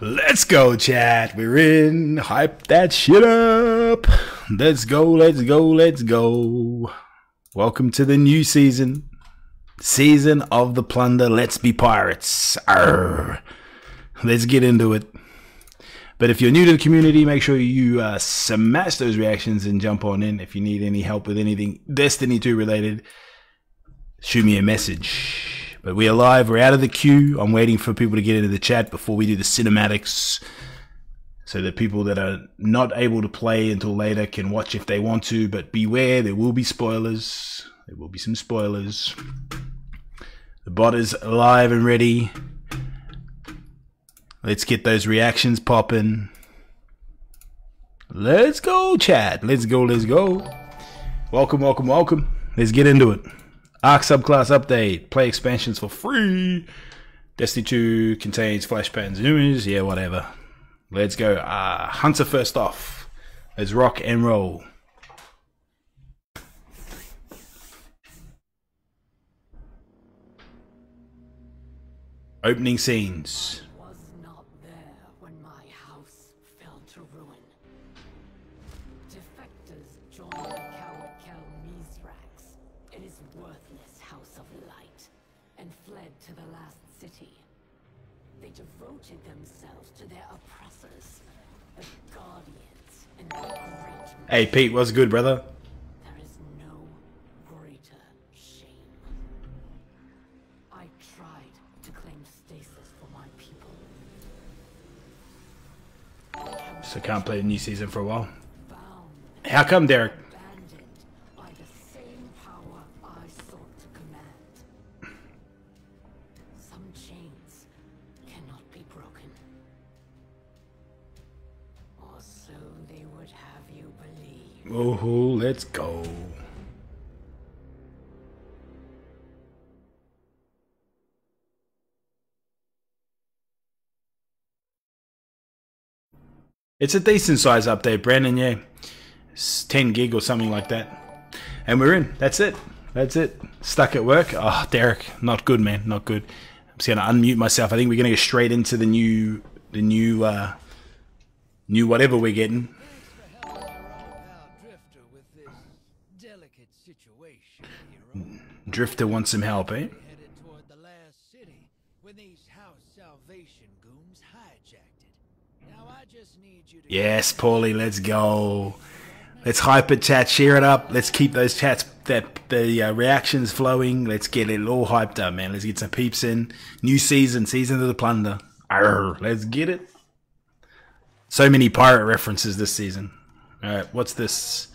Let's go, chat. We're in. Hype that shit up. Let's go, let's go, let's go. Welcome to the new season. Season of the plunder. Let's be pirates. Arr. Let's get into it. But if you're new to the community, make sure you uh, smash those reactions and jump on in. If you need any help with anything Destiny 2 related, shoot me a message. But we are live. We're out of the queue. I'm waiting for people to get into the chat before we do the cinematics. So that people that are not able to play until later can watch if they want to. But beware, there will be spoilers. There will be some spoilers. The bot is live and ready. Let's get those reactions popping. Let's go, chat. Let's go, let's go. Welcome, welcome, welcome. Let's get into it. Arc subclass update. Play expansions for free. Destiny 2 contains flash patterns and images. Yeah, whatever. Let's go. Uh, Hunter first off. Let's rock and roll. Opening scenes. Hey, Pete, what's good, brother? there is no greater shame. I tried to claim stasis for my people. So can't play the new season for a while. How come, Derek? Oh, let's go. It's a decent size update, Brandon. Yeah, it's 10 gig or something like that. And we're in. That's it. That's it. Stuck at work. Oh, Derek, not good, man. Not good. I'm just gonna unmute myself. I think we're gonna go straight into the new, the new, uh, new whatever we're getting. Drifter wants some help, eh? Headed toward the last city when these House Salvation goons hijacked it. Now I just need you to Yes, Paulie, let's go. Let's hype it, chat. Share it up. Let's keep those chats, that the uh, reactions flowing. Let's get it all hyped up, man. Let's get some peeps in. New season, season of the plunder. Arr, let's get it. So many pirate references this season. All right, what's this?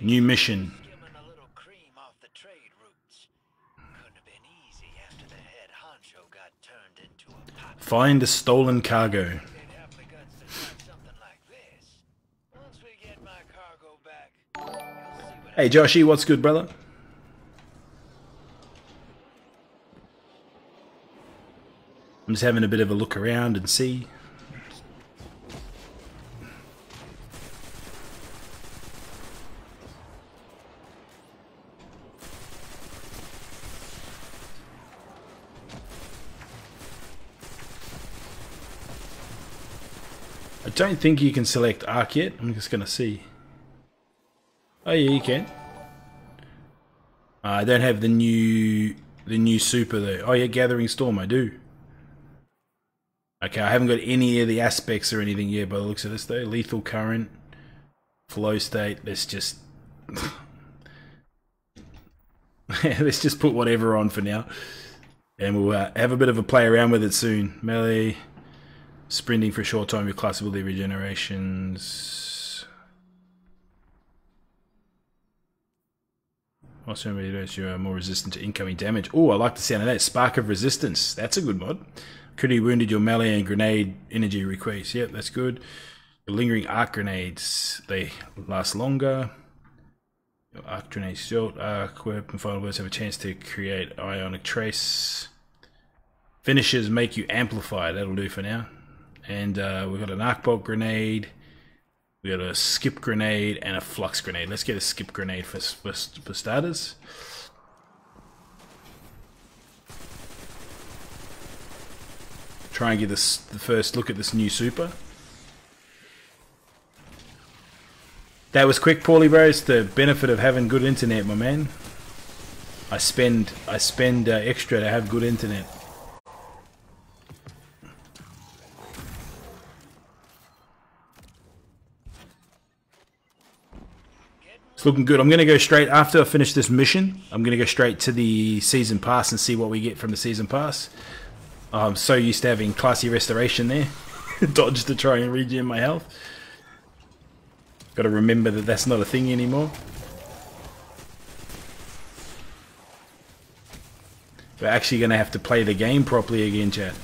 New mission. skimming a little cream off the trade routes. Couldn't have been easy after the head honcho got turned into a pop. Find a stolen cargo. They'd have the guts to try something like this. Once we get my cargo back, you'll see Hey, Joshy, what's good, brother? I'm just having a bit of a look around and see. Don't think you can select arc yet. I'm just going to see. Oh yeah, you can. Uh, I don't have the new the new super though. Oh yeah, Gathering Storm, I do. Okay, I haven't got any of the aspects or anything yet by the looks of this though. Lethal current, flow state. Let's just let's just put whatever on for now, and we'll uh, have a bit of a play around with it soon. Melee, sprinting for a short time with class ability regenerations. Also, you are uh, more resistant to incoming damage. Oh, I like the sound of that. Spark of Resistance. That's a good mod. Critically wounded your melee and grenade energy request. Yep, that's good. The lingering arc grenades. They last longer. Your arc grenades short. Arc weapon final words have a chance to create ionic trace. Finishes make you amplify. That'll do for now. And uh, we've got an arc bolt grenade. We got a skip grenade and a flux grenade. Let's get a skip grenade for, for, for starters. Try and get this the first look at this new super. That was quick, Paulie bro. It's the benefit of having good internet, my man. I spend I spend uh, extra to have good internet. Looking good. I'm going to go straight after I finish this mission. I'm going to go straight to the season pass and see what we get from the season pass. I'm so used to having classy restoration there. Dodge to try and regen my health. Got to remember that that's not a thing anymore. We're actually going to have to play the game properly again, chat.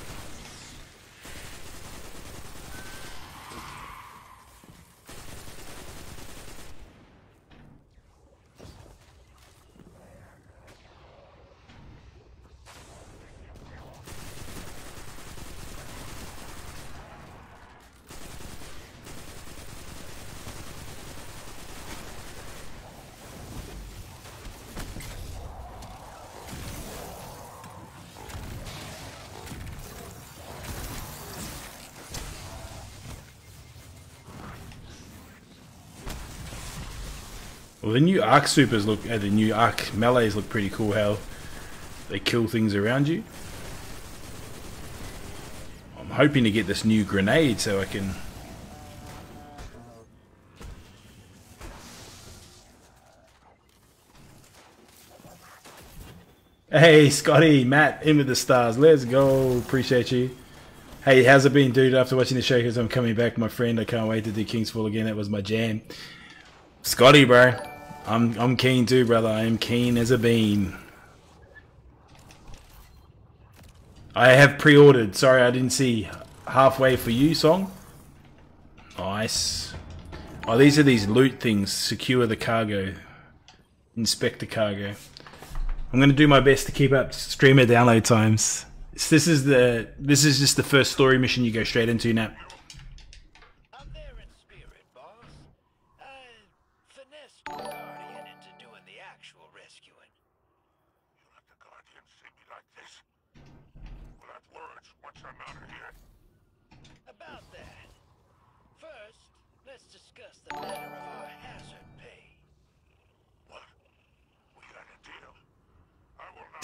Well, the new arc supers look, uh, the new arc melees look pretty cool. How they kill things around you. I'm hoping to get this new grenade so I can. Hey, Scotty, Matt, in with the stars. Let's go. Appreciate you. Hey, how's it been, dude? After watching the Shakers, I'm coming back, my friend. I can't wait to do King's Fall again. That was my jam. Scotty, bro. I'm I'm keen too, brother. I am keen as a bean. I have pre-ordered. Sorry, I didn't see halfway for you song. Nice. Oh, these are these loot things. Secure the cargo. Inspect the cargo. I'm going to do my best to keep up streamer download times. This is the this is just the first story mission you go straight into now.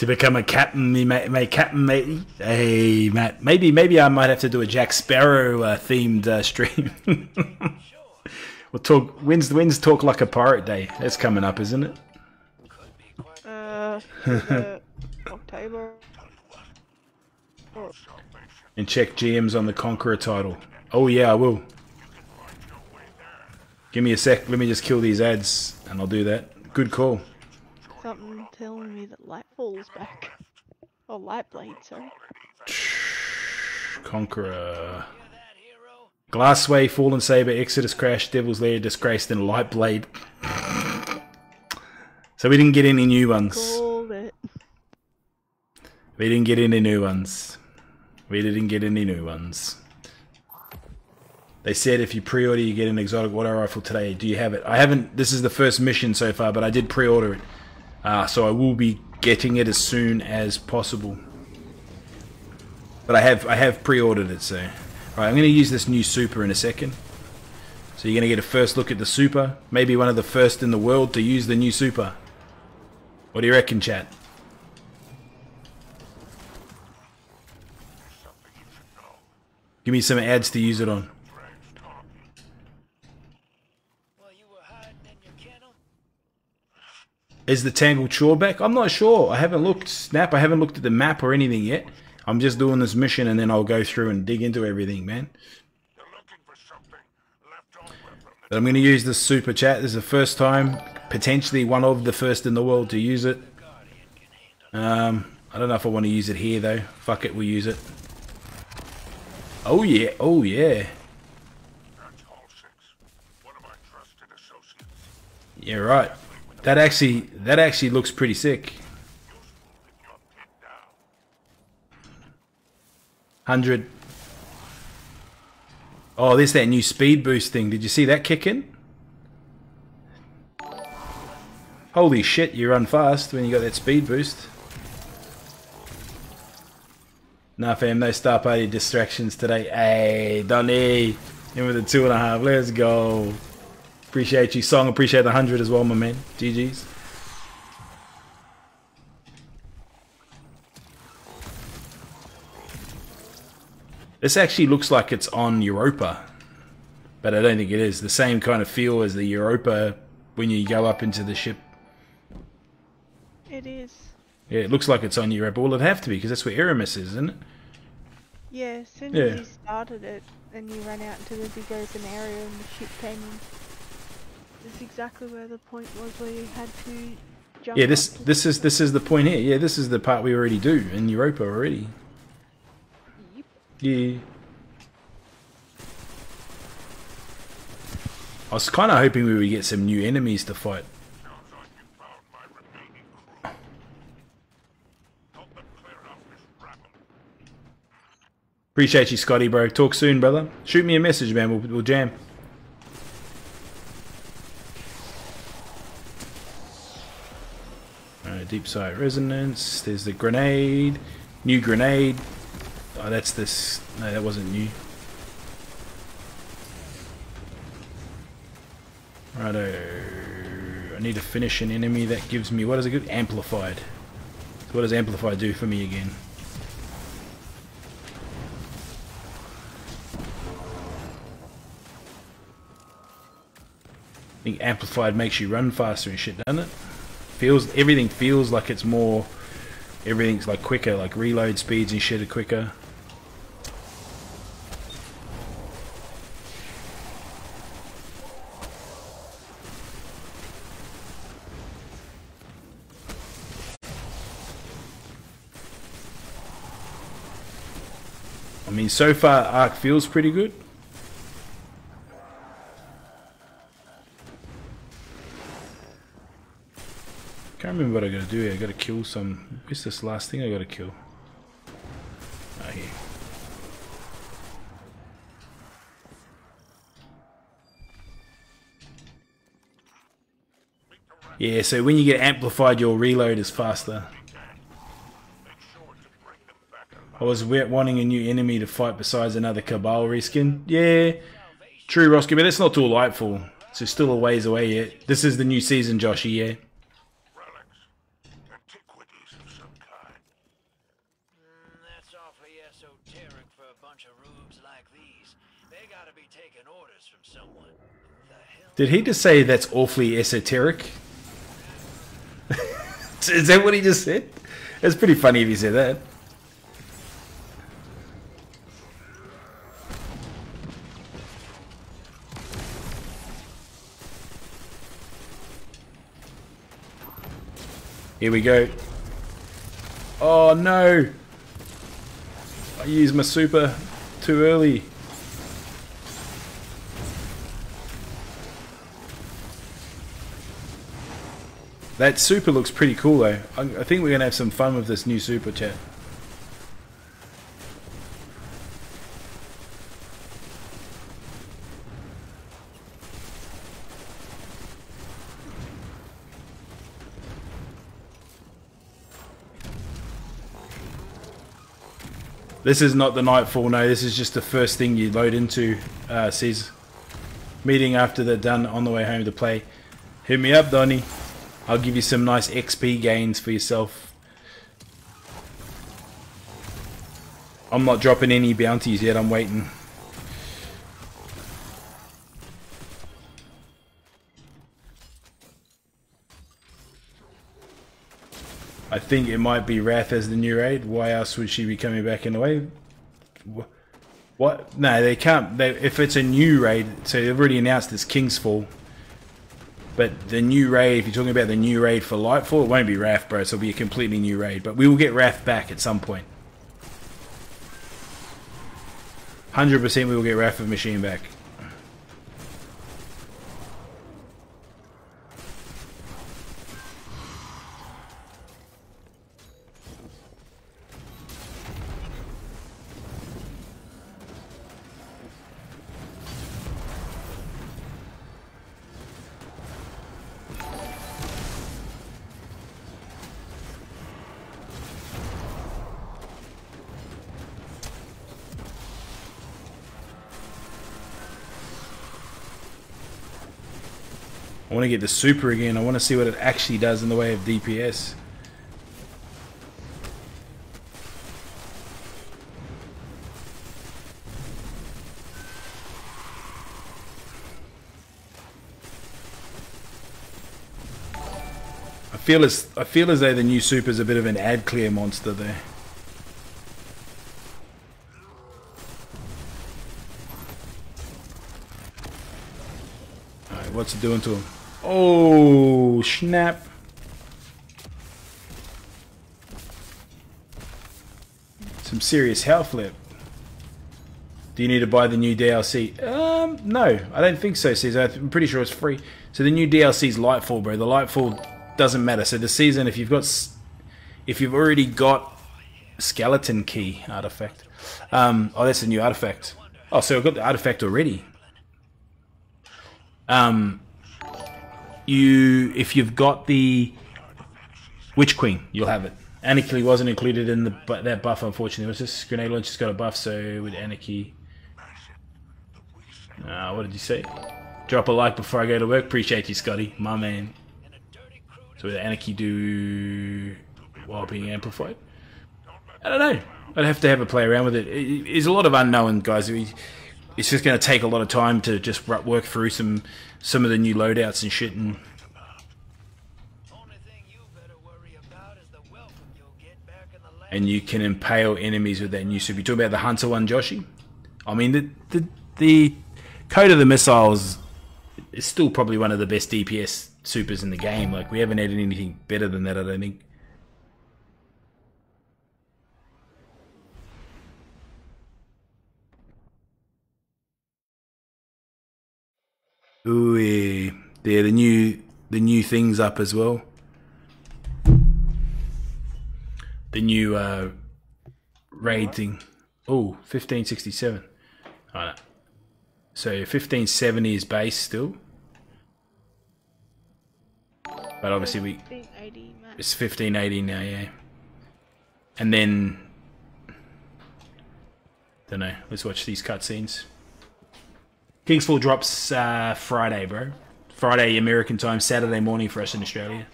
To become a captain, me ma- my captain, matey. Hey, Matt. Maybe, maybe I might have to do a Jack Sparrow uh, themed uh, stream. We'll talk. When's when's talk like a pirate day? That's coming up, isn't it? quite Uh, October. And check GMs on the Conqueror title. Oh yeah, I will. Give me a sec. Let me just kill these ads, and I'll do that. Good call. Telling me that Lightfall's back. Oh, Lightblade, sorry. Conqueror. Glassway, Fallen Saber, Exodus Crash, Devil's Lair, Disgraced, and Lightblade. so we didn't get any new ones. We didn't get any new ones. We didn't get any new ones. They said if you pre-order, you get an exotic auto rifle today. Do you have it? I haven't. This is the first mission so far, but I did pre-order it, uh, so I will be getting it as soon as possible. But I have I have pre-ordered it, so. Alright, I'm going to use this new super in a second. So you're going to get a first look at the super. Maybe one of the first in the world to use the new super. What do you reckon, chat? Give me some ads to use it on. While you were hiding in your kennel, Is the Tangled Shore back? I'm not sure. I haven't looked. Snap, I haven't looked at the map or anything yet. I'm just doing this mission and then I'll go through and dig into everything, man. But I'm going to use this super chat. This is the first time, potentially one of the first in the world to use it. Um, I don't know if I want to use it here though. Fuck it, we'll use it. Oh yeah, oh yeah. Yeah, right. That actually, that actually looks pretty sick. Useful if you're pinned down. Hundred. Oh, there's that new speed boost thing. Did you see that kick in? Holy shit, you run fast when you got that speed boost. Nah, fam, no Star Party distractions today. Hey, Donny, in with the two and a half. Let's go. Appreciate you, song. Appreciate the hundred as well, my man. GG's. This actually looks like it's on Europa, but I don't think it is. The same kind of feel as the Europa when you go up into the ship. It is. Yeah, it looks like it's on Europa. Well, it'd have to be because that's where Eramis is, isn't it? Yeah, as soon Yeah. as you started it and you ran out into the big open area and the ship came in, it's exactly where the point was where you had to jump. Yeah, this this is this is the point here. Yeah, this is the part we already do in Europa already. Yep. Yeah. I was kind of hoping we would get some new enemies to fight. Sounds like you found my remaining crew. Help them clear out this rabble. Appreciate you, Scotty, bro. Talk soon, brother. Shoot me a message, man. We'll, we'll jam. Deep sight resonance. There's the grenade. New grenade. Oh, that's this. No, that wasn't new. Righto. I need to finish an enemy that gives me. What does it give? Amplified. So what does amplified do for me again? I think amplified makes you run faster and shit, doesn't it? Feels everything feels like it's more. Everything's like quicker, like reload speeds and shit are quicker. I mean, so far Arc feels pretty good. Can't remember what I gotta do here. I gotta kill some. What's this last thing I gotta kill? Ah, here. Yeah, so when you get amplified, your reload is faster. I was wanting a new enemy to fight besides another Cabal reskin. Yeah, true, Roscoe, but it's not too Lightfall. So still a ways away yet. This is the new season, Joshy, yeah. Relics. Antiquities of some kind. Mm, that's awfully esoteric for a bunch of rubes like these. They gotta be taking orders from someone. The hell? Did he just say that's awfully esoteric? is that what he just said? It's pretty funny if he said that. Here we go. Oh no! I used my super too early. That super looks pretty cool though. I, I think we're gonna have some fun with this new super chat. This is not the Nightfall, no, this is just the first thing you load into, uh, says. Meeting after they're done on the way home to play. Hit me up, Donny. I'll give you some nice XP gains for yourself. I'm not dropping any bounties yet, I'm waiting. I think it might be Wrath as the new raid. Why else would she be coming back in the way? What? No, they can't. They, if it's a new raid, so they've already announced it's King's Fall. But the new raid, if you're talking about the new raid for Lightfall, it won't be Wrath, bro. So it'll be a completely new raid. But we will get Wrath back at some point. 100% we will get Wrath of Machine back. I want to get the super again. I want to see what it actually does in the way of DPS. I feel as I feel as though the new super is a bit of an ad clear monster there. Alright, what's it doing to him? Oh, snap. Some serious health flip. Do you need to buy the new DLC? Um, no, I don't think so, Caesar. I'm pretty sure it's free. So the new DLC is Lightfall, bro. The Lightfall doesn't matter. So the season, if you've got, if you've already got skeleton key artifact, um, oh, that's a new artifact. Oh, so I've got the artifact already. Um, you, if you've got the Witch Queen, you'll have it. Anarchy wasn't included in the bu- that buff, unfortunately. What's just Grenade launcher's got a buff, so with Anarchy. Uh, what did you say? Drop a like before I go to work. Appreciate you, Scotty, my man. So with Anarchy do while being amplified? I don't know. I'd have to have a play around with it. It- It's a lot of unknown, guys. It's just going to take a lot of time to just work through some some of the new loadouts and shit. And you better worry about is the welcome you'll get back in the land. and you can impale enemies with that new super. You talking about the hunter one, Joshy? I mean, the the the code of the missiles is still probably one of the best DPS supers in the game. Like we haven't had anything better than that. I don't think. Ooh, yeah. the new the new things up as well. The new uh, raid thing. Oh, 1567. Alright. So 1570 is base still. But obviously we... 1580 it's 1580 now, yeah. And then don't know. Let's watch these cutscenes. King's Fall drops uh, Friday, bro. Friday American time, Saturday morning for us in Australia.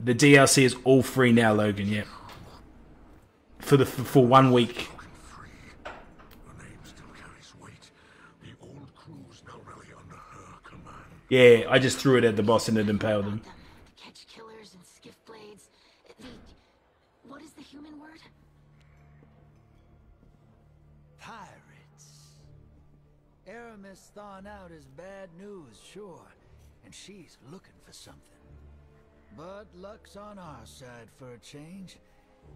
The DLC is all free now, Logan. Yep. For the for one week. Yeah, I just threw it at the boss and it impaled him. Eramis thawing out is bad news, sure, and she's looking for something. But luck's on our side for a change.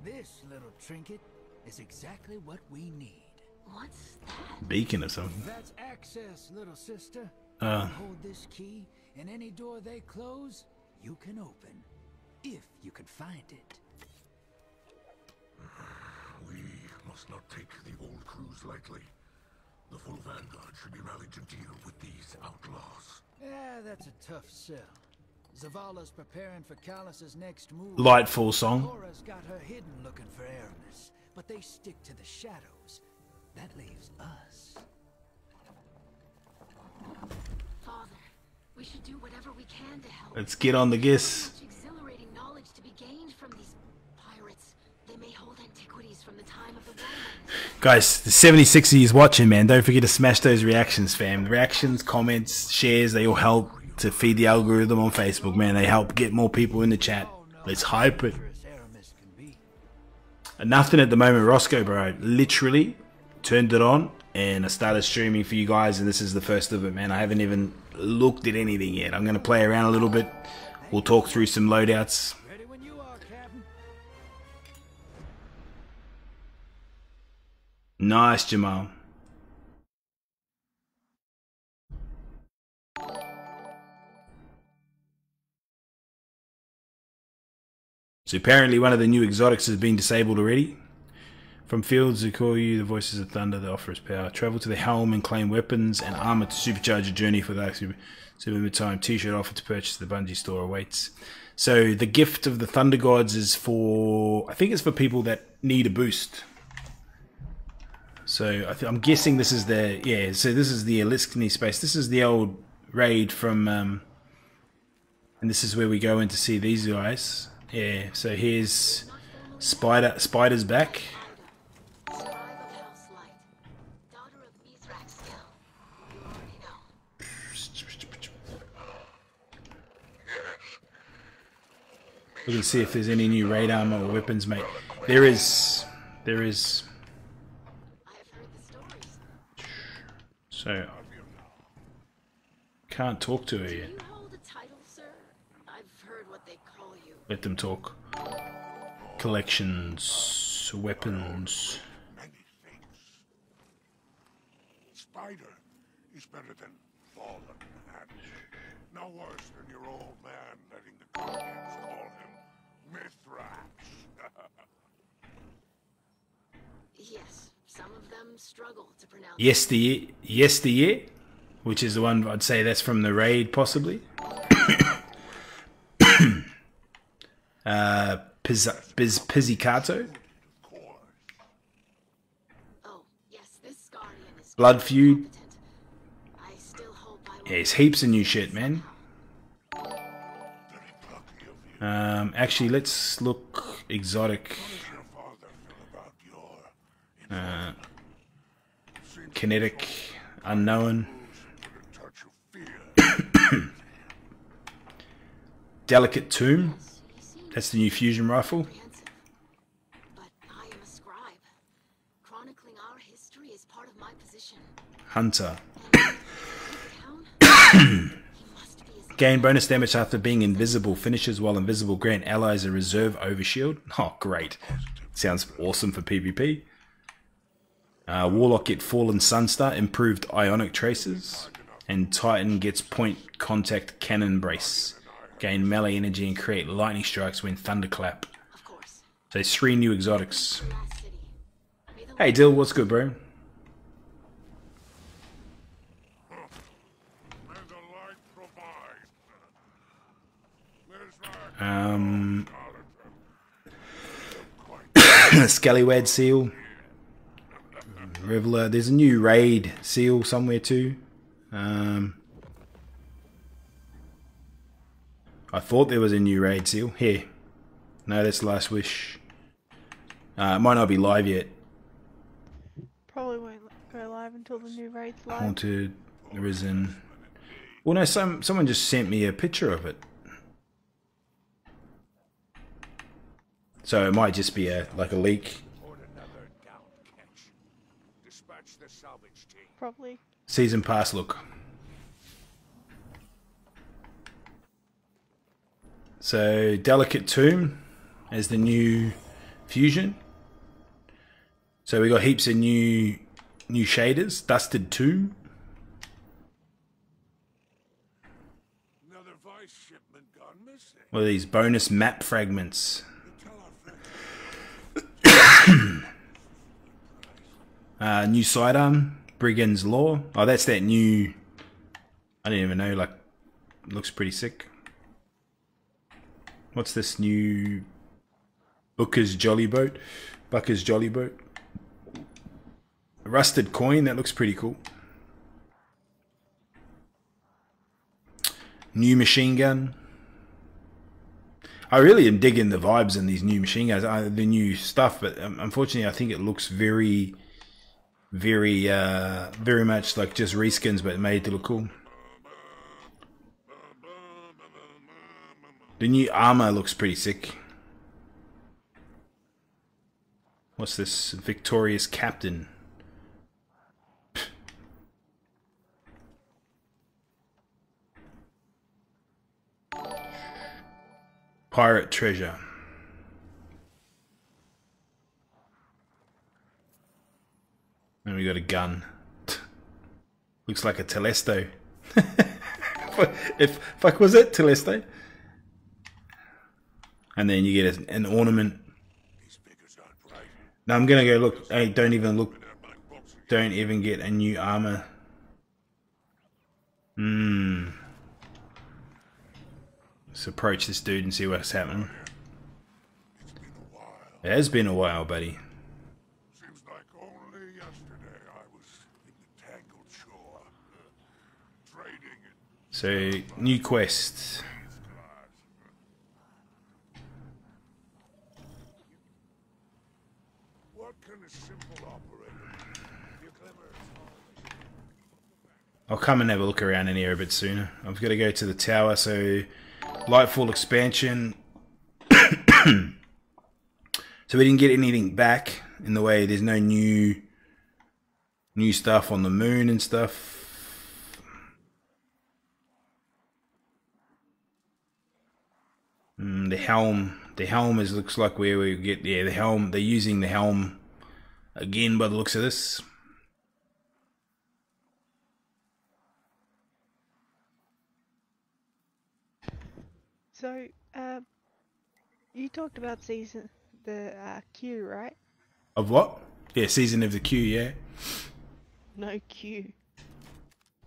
This little trinket is exactly what we need. What's that? Beacon or something. That's access, little sister. Uh. Hold this key, and any door they close, you can open. If you can find it. We must not take the old crews lightly. The full vanguard should be rallied to deal with these outlaws. Yeah, that's a tough sell. Zavala's preparing for Calus's next move. Lightfall song. Mara's got her hidden looking for Eramis, but they stick to the shadows. That leaves us. Father, we should do whatever we can to help. Let's get on the guess. Exhilarating knowledge to be gained from these pirates. They may hold Guys, the 76 is watching, man. Don't forget to smash those reactions, fam. Reactions, comments, shares, they all help to feed the algorithm on Facebook, man. They help get more people in the chat. Let's hype it. Nothing at the moment, Roscoe, bro. Literally turned it on and I started streaming for you guys, and this is the first of it, man. I haven't even looked at anything yet. I'm going to play around a little bit. We'll talk through some loadouts. Nice, Jamal. So apparently one of the new exotics has been disabled already. From fields who call you the voices of thunder that offer us power. Travel to the helm and claim weapons and armor to supercharge your journey for the super, super time. T-shirt offer to purchase the Bungie store awaits. So the gift of the thunder gods is for I think it's for people that need a boost. So I I'm guessing this is the yeah. So this is the Eliksni space. This is the old raid from, um, and this is where we go in to see these guys. Yeah, so here's Spider. Spider's back. We can see if there's any new raid armor or weapons, mate. There is. There is. I have heard the stories. So. Can't talk to her yet. you hold a title, sir? I've heard what they call you. Let them talk. Collections. Weapons. Many things. Spider is better than fallen and no worse than your old man letting the struggle to pronounce. Yesteryear. Yesteryear. Which is the one I'd say that's from the raid, possibly. uh, Piz, Biz, Pizzicato. Oh, yes, this guardian is Blood Feud. competent. I still hope I. Yeah, it's heaps of new shit, man. Very plucky of you. Um, actually, let's look exotic. How does your father feel about your Uh, kinetic, unknown, delicate tomb. That's the new fusion rifle. Hunter. Gain bonus damage after being invisible. Finishes while invisible. Grant allies a reserve overshield. Oh, great. Sounds awesome for PvP. Uh, Warlock get Fallen Sunstar, improved ionic traces. And Titan gets point contact cannon brace. Gain melee energy and create lightning strikes when thunderclap. So there's three new exotics. Hey Dill, what's good, bro? Um, Quite Scallywag seal. Reveler. There's a new raid seal somewhere too. Um, I thought there was a new raid seal. Here. No, that's Last Wish. Uh, it might not be live yet. Probably won't go live until the new raid's live. Haunted, Risen. Well, no, some someone just sent me a picture of it. So it might just be a like a leak. or another down catch. Dispatch the salvage team. Probably. Season pass look. So Delicate Tomb as the new fusion. So we got heaps of new new shaders. Dusted Tomb. Another vice shipment gone missing. What are these bonus map fragments? Tell our friends Uh, new sidearm, Brigand's Law. Oh, that's that new. I didn't even know. Like, looks pretty sick. What's this new? Booker's Jolly Boat. Bucker's Jolly Boat. Rusted coin. That looks pretty cool. New machine gun. I really am digging the vibes in these new machine guns, uh, the new stuff. But um, unfortunately, I think it looks very very uh very much like just reskins but made to look cool. The new armor looks pretty sick. What's this? Victorious captain. Pirate treasure And we got a gun. Looks like a Telesto. if fuck was it Telesto? And then you get an ornament. Now I'm gonna go look. Hey, don't even look. Don't even get a new armor. Hmm. Let's approach this dude and see what's happening. It has been a while, buddy. Seems like only yesterday I was in the tangled shore, trading and So, new quest. I'll come and have a look around in here a bit sooner. I've got to go to the tower, so Lightfall expansion. so we didn't get anything back in the way there's no new new stuff on the moon and stuff. The helm, the helm is looks like where we get yeah the helm. They're using the helm again by the looks of this. So, uh, you talked about season the uh, queue, right? Of what? Yeah, season of the queue. Yeah. No queue.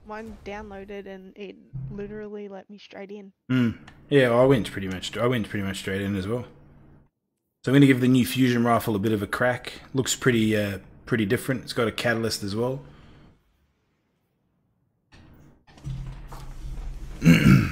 Mine downloaded and it literally let me straight in. Mm. Yeah, I went pretty much. I went pretty much straight in as well. So I'm going to give the new fusion rifle a bit of a crack. Looks pretty, uh, pretty different. It's got a catalyst as well.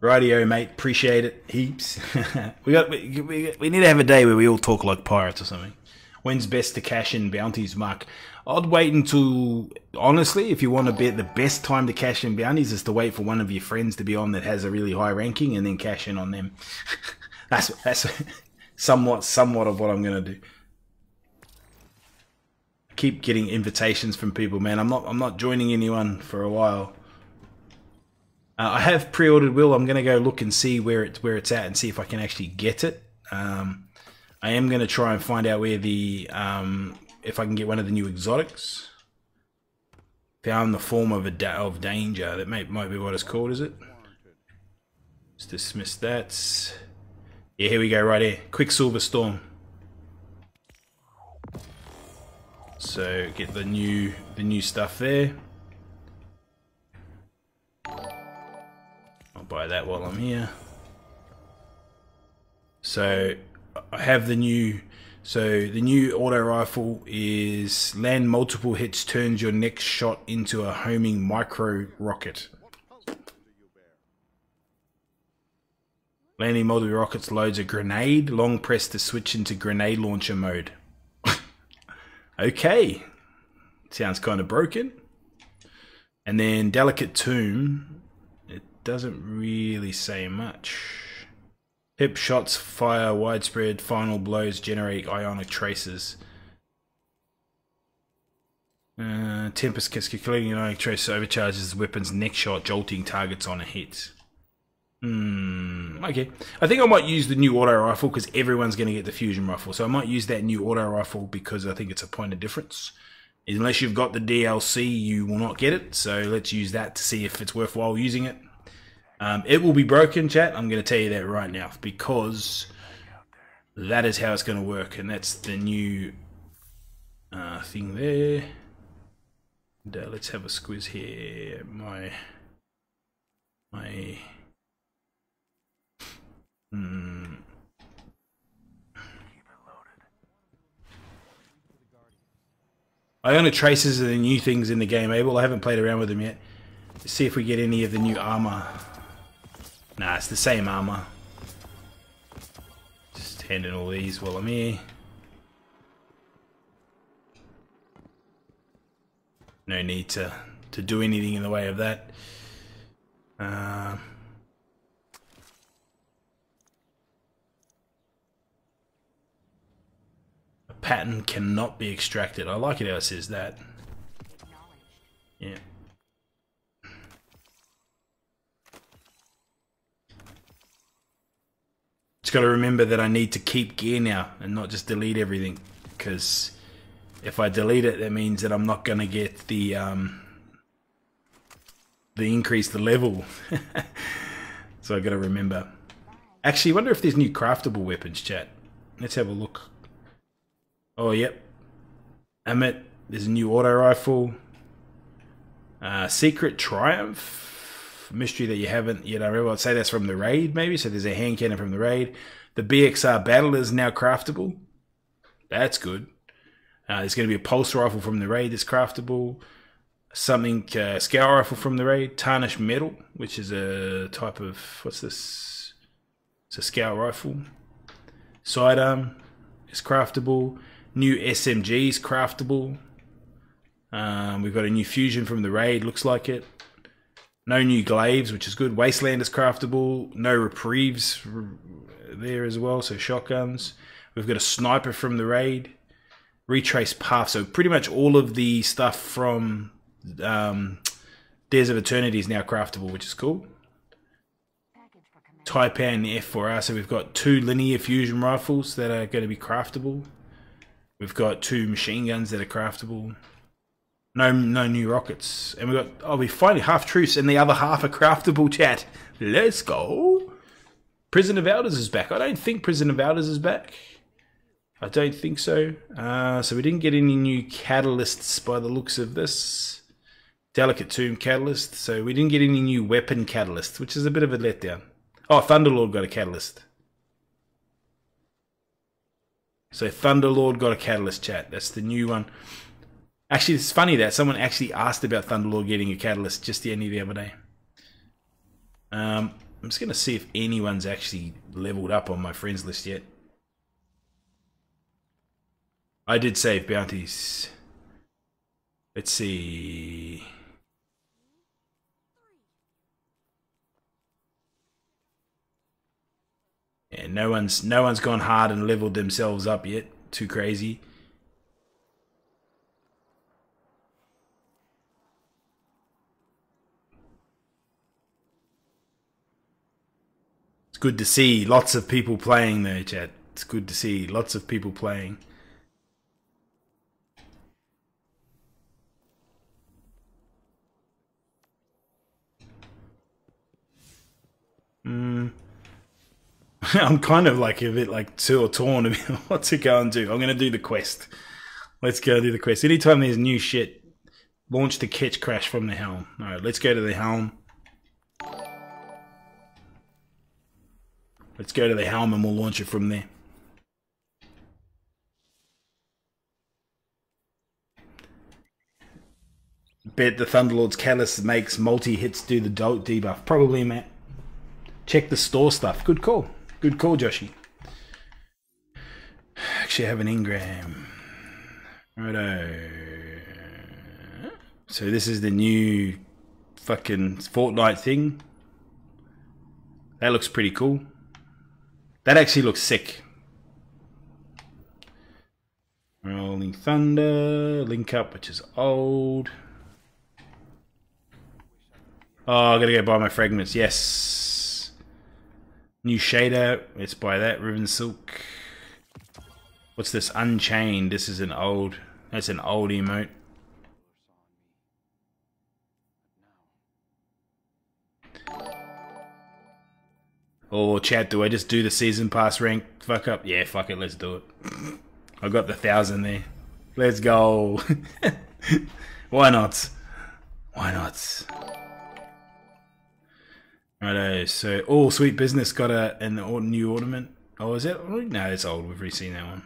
Radio, mate. Appreciate it heaps. we got we, we, we need to have a day where we all talk like pirates or something. When's best to cash in bounties, Mark? I'd wait until honestly, if you want to bet the best time to cash in bounties is to wait for one of your friends to be on that has a really high ranking and then cash in on them. that's that's somewhat somewhat of what I'm gonna do. Keep getting invitations from people, man. I'm not I'm not joining anyone for a while. Uh, I have pre-ordered Will. I'm going to go look and see where it's where it's at and see if I can actually get it. Um, I am going to try and find out where the um, if I can get one of the new exotics. Found the form of a da of danger. That may might be what it's called. Is it? Let's dismiss that. Yeah, here we go. Right here, Quicksilver Storm. So get the new the new stuff there. I'll buy that while I'm here. So I have the new so the new auto rifle is land multiple hits turns your next shot into a homing micro rocket. Landing multiple rockets loads a grenade. Long press to switch into grenade launcher mode. okay. Sounds kind of broken. And then Delicate Tomb. It doesn't really say much. Hip shots fire widespread final blows generate ionic traces. Uh, Tempest calculating ionic traces overcharges weapon's next shot, jolting targets on a hit. Hmm. Okay. I think I might use the new auto rifle because everyone's going to get the fusion rifle. So I might use that new auto rifle because I think it's a point of difference. Unless you've got the DLC, you will not get it. So let's use that to see if it's worthwhile using it. Um, it will be broken, chat. I'm going to tell you that right now because that is how it's going to work, and that's the new uh, thing there. And, uh, let's have a squiz here. My my. Hmm. Ionic traces of the new things in the game, Abel. I haven't played around with them yet. Let's see if we get any of the new armor. Nah, it's the same armor. Just handing all these while I'm here. No need to, to do anything in the way of that. Uh, a pattern cannot be extracted. I like it how it says that. Yeah. Just got to remember that I need to keep gear now and not just delete everything because if I delete it, that means that I'm not going to get the um, the increase the level. so I got to remember. Actually, I wonder if there's new craftable weapons, chat. Let's have a look. Oh, yep. Amit, there's a new auto rifle. Uh, Secret Triumph mystery that you haven't yet unraveled. I'd say that's from the raid, maybe. So there's a hand cannon from the raid. The BXR battle is now craftable. That's good. Uh, there's going to be a pulse rifle from the raid that's craftable. something uh, rifle from the raid, tarnished metal, which is a type of what's this? It's a scout rifle. Sidearm is craftable. New SMGs craftable. Um, we've got a new fusion from the raid, looks like it. No new glaives, which is good. Wasteland is craftable. No reprieves there as well, so shotguns. We've got a sniper from the raid. Retrace path, so pretty much all of the stuff from um, Dares of Eternity is now craftable, which is cool. Taipan F4R, so we've got two linear fusion rifles that are going to be craftable. We've got two machine guns that are craftable. No, no new rockets, and we got oh, we finally half truths, and the other half are craftable. Chat, let's go. Prison of Elders is back. I don't think Prison of Elders is back. I don't think so. Uh, so we didn't get any new catalysts by the looks of this. Delicate Tomb catalyst. So we didn't get any new weapon catalysts, which is a bit of a letdown. Oh, Thunderlord got a catalyst. So Thunderlord got a catalyst chat. That's the new one. Actually, it's funny that someone actually asked about Thunderlord getting a catalyst just the end of the other day. Um, I'm just going to see if anyone's actually leveled up on my friends list yet. I did save bounties. Let's see. Yeah, no one's no one's gone hard and leveled themselves up yet. Too crazy. Good to see lots of people playing there, chat. It's good to see lots of people playing. Mm. I'm kind of like a bit like two or torn about what to go and do. I'm gonna do the quest. Let's go do the quest. Anytime there's new shit, launch the catch crash from the helm. Alright, let's go to the helm. Let's go to the helm and we'll launch it from there. Bet the Thunderlord's Catalyst makes multi hits do the debuff. Probably, Matt. Check the store stuff. Good call. Good call, Joshy. Actually, I have an engram. Righto. So this is the new fucking Fortnite thing. That looks pretty cool. That actually looks sick. Rolling Thunder, Link Up, which is old. Oh, I gotta go buy my fragments. Yes. New shader. Let's buy that. Ribbon Silk. What's this? Unchained. This is an old. That's an old emote. Oh, or chat, do I just do the season pass rank fuck up? Yeah, fuck it, let's do it. I got the thousand there. Let's go. Why not? Why not? Righto, so all sweet business got a an new ornament. Oh, is it? No, it's old. We've already seen that one.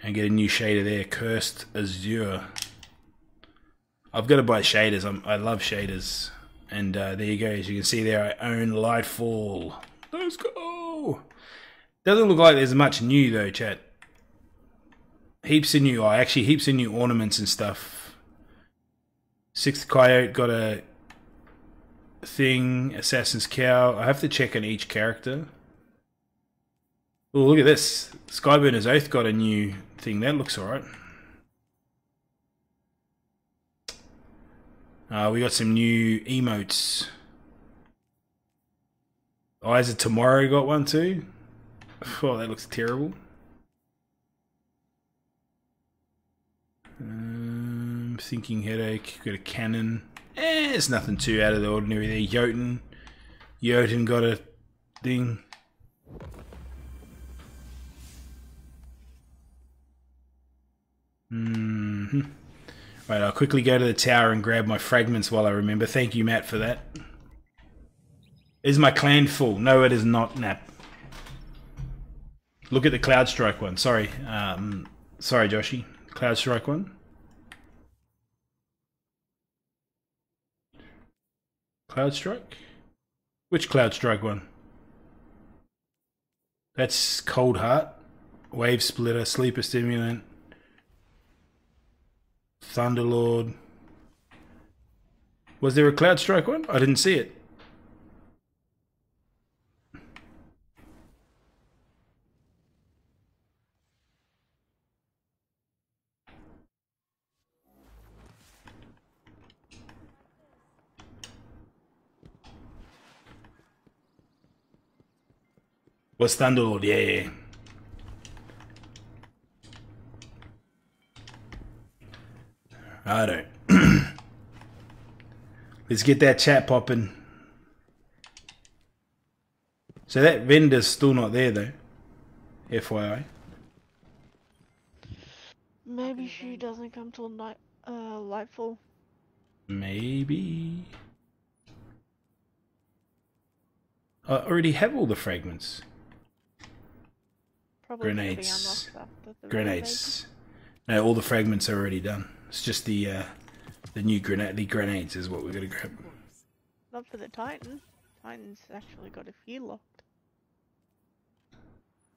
And get a new shader there, cursed azure. I've got to buy shaders. I'm, I love shaders. And uh, there you go. As you can see there, I own Lightfall. Let's go. Doesn't look like there's much new though, chat. Heaps of new. Oh, actually, heaps of new ornaments and stuff. Sixth Coyote got a thing. Assassin's Cowl. I have to check on each character. Oh, look at this. Skyburner's Oath got a new thing. That looks alright. Uh, we got some new emotes. Eyes of Tomorrow got one too. Oh, that looks terrible. Um, thinking headache. Got a cannon. Eh, it's nothing too out of the ordinary there. Jotun. Jotun got a thing. hmm Right, I'll quickly go to the tower and grab my fragments while I remember. Thank you, Matt, for that. Is my clan full? No, it is not, Nap. Look at the Cloud Strike one. Sorry, um, sorry, Joshy. Cloud Strike one. Cloud Strike? Which Cloud Strike one? That's Cold Heart, Wave Splitter, Sleeper Stimulant, Thunderlord. Was there a Cloud Strike one? I didn't see it. Was Thunderlord, yeah, yeah. I don't. Let's get that chat popping. So that vendor's still not there though. FYI. Maybe she doesn't come till night, uh, lightfall. Maybe. I already have all the fragments. Probably Grenades. unlocked after the Grenades. No, all the fragments are already done. It's just the uh, the new grenade. The grenades is what we're gonna grab. Not for the Titan. Titan's actually got a few locked.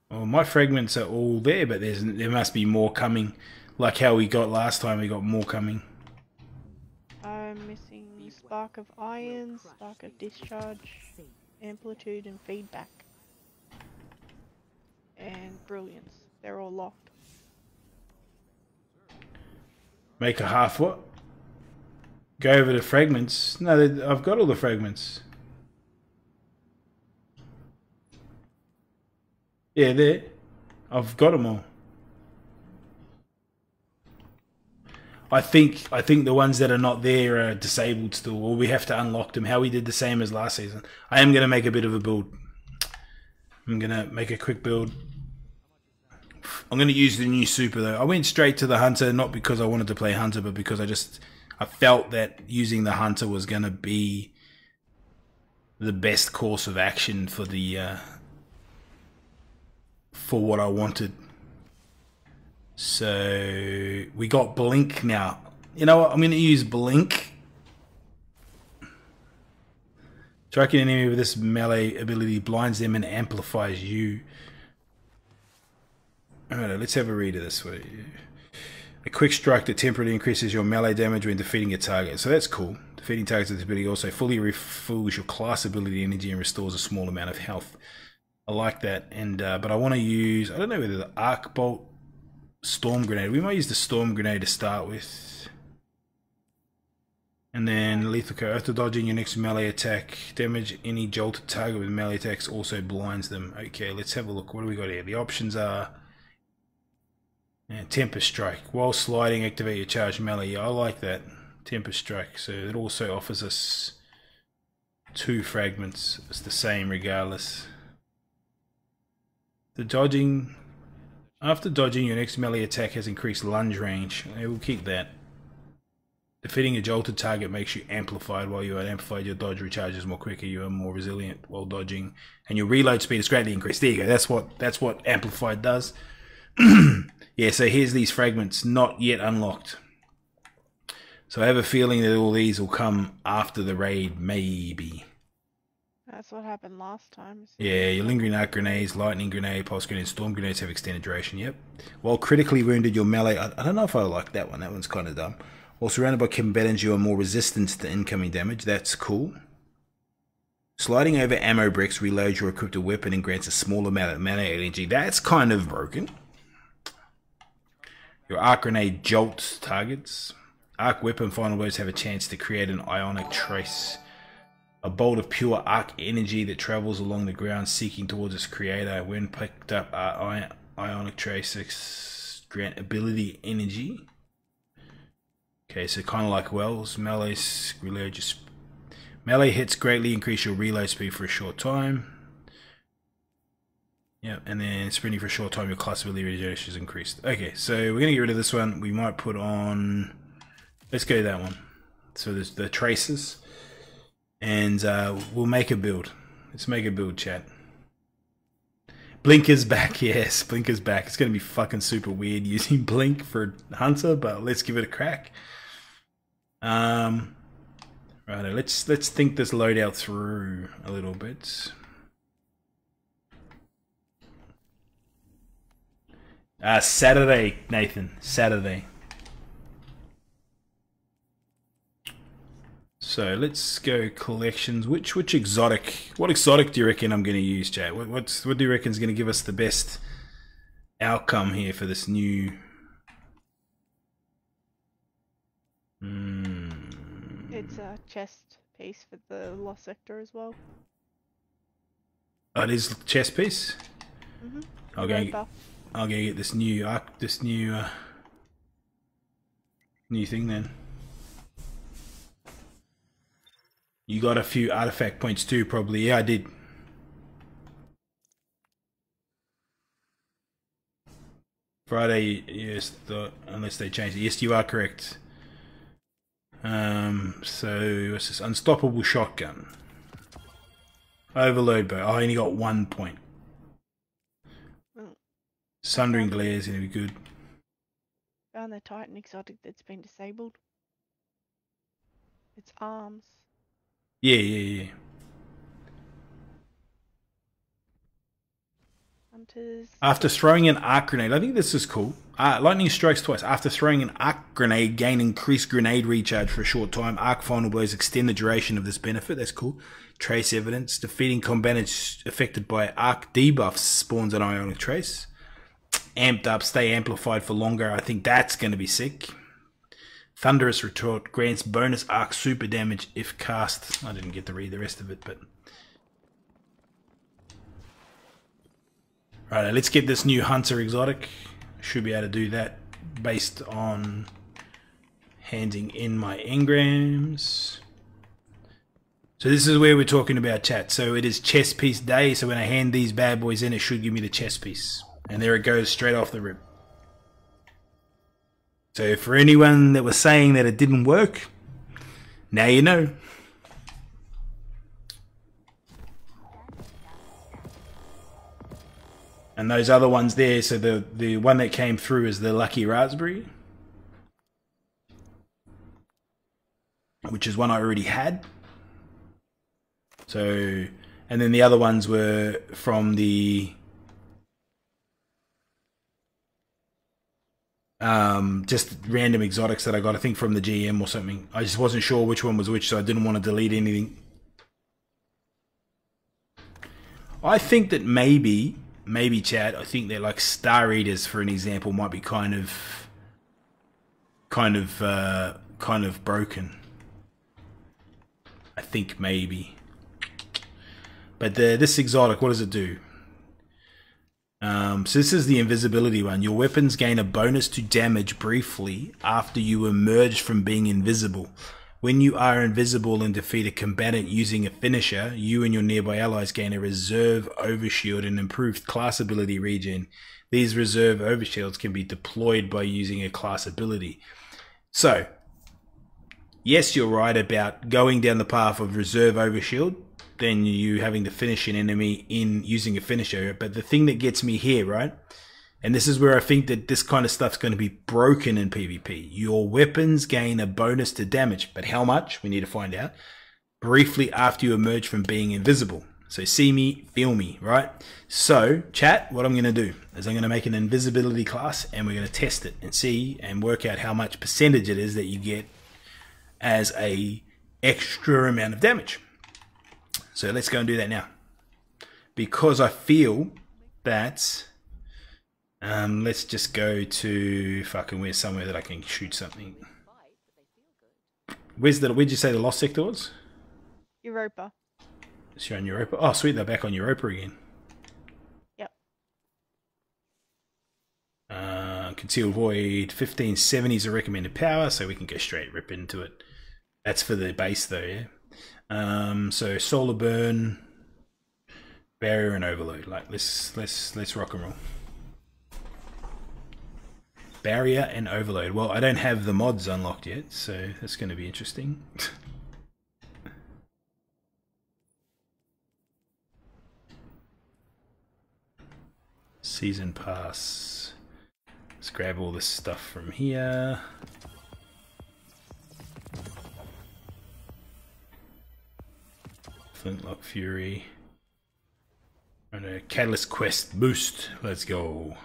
Well, my fragments are all there, but there's there must be more coming. Like how we got last time, we got more coming. I'm missing Spark of Iron, Spark of Discharge, Amplitude, and Feedback. And Brilliance. They're all locked. Make a half what? Go over the fragments. No, I've got all the fragments. Yeah, there. I've got them all. I think I think the ones that are not there are disabled still, or we have to unlock them. How we did the same as last season. I am going to make a bit of a build. I'm going to make a quick build. I'm going to use the new super though. I went straight to the hunter not because I wanted to play hunter, but because I just I felt that using the hunter was going to be the best course of action for the uh, for what I wanted. So we got blink now. You know what? I'm going to use blink. Striking an enemy with this melee ability blinds them and amplifies you. Alright, let's have a read of this. A quick strike that temporarily increases your melee damage when defeating a target. So that's cool. Defeating targets with this ability also fully refills your class ability energy and restores a small amount of health. I like that. And uh, but I want to use I don't know whether the arc bolt storm grenade. We might use the storm grenade to start with. And then lethal co after dodging your next melee attack, damage any jolted target with melee attacks also blinds them. Okay, let's have a look. What do we got here? The options are yeah, Tempest Strike. While sliding, activate your charged melee. I like that. Tempest Strike. So it also offers us two fragments. It's the same regardless. The dodging. After dodging, your next melee attack has increased lunge range. We'll keep that. Defeating a jolted target makes you amplified. While you are amplified, your dodge recharges more quicker. You are more resilient while dodging, and your reload speed is greatly increased. There you go. That's what that's what amplified does. yeah. So here's these fragments, not yet unlocked. So I have a feeling that all these will come after the raid, maybe. That's what happened last time. so- Yeah, your lingering arc grenades, lightning grenade, pulse grenade, storm grenades have extended duration. Yep. While critically wounded, your melee. I, I don't know if I like that one. That one's kind of dumb. While surrounded by combatants, you are more resistant to incoming damage. That's cool. Sliding over ammo bricks reloads your equipped weapon and grants a small amount of mana energy. That's kind of broken. Your arc grenade jolts targets. Arc weapon final words have a chance to create an ionic trace. A bolt of pure arc energy that travels along the ground seeking towards its creator. When picked up, ion- ionic traces grant ability energy. Okay, so kind of like Wells, melee just melee hits greatly increase your reload speed for a short time. Yep, and then sprinting for a short time, your class ability regeneration is increased. Okay, so we're gonna get rid of this one. We might put on. Let's go that one. So there's the traces, and uh, we'll make a build. Let's make a build, chat. Blinker's back, yes, Blinker's back. It's gonna be fucking super weird using Blink for Hunter, but let's give it a crack. Um, Right, let's let's think this loadout through a little bit. Uh, Saturday, Nathan. Saturday. So let's go collections. Which which exotic? What exotic do you reckon I'm going to use, Jay? What what's, what do you reckon is going to give us the best outcome here for this new? Hmm. It's a chest piece for the lost sector as well. Oh, it is chest piece. Mhm. I'll go. I'll go get this new arc, this new uh, new thing then. You got a few artifact points too, probably. Yeah, I did. Friday, yes, the, unless they change it. Yes, you are correct. Um, so what's this? Unstoppable shotgun. Overload bow. I only got one point. Sundering glare is gonna be good. found the Titan exotic that's been disabled. It's arms. Yeah, yeah, yeah. Hunters. After throwing an arc grenade, I think this is cool. Uh, lightning strikes twice. After throwing an arc grenade, gain increased grenade recharge for a short time. Arc final blows extend the duration of this benefit. That's cool. Trace evidence. Defeating combatants affected by arc debuffs spawns an ionic trace. Amped up, stay amplified for longer. I think that's going to be sick. Thunderous retort grants bonus arc super damage if cast. I didn't get to read the rest of it, but Right, let's get this new Hunter exotic. Should be able to do that based on handing in my engrams. So this is where we're talking about chat. So it is chess piece day. So when I hand these bad boys in, it should give me the chess piece. And there it goes straight off the rip. So for anyone that was saying that it didn't work, now you know. And those other ones there, so the, the one that came through is the Lucky Raspberry. Which is one I already had. So, and then the other ones were from the um, just random exotics that I got, I think from the GM or something. I just wasn't sure which one was which, so I didn't want to delete anything. I think that maybe, maybe Chad, I think that like Star Eaters, for an example, might be kind of, kind of, uh, kind of broken. I think maybe. But the, this exotic, what does it do? Um, so this is the invisibility one. Your weapons gain a bonus to damage briefly after you emerge from being invisible. When you are invisible and defeat a combatant using a finisher, you and your nearby allies gain a reserve overshield and improved class ability regen. These reserve overshields can be deployed by using a class ability. So, yes, you're right about going down the path of reserve overshield than you having to finish an enemy in using a finisher. But the thing that gets me here, right? And this is where I think that this kind of stuff's going to be broken in PvP. Your weapons gain a bonus to damage, but how much? We need to find out. Briefly after you emerge from being invisible. So see me, feel me, right? So, chat, what I'm going to do is I'm going to make an invisibility class and we're going to test it and see and work out how much percentage it is that you get as a extra amount of damage. So let's go and do that now. Because I feel that um, let's just go to fucking where's somewhere that I can shoot something. Where's the where'd you say the lost sector was? Europa. It's on Europa. Oh sweet, they're back on Europa again. Yep. Uh, concealed void, fifteen seventy is a recommended power, so we can go straight rip into it. That's for the base though, yeah. Um, so solar burn, barrier and overload. Like let's let's let's rock and roll. Barrier and overload. Well, I don't have the mods unlocked yet, so that's going to be interesting. Season pass. Let's grab all this stuff from here. Flintlock Fury. And a Catalyst Quest boost. Let's go.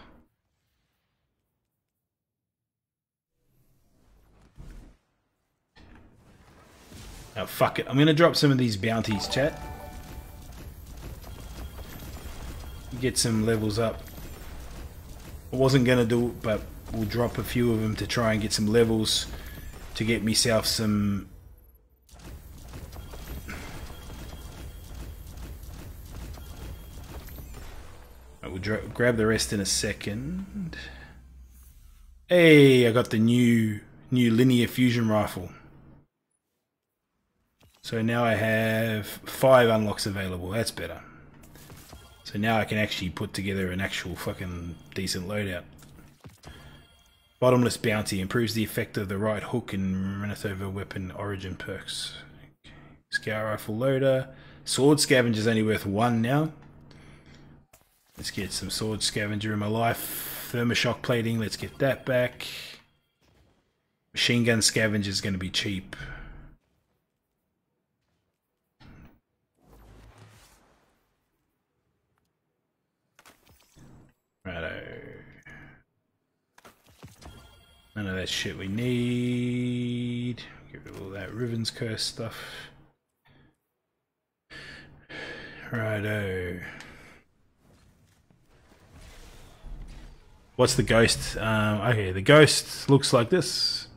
Oh, fuck it. I'm going to drop some of these bounties, chat. Get some levels up. I wasn't going to do it, but we'll drop a few of them to try and get some levels to get myself some I will grab the rest in a second. Hey, I got the new new linear fusion rifle. So now I have five unlocks available. That's better. So now I can actually put together an actual fucking decent loadout. Bottomless Bounty improves the effect of the right hook in Manitoba weapon origin perks. Okay. Scout Rifle Loader. Sword Scavenger is only worth one now. Let's get some Sword Scavenger in my life. Thermoshock plating, let's get that back. Machine Gun Scavenger is going to be cheap. Righto. None of that shit we need. Get rid of all that Riven's Curse stuff. Righto. What's the ghost? Um, okay, the ghost looks like this.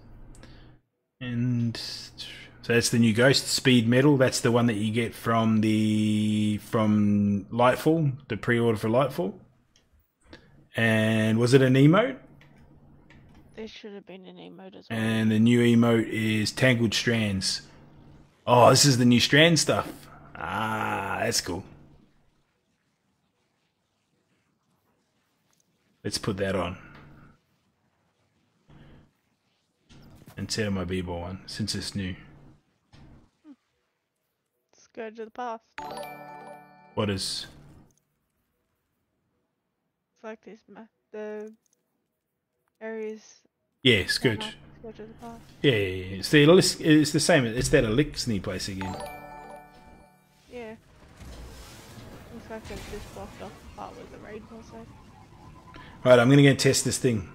And so that's the new ghost speed medal. That's the one that you get from the from Lightfall, the pre-order for Lightfall. And was it an emote? There should have been an emote as well. And the new emote is Tangled Strands. Oh, this is the new strand stuff. Ah, that's cool. Let's put that on. Instead of my b-ball one, since it's new. Scourge of the past. What is? It's like this, ma the areas. Yeah, Scourge. Scourge of the past. Yeah, yeah, yeah. It's the, it's the same. It's that Eliksni place again. Yeah. Looks like they've just blocked off the part with the raid was. So. Alright, I'm gonna go test this thing.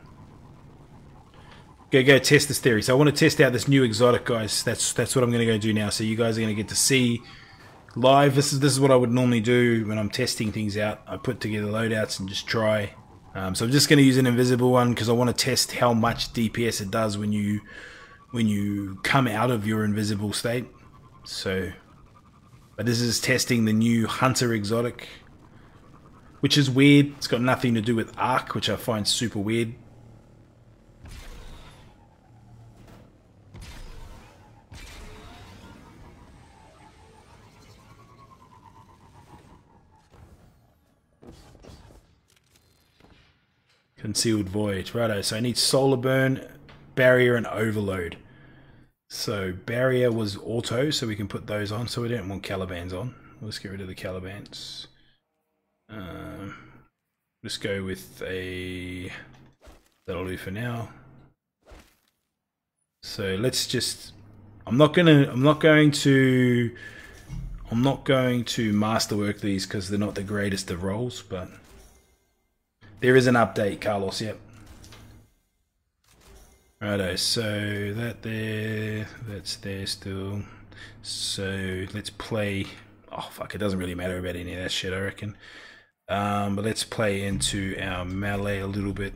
Go go test this theory. So I want to test out this new exotic, guys. That's that's what I'm gonna go do now. So you guys are gonna get to see live. This is this is what I would normally do when I'm testing things out. I put together loadouts and just try. Um, so I'm just going to use an invisible one because I want to test how much DPS it does when you when you come out of your invisible state. So, but this is testing the new Hunter exotic, which is weird. It's got nothing to do with Arc, which I find super weird. Concealed Void. Righto, so I need Solar Burn, Barrier, and Overload. So Barrier was auto, so we can put those on. So we don't want Calibans on. Let's get rid of the Calibans. Um, let's go with a... That'll do for now. So let's just... I'm not gonna... I'm not going to... I'm not going to masterwork these because they're not the greatest of rolls, but... There is an update, Carlos, yep. Righto, so that there, that's there still. So let's play, oh fuck, it doesn't really matter about any of that shit, I reckon. Um, but let's play into our melee a little bit.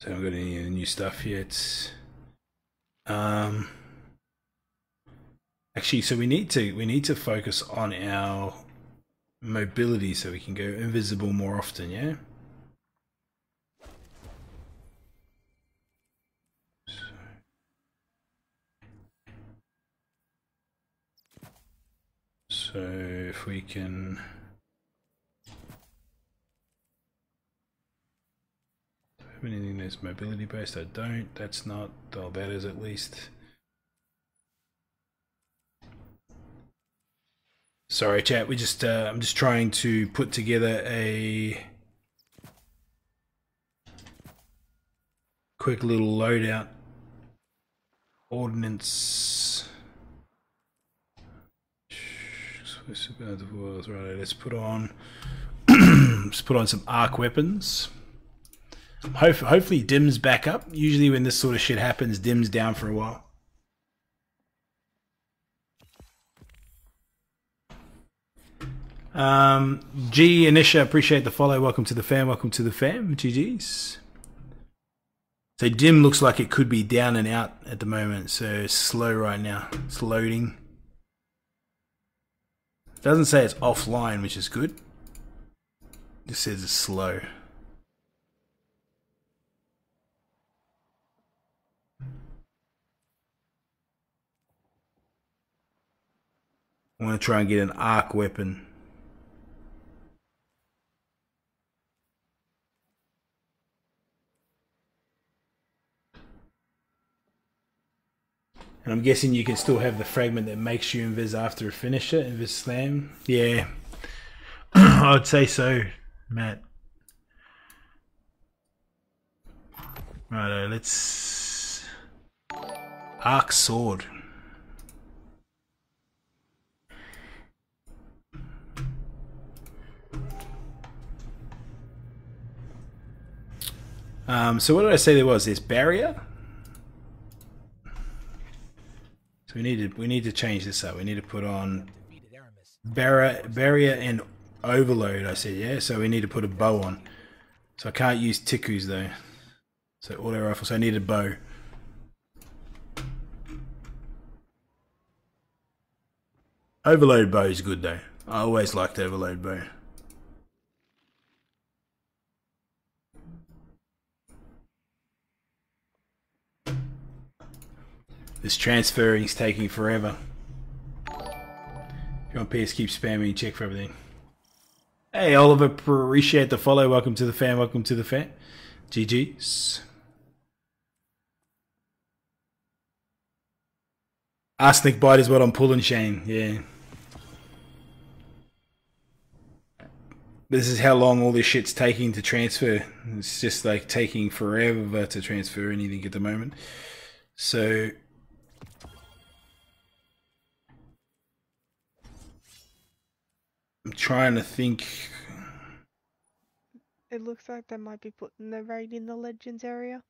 So I haven't got any new stuff yet. Um, actually, so we need to we need to focus on our mobility so we can go invisible more often. Yeah. So if we can. have anything that's mobility based? I don't. That's not. Oh, that is at least. Sorry, chat. We just uh, I'm just trying to put together a quick little loadout. Ordnance. Right, let's put on let's put on some arc weapons. Hope, hopefully Dim's back up. Usually when this sort of shit happens, Dim's down for a while. Um, G Anisha, appreciate the follow. Welcome to the fam. Welcome to the fam. GG's. So Dim looks like it could be down and out at the moment. So slow right now. It's loading. Doesn't say it's offline, which is good. Just says it's slow. I want to try and get an arc weapon. And I'm guessing you can still have the fragment that makes you invis after a finisher, invis slam. Yeah. I'd say so, Matt. Righto, let's arc sword. Um, so what did I say there was? There's barrier. So we need to we need to change this up. We need to put on barrier barrier and overload. I said yeah. So we need to put a bow on. So I can't use Ticuu's though. So auto rifle. So I need a bow. Overload bow is good though. I always liked overload bow. This transferring is taking forever. If you want PS, keep spamming, check for everything. Hey, Oliver, appreciate the follow. Welcome to the fan. Welcome to the fan. GG's. Arsenic bite is what I'm pulling, Shane. Yeah. This is how long all this shit's taking to transfer. It's just like taking forever to transfer anything at the moment. So I'm trying to think. It looks like they might be putting the raid in the Legends area.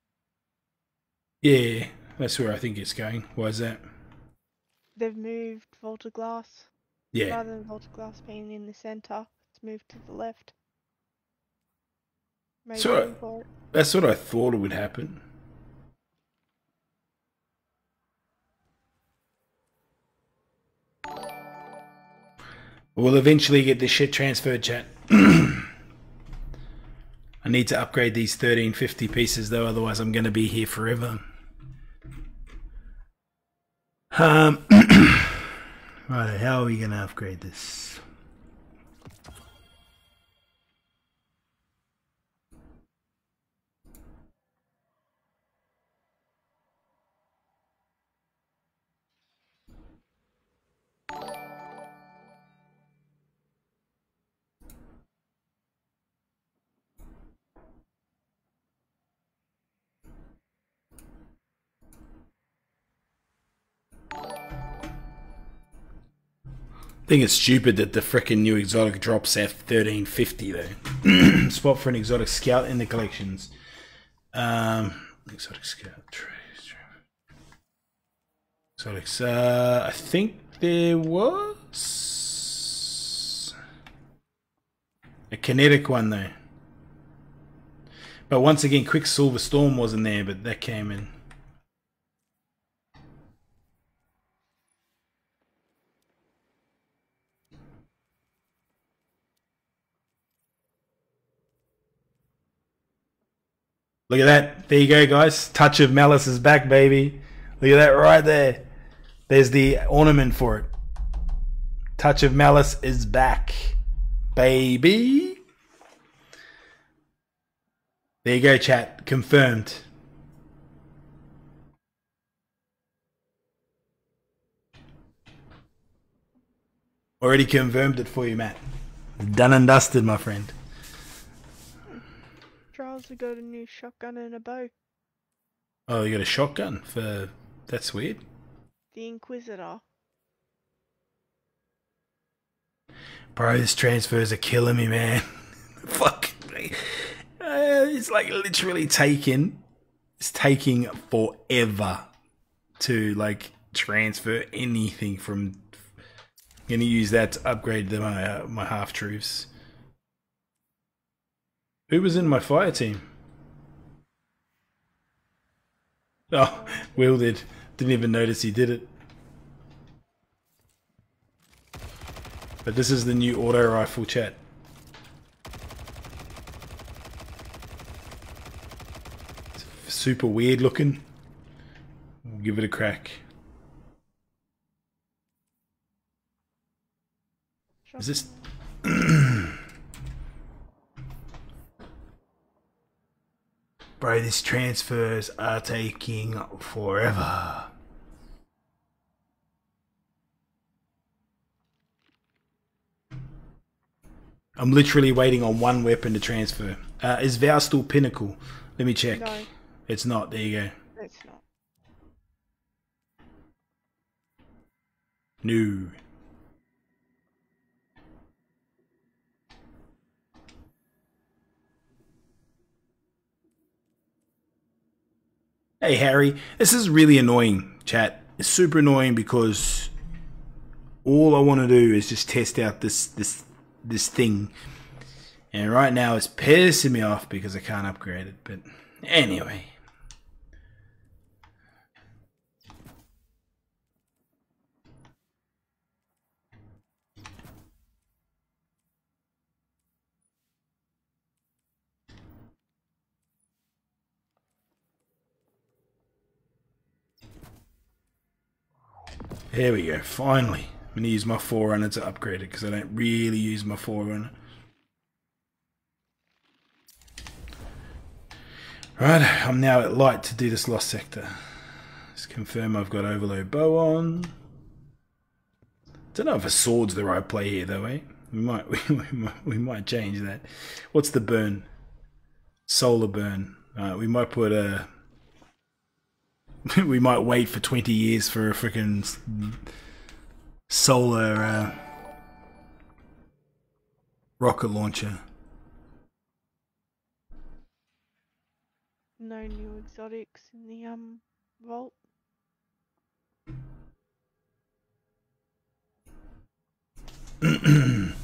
Yeah, that's where I think it's going. Why is that? They've moved Vault of Glass. Yeah. Rather than Vault of Glass being in the centre, it's moved to the left. Maybe So- for it. That's what I thought it would happen. We'll eventually get this shit transferred, chat. I need to upgrade these 1350 pieces though, otherwise I'm going to be here forever. Um, right, how are we going to upgrade this? Think it's stupid that the frickin' new exotic drops at 1350 though. Spot for an exotic scout in the collections. Um, exotic scout. Exotics. Uh, I think there was a kinetic one though. But once again, Quicksilver Storm wasn't there, but that came in. Look at that. There you go, guys. Touch of Malice is back, baby. Look at that right there. There's the ornament for it. Touch of Malice is back, baby. There you go, chat. Confirmed. Already confirmed it for you, Matt. Done and dusted, my friend. Have got a new shotgun and a bow. Oh, you got a shotgun for. That's weird. The Inquisitor. Bro, these transfers are killing me, man. Fuck. Uh, it's like literally taking. It's taking forever to like transfer anything from. I'm gonna use that to upgrade the, my uh, my half truths. Who was in my fire team? Oh, Will did. Didn't even notice he did it. But this is the new auto rifle chat. It's super weird looking. We'll give it a crack. Is this Bro, these transfers are taking forever. I'm literally waiting on one weapon to transfer. Uh, is Vow still Pinnacle? Let me check. No, It's not. There you go. it's not. No. Hey Harry, this is really annoying, chat. It's super annoying because all I want to do is just test out this this this thing. And right now it's pissing me off because I can't upgrade it. But anyway. There we go, finally. I'm going to use my Forerunner to upgrade it because I don't really use my Forerunner. Right, I'm now at light to do this lost sector. Just confirm I've got overload bow on. Don't know if a sword's the right play here though, eh? We might we, might we might change that. What's the burn? Solar burn. Alright, we might put a we might wait for 20 years for a freaking solar uh, rocket launcher. No new exotics in the um vault.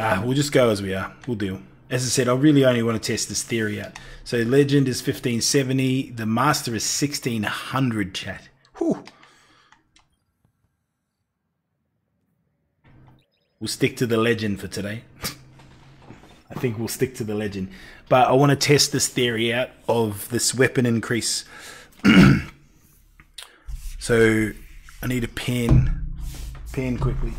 Ah, we'll just go as we are. We'll deal. As I said, I really only want to test this theory out. So legend is 1570. The master is 1600 chat. Whew. We'll stick to the legend for today. I think we'll stick to the legend. But I want to test this theory out of this weapon increase. so I need a pen. Pen quickly.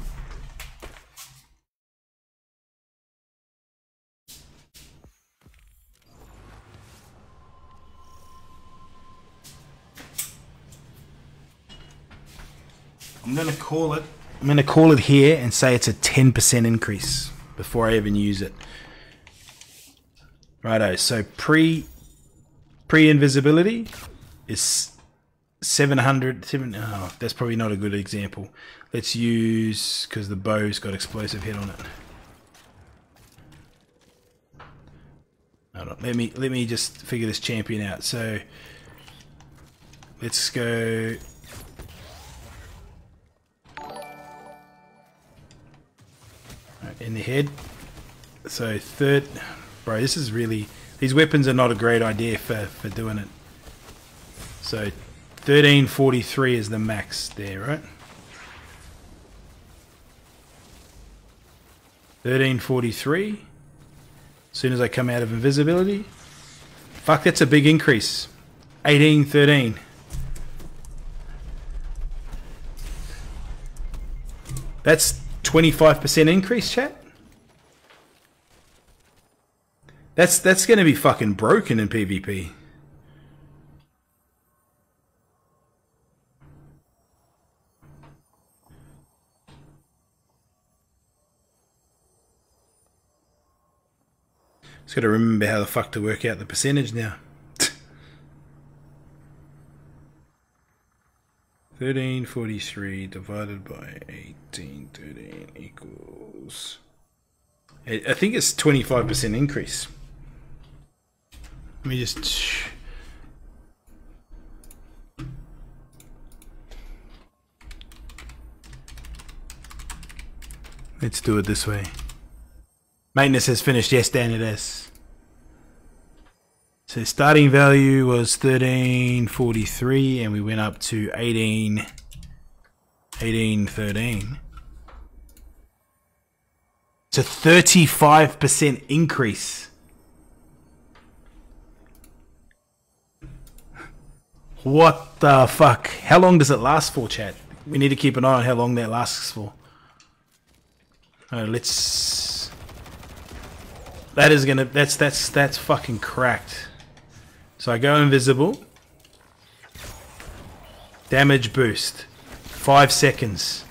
I'm gonna call it. I'm gonna call it here and say it's a 10% increase before I even use it. Righto. So pre pre invisibility is 700. Seven, oh, that's probably not a good example. Let's use because the bow's got explosive hit on it. Hold on. Let me let me just figure this champion out. So let's go in the head. So third, bro, this is really these weapons are not a great idea for for doing it. So 1343 is the max there, right? 1343. As soon as I come out of invisibility. Fuck, that's a big increase. 1813. That's 25% increase, chat? That's that's going to be fucking broken in PvP. Just got to remember how the fuck to work out the percentage now. Thirteen forty three divided by eighteen thirteen equals. I think it's twenty five percent increase. Let me just. Let's do it this way. Maintenance has finished. Yes, Dan, it has. So starting value was 1343 and we went up to 18 1813. It's a 35% increase. What the fuck? How long does it last for, chat? We need to keep an eye on how long that lasts for. Uh, let's. That is gonna. That's that's that's fucking cracked. So I go invisible. Damage boost. Five seconds.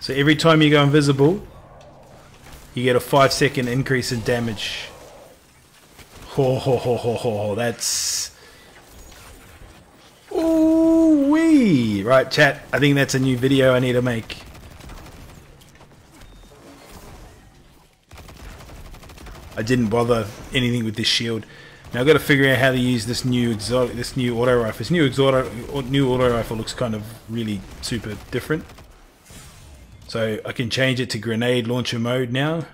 So every time you go invisible, you get a five second increase in damage. Ho ho ho ho ho, that's. Ooh wee! Right, chat, I think that's a new video I need to make. I didn't bother anything with this shield. Now I've got to figure out how to use this new exotic, this new auto rifle. This new exotic, new auto rifle looks kind of really super different. So I can change it to grenade launcher mode now.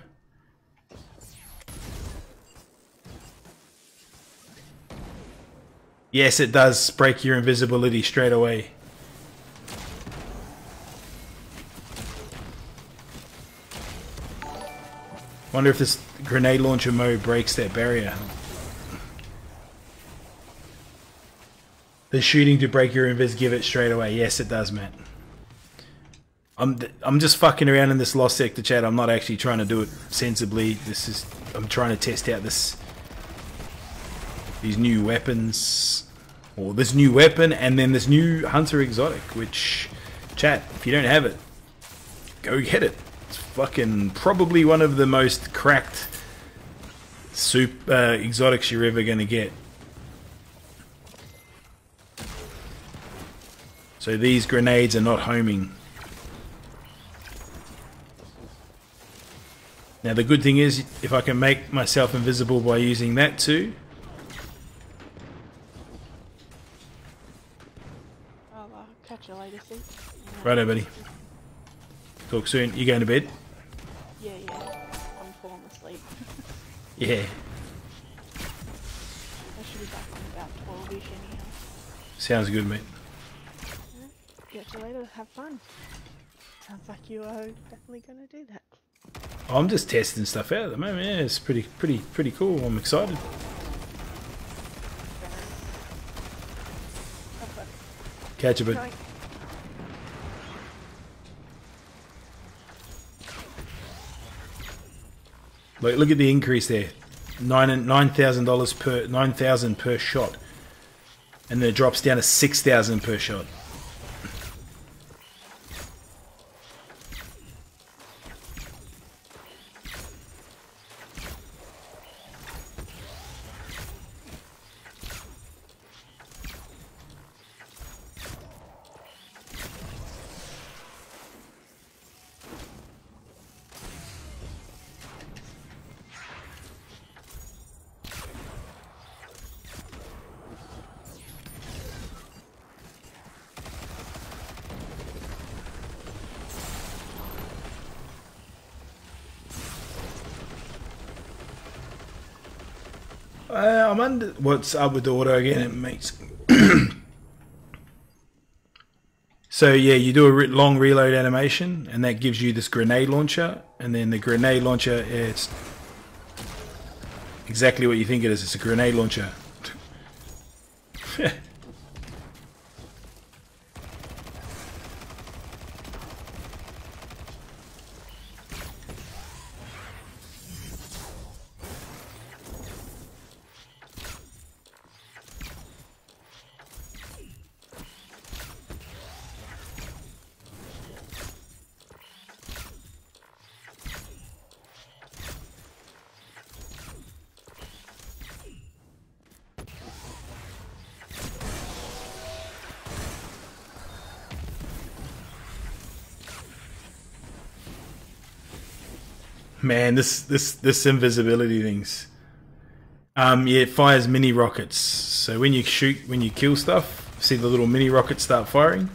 Yes, it does break your invisibility straight away. Wonder if this grenade launcher mode breaks that barrier. The shooting to break your invis give it straight away. Yes, it does, man. I'm I'm just fucking around in this lost sector chat. I'm not actually trying to do it sensibly. This is I'm trying to test out this these new weapons or this new weapon and then this new hunter exotic which chat if you don't have it go get it. It's fucking probably one of the most cracked soup uh, exotics you're ever gonna get. So these grenades are not homing. Now the good thing is if I can make myself invisible by using that too I'll uh, catch you later, see? Righto, buddy. Talk soon. You going to bed? Yeah, yeah. I'm falling asleep. Yeah. I should be back in about 12ish anyhow. Sounds good, mate. Catch you later. Have fun. Sounds like you are definitely gonna do that. I'm just testing stuff out at the moment. Yeah, it's pretty, pretty, pretty cool. I'm excited. Catch you, bud. Look, look at the increase there. Nine nine thousand dollars per nine thousand per shot, and then it drops down to six thousand per shot. Uh, I'm under. What's up with the auto again? It makes. so yeah, you do a re- long reload animation, and that gives you this grenade launcher, and then the grenade launcher it's exactly what you think it is. It's a grenade launcher. Man, this this this invisibility things. Um, yeah, it fires mini rockets. So when you shoot, when you kill stuff, see the little mini rockets start firing.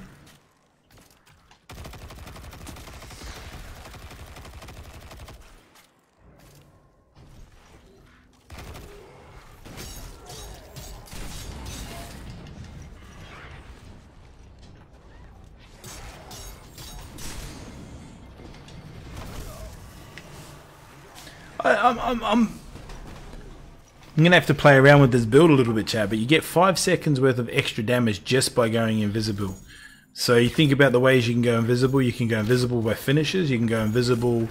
I, I'm, I'm, I'm, I'm gonna have to play around with this build a little bit, Chad. But you get five seconds worth of extra damage just by going invisible. So you think about the ways you can go invisible. You can go invisible by finishes. You can go invisible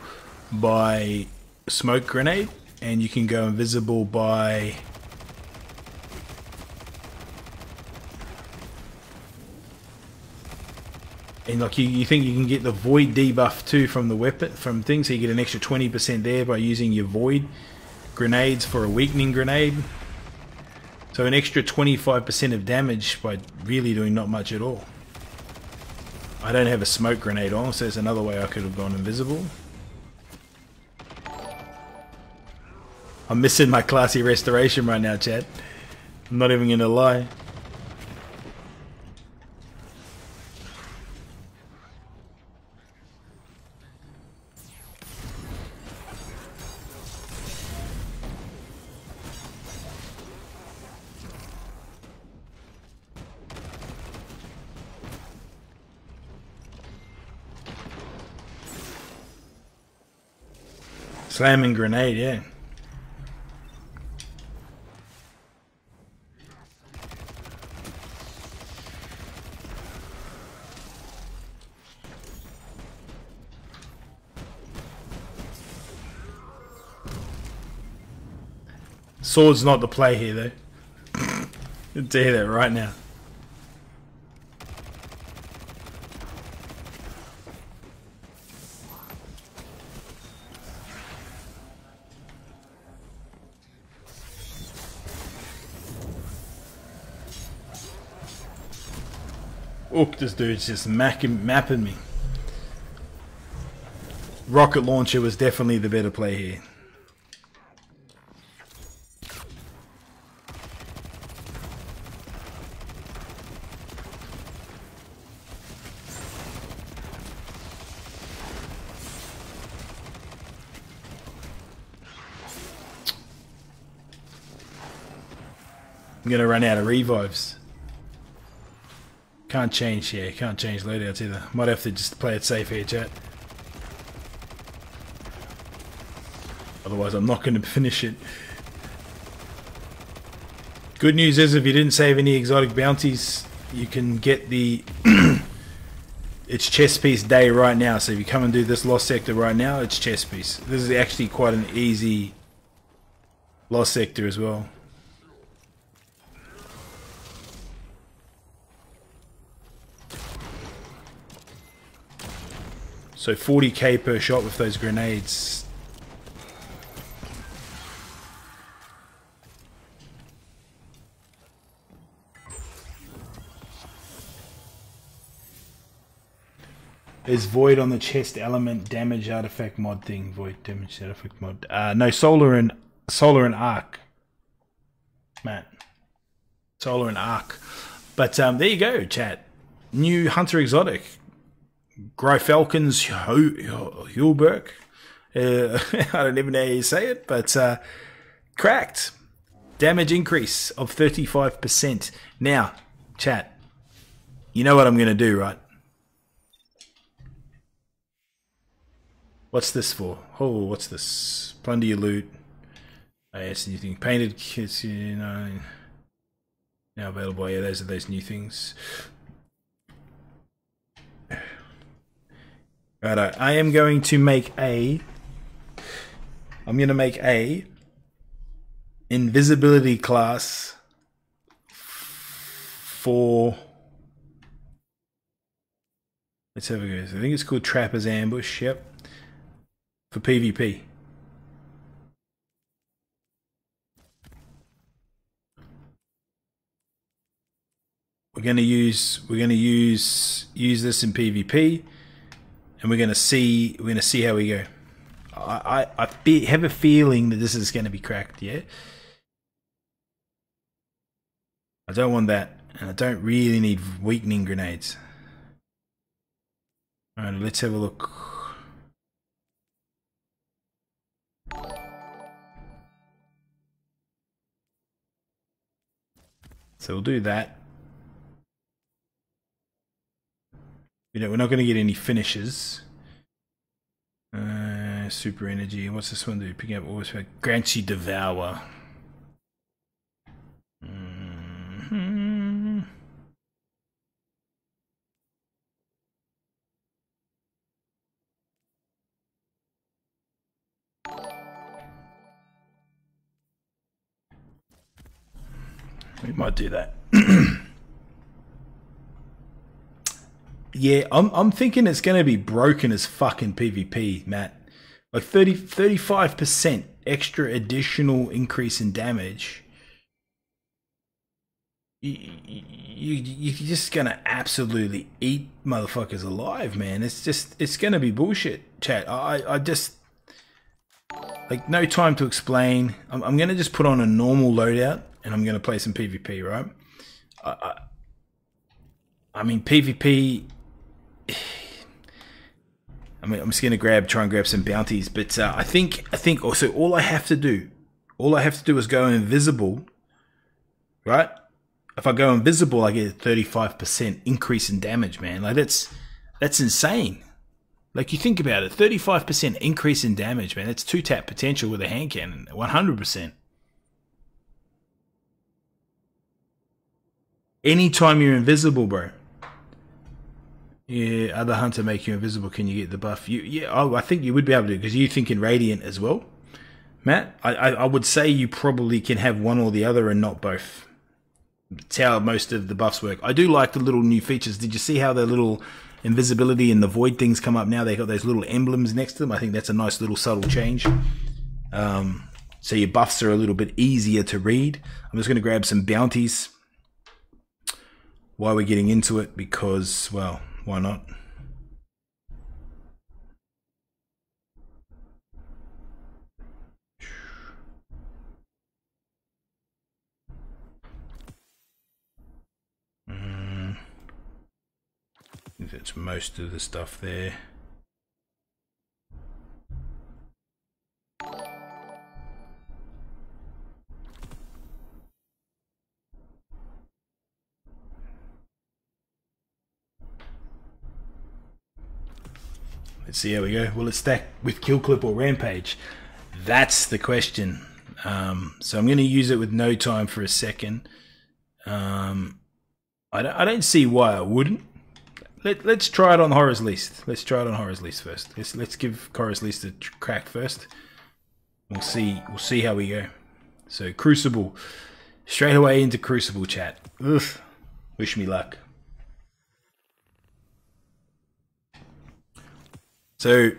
by smoke grenade, and you can go invisible by And like you, you think you can get the void debuff too from the weapon from things, so you get an extra twenty percent there by using your void grenades for a weakening grenade. So an extra twenty five percent of damage by really doing not much at all. I don't have a smoke grenade on, so there's another way I could have gone invisible. I'm missing my classy restoration right now, Chad. I'm not even gonna lie. Slamming grenade, yeah. Sword's not the play here, though. I'll that right now. Ook, this dude's just macking, mapping me. Rocket launcher was definitely the better play here. I'm gonna run out of revives. Can't change here, can't change loadouts either. Might have to just play it safe here, chat. Otherwise I'm not gonna finish it. Good news is if you didn't save any exotic bounties, you can get the it's chess piece day right now. So if you come and do this lost sector right now, it's chess piece. This is actually quite an easy lost sector as well. So 40k per shot with those grenades. Is Void on the chest element damage artifact mod thing? Void damage artifact mod. Uh, no, Solar and Solar and Arc. Matt. Solar and Arc. But um, there you go, chat. New Hunter Exotic. Gyrfalcon's Hauberk. Uh, I don't even know how you say it, but uh, cracked. Damage increase of 35%. Now, chat, you know what I'm going to do, right? What's this for? Oh, what's this? Plunder your loot. Oh, yes, new thing. Painted kits, you know. Now available. Yeah, those are those new things. Righto, I am going to make a. I'm going to make a invisibility class for. Let's have a go. I think it's called Trapper's Ambush. Yep, for PvP. We're going to use we're going to use use this in PvP and we're going to see we're going to see how we go. I, I, I fe- have a feeling that this is going to be cracked, yeah? I don't want that, and I don't really need weakening grenades. Alright, let's have a look. So we'll do that. You know, we're not going to get any finishes. Uh, super energy. What's this one do? Picking up always grants you devour. Mhm. We might do that. yeah, I'm I'm thinking it's going to be broken as fucking PvP, Matt. Like 30 35% extra additional increase in damage. You, you, you're just gonna absolutely eat motherfuckers alive, man. It's just, it's gonna be bullshit, chat. I, I just, like, no time to explain. I'm, I'm gonna just put on a normal loadout and I'm gonna play some PvP, right? I, I, I mean, PvP. I mean, I'm just gonna grab, try and grab some bounties, but uh, I think, I think also all I have to do, all I have to do is go invisible, right? If I go invisible, I get a 35% increase in damage, man. Like that's, that's insane. Like you think about it, 35% increase in damage, man. That's two tap potential with a hand cannon, 100%. Anytime you're invisible, bro. Yeah, other hunter make you invisible. Can you get the buff? You, yeah, oh, I think you would be able to because you think in radiant as well, Matt. I, I, I would say you probably can have one or the other and not both. It's how most of the buffs work. I do like the little new features. Did you see how the little invisibility and the void things come up now? They got those little emblems next to them. I think that's a nice little subtle change. Um, so your buffs are a little bit easier to read. I'm just going to grab some bounties while we're getting into it because, well, why not? Mm. I think that's most of the stuff there. Let's see how we go. Will it stack with kill clip or rampage? That's the question. Um, so I'm going to use it with no time for a second. Um, I, don't, I don't see why I wouldn't. Let, let's try it on Horror's Least. Let's try it on Horror's Least first. Let's, let's give Horror's Least a crack first. We'll see. We'll see how we go. So Crucible, straight away into Crucible chat. Ugh. Wish me luck. So,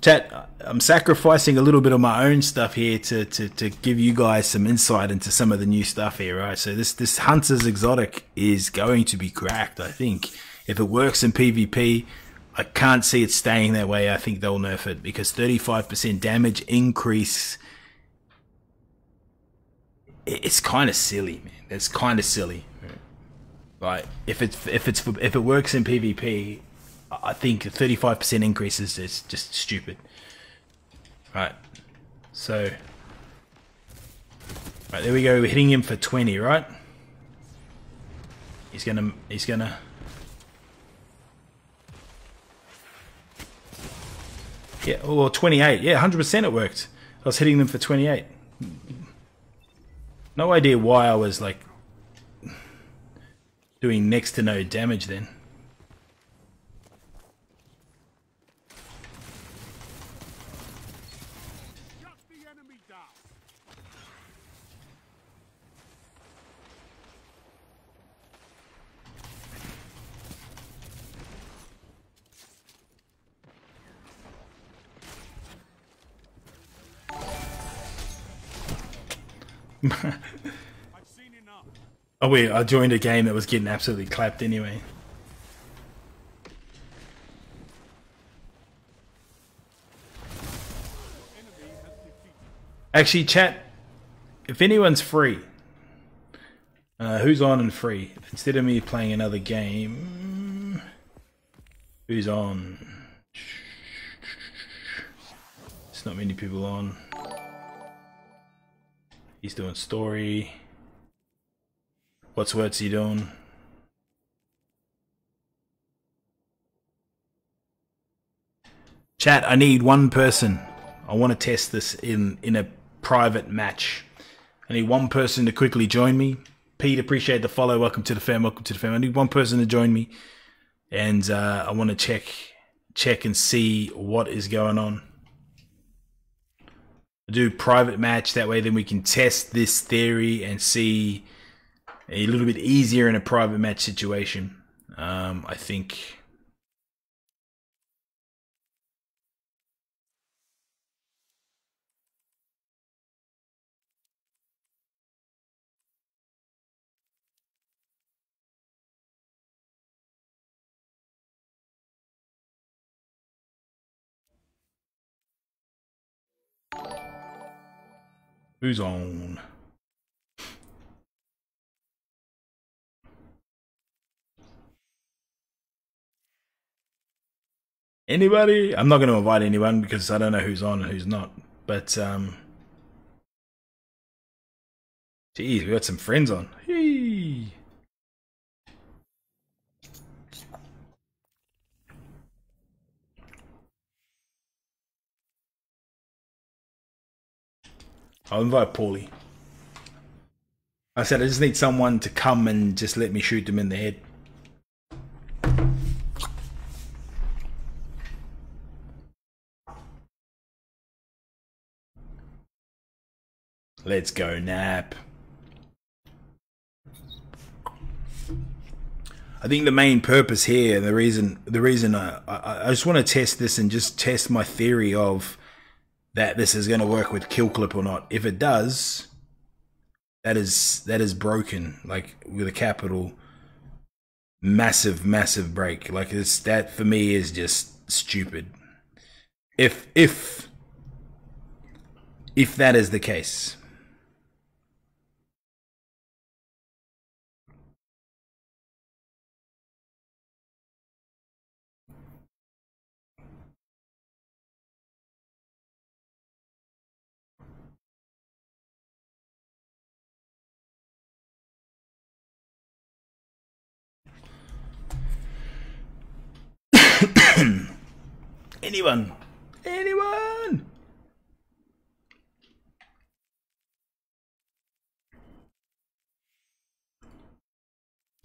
chat, I'm sacrificing a little bit of my own stuff here to, to, to give you guys some insight into some of the new stuff here, right? So this this Hunter's Exotic is going to be cracked, I think. If it works in PvP, I can't see it staying that way. I think they'll nerf it because 35% damage increase. It's kind of silly, man. It's kind of silly. Like if it's if it's if it works in PvP, I think 35% increase is, is just stupid. Right. So. Right, there we go. We're hitting him for 20, right? He's gonna. He's gonna. Yeah, oh, or 28. Yeah, 100% it worked. I was hitting them for 28. No idea why I was like doing next to no damage then. Oh wait, I joined a game that was getting absolutely clapped anyway. Actually, chat. If anyone's free, uh, who's on and free? Instead of me playing another game, who's on? It's not many people on. He's doing story. What's what's he doing? Chat, I need one person. I want to test this in in a private match. I need one person to quickly join me. Pete, appreciate the follow. Welcome to the fam. Welcome to the fam. I need one person to join me, and uh, I want to check check and see what is going on. Do private match that way, then we can test this theory and see a little bit easier in a private match situation. Um, I think. Who's on? Anybody? I'm not going to invite anyone because I don't know who's on and who's not. But um, geez, we got some friends on. Hey. I'll invite Paulie. I said I just need someone to come and just let me shoot them in the head. Let's go nap. I think the main purpose here, the reason, the reason I, I, I just want to test this and just test my theory of that this is going to work with kill clip or not. If it does, that is that is broken. Like with a capital, massive, massive break. Like this, that for me is just stupid. If if if that is the case. Anyone? Anyone?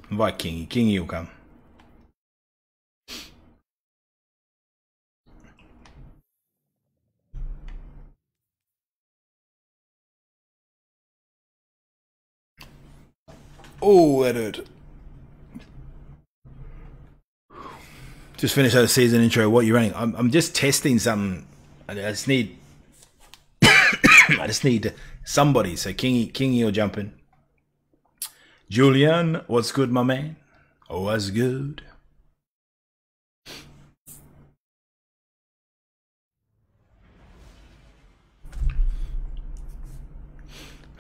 Invite King. Kingy will come. Oh, that Just finished the season intro. What you running? I'm, I'm just testing something. I just need. I just need somebody. So Kingy, Kingy, will jump in. Julian, what's good, my man? Oh, what's good?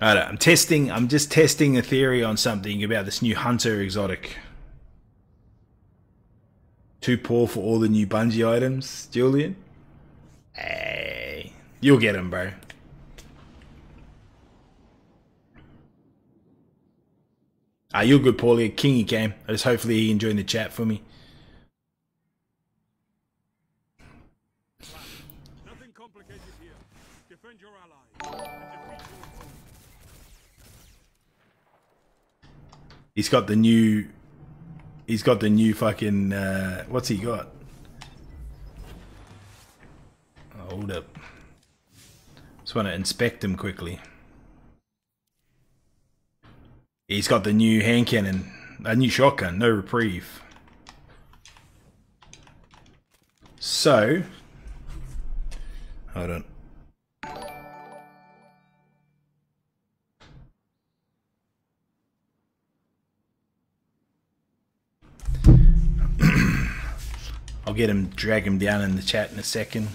Alright, I'm testing. I'm just testing a theory on something about this new Hunter exotic. Too poor for all the new Bungie items, Julian? Hey, you'll get them, bro. Ah, you're good, Paulie. Kingy came. I just hopefully he enjoyed the chat for me. Nothing complicated here. Defend your ally. and defeat your opponent. He's got the new. He's got the new fucking. Uh, what's he got? Hold up. Just want to inspect him quickly. He's got the new hand cannon, a new shotgun, no reprieve. So, hold on. I'll get him, drag him down in the chat in a second.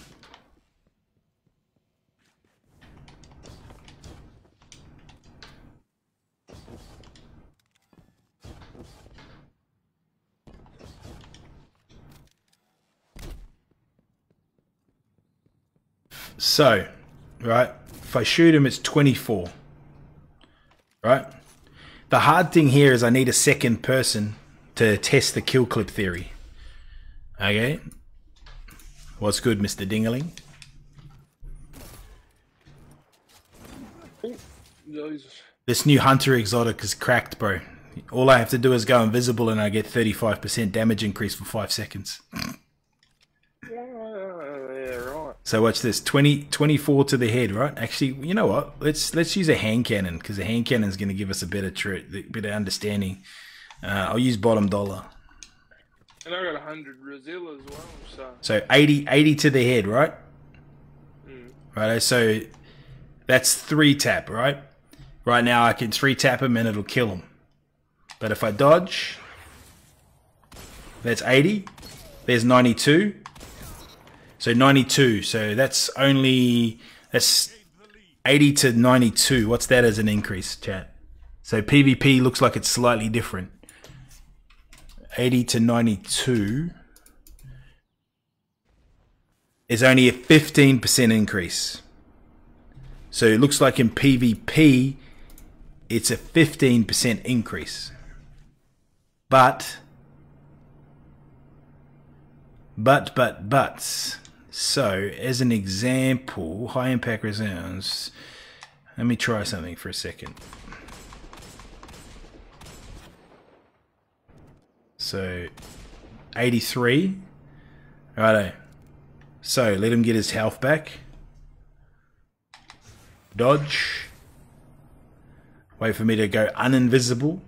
So, right, if I shoot him, it's 24. Right? The hard thing here is I need a second person to test the kill clip theory. Okay? What's good, Mr. Dingaling? This new Hunter exotic is cracked, bro. All I have to do is go invisible and I get 35% damage increase for 5 seconds. So watch this 20, 24 to the head, right? Actually, you know what? Let's let's use a hand cannon because the hand cannon is going to give us a better tr- better understanding. Uh, I'll use bottom dollar. And I got hundred resil as well, so So 80, 80 to the head, right? Mm. Right. So that's three tap, right? Right now I can three tap him and it'll kill him. But if I dodge, that's 80. There's 92. So 92. So that's only that's 80 to 92. What's that as an increase, chat? So PvP looks like it's slightly different. 80 to 92 is only a 15% increase. So it looks like in PvP, it's a 15% increase. But, but, but, but, so as an example, high impact resounds. Let me try something for a second. So, 83. Righto. So, let him get his health back. Dodge. Wait for me to go uninvisible.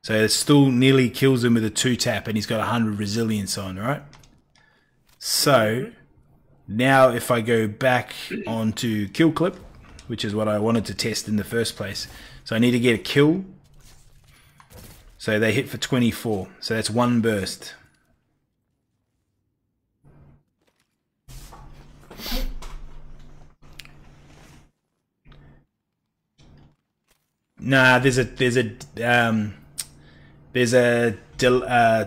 So it still nearly kills him with a two tap and he's got 100 resilience on, right? So now if I go back onto kill clip, which is what I wanted to test in the first place. So I need to get a kill. So they hit for 24. So that's one burst. Nah, there's a there's a um, there's a, uh,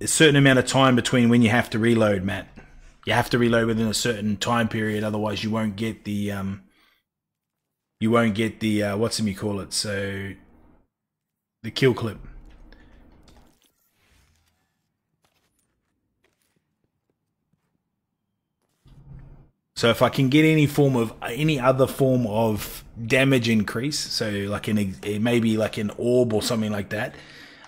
a certain amount of time between when you have to reload, Matt. You have to reload within a certain time period, otherwise you won't get the um, you won't get the uh, what's them you call it? So the kill clip. So if I can get any form of any other form of damage increase, so like an it may be like an orb or something like that,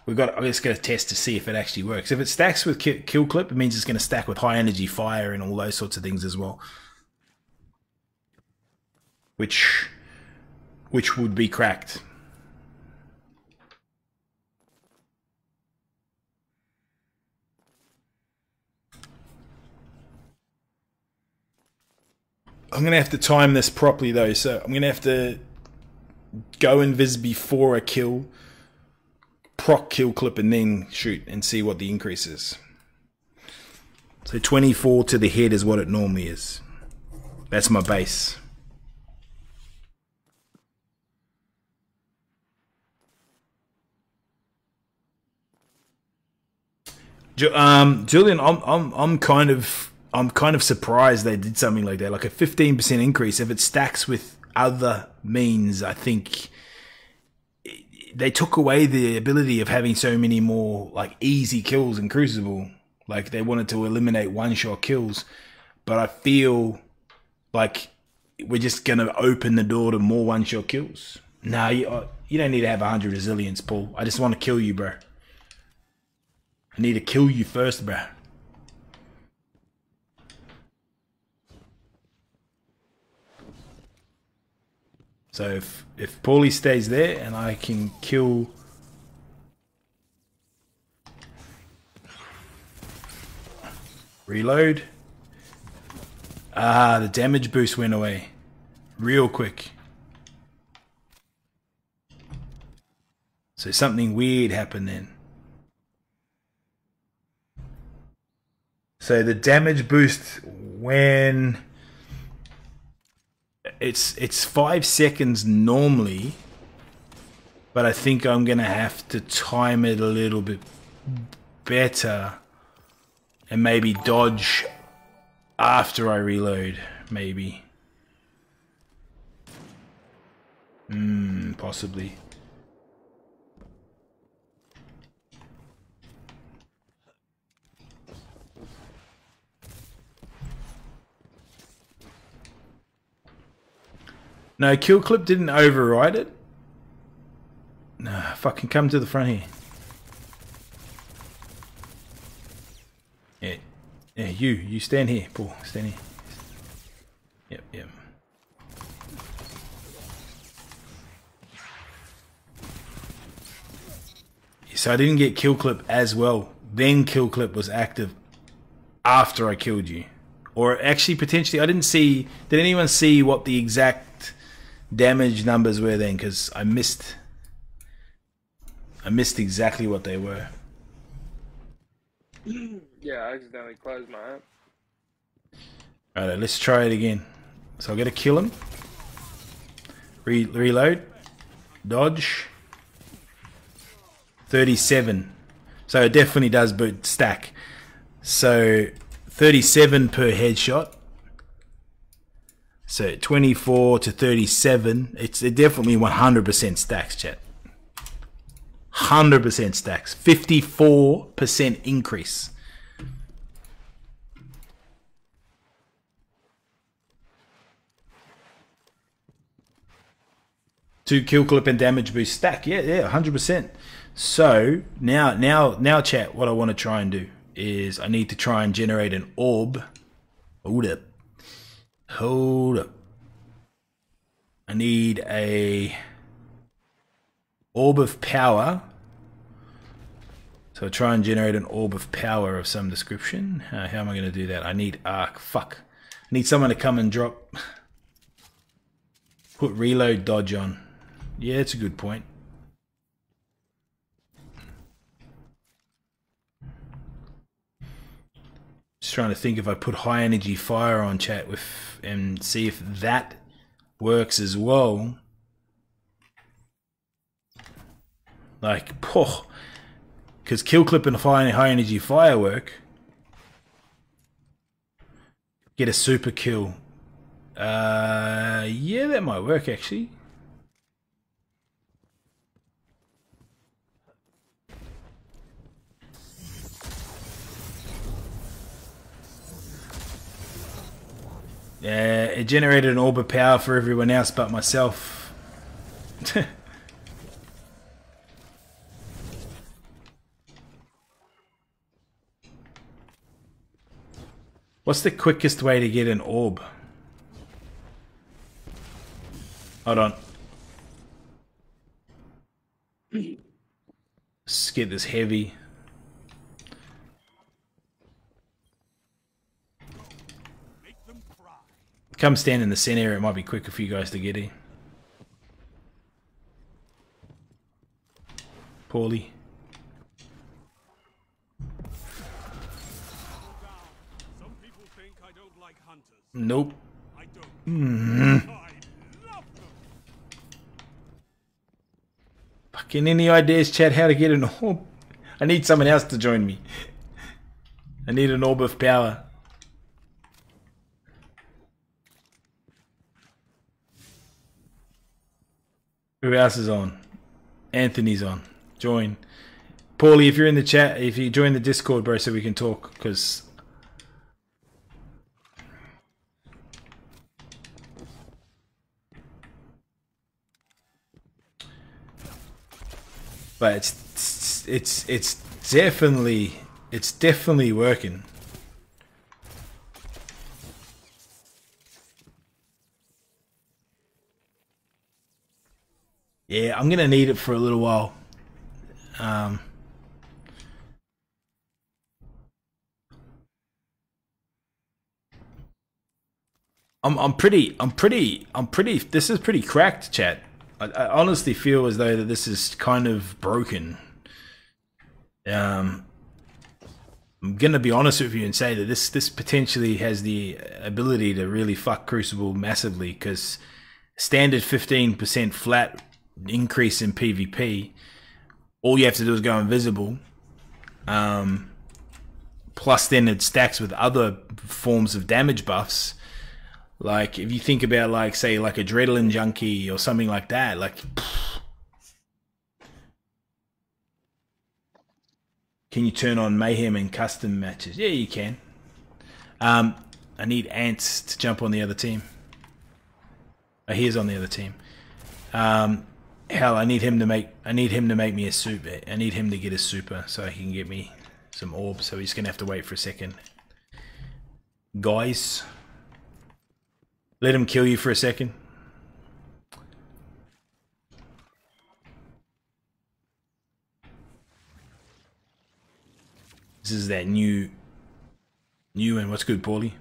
we've got I'm just going to test to see if it actually works. If it stacks with kill clip, it means it's going to stack with high energy fire and all those sorts of things as well, which which would be cracked. I'm gonna have to time this properly though, so I'm gonna have to go invis before a kill, proc kill clip, and then shoot and see what the increase is. So 24 to the head is what it normally is. That's my base. Um, Julian, I'm I'm I'm kind of I'm kind of surprised they did something like that, like a 15% increase. If it stacks with other means, I think they took away the ability of having so many more like easy kills in Crucible. Like they wanted to eliminate one shot kills, but I feel like we're just gonna open the door to more one shot kills. No, you, uh, you don't need to have 100 resilience, Paul. I just want to kill you, bro. I need to kill you first, bro. So if if Paulie stays there and I can kill reload. Ah, the damage boost went away. Real quick. So something weird happened then. So the damage boost when it's it's five seconds normally, but I think I'm gonna have to time it a little bit better and maybe dodge after I reload, maybe. Hmm, possibly. No, kill clip didn't override it. No, fucking come to the front here. Yeah, yeah, you, you stand here, Paul, stand here. Yep, yep. So I didn't get kill clip as well. Then kill clip was active after I killed you. Or actually, potentially, I didn't see. Did anyone see what the exact damage numbers were then? Because I missed. I missed exactly what they were. Yeah, I accidentally closed my app. Alright, let's try it again. So I gotta kill him. Re reload. Dodge. 37. So it definitely does boot stack. So 37 per headshot. So 24 to 37. It's it definitely 100% stacks, chat. 100% stacks. 54% increase. to kill clip and damage boost stack. Yeah, yeah, hundred percent. So now, now, now, chat. What I want to try and do is I need to try and generate an orb. Hold up, hold up. I need a orb of power. So try and generate an orb of power of some description. Uh, how am I going to do that? I need arc. Fuck. I need someone to come and drop. Put reload dodge on. Yeah, it's a good point. Just trying to think if I put high energy fire on chat with and see if that works as well. Like, poh, because kill clip and high high energy firework get a super kill. Uh, yeah, that might work actually. Yeah, it generated an orb of power for everyone else but myself. What's the quickest way to get an orb? Hold on. Let's get this heavy. Come stand in the center, it might be quicker for you guys to get in. Paulie. Nope. Mm. Them. Fucking any ideas, Chad, how to get an orb? I need someone else to join me. I need an orb of power. Who else is on? Anthony's on. Join. Paulie, if you're in the chat, if you join the Discord, bro, so we can talk, because but it's it's it's definitely it's definitely working. Yeah, I'm gonna need it for a little while. Um, I'm I'm pretty I'm pretty I'm pretty this is pretty cracked, chat. I, I honestly feel as though that this is kind of broken. Um, I'm gonna be honest with you and say that this this potentially has the ability to really fuck Crucible massively because standard 15% flat increase in PvP. All you have to do is go invisible. Um, plus then it stacks with other forms of damage buffs. Like if you think about like say like adrenaline junkie or something like that, like can you turn on mayhem in custom matches? Yeah, you can. Um, I need ants to jump on the other team. Oh, he is on the other team. Um, hell, I need him to make. I need him to make me a super. I need him to get a super so he can get me some orbs. So he's gonna have to wait for a second. Guys, let him kill you for a second. This is that new, new and what's good, Paulie?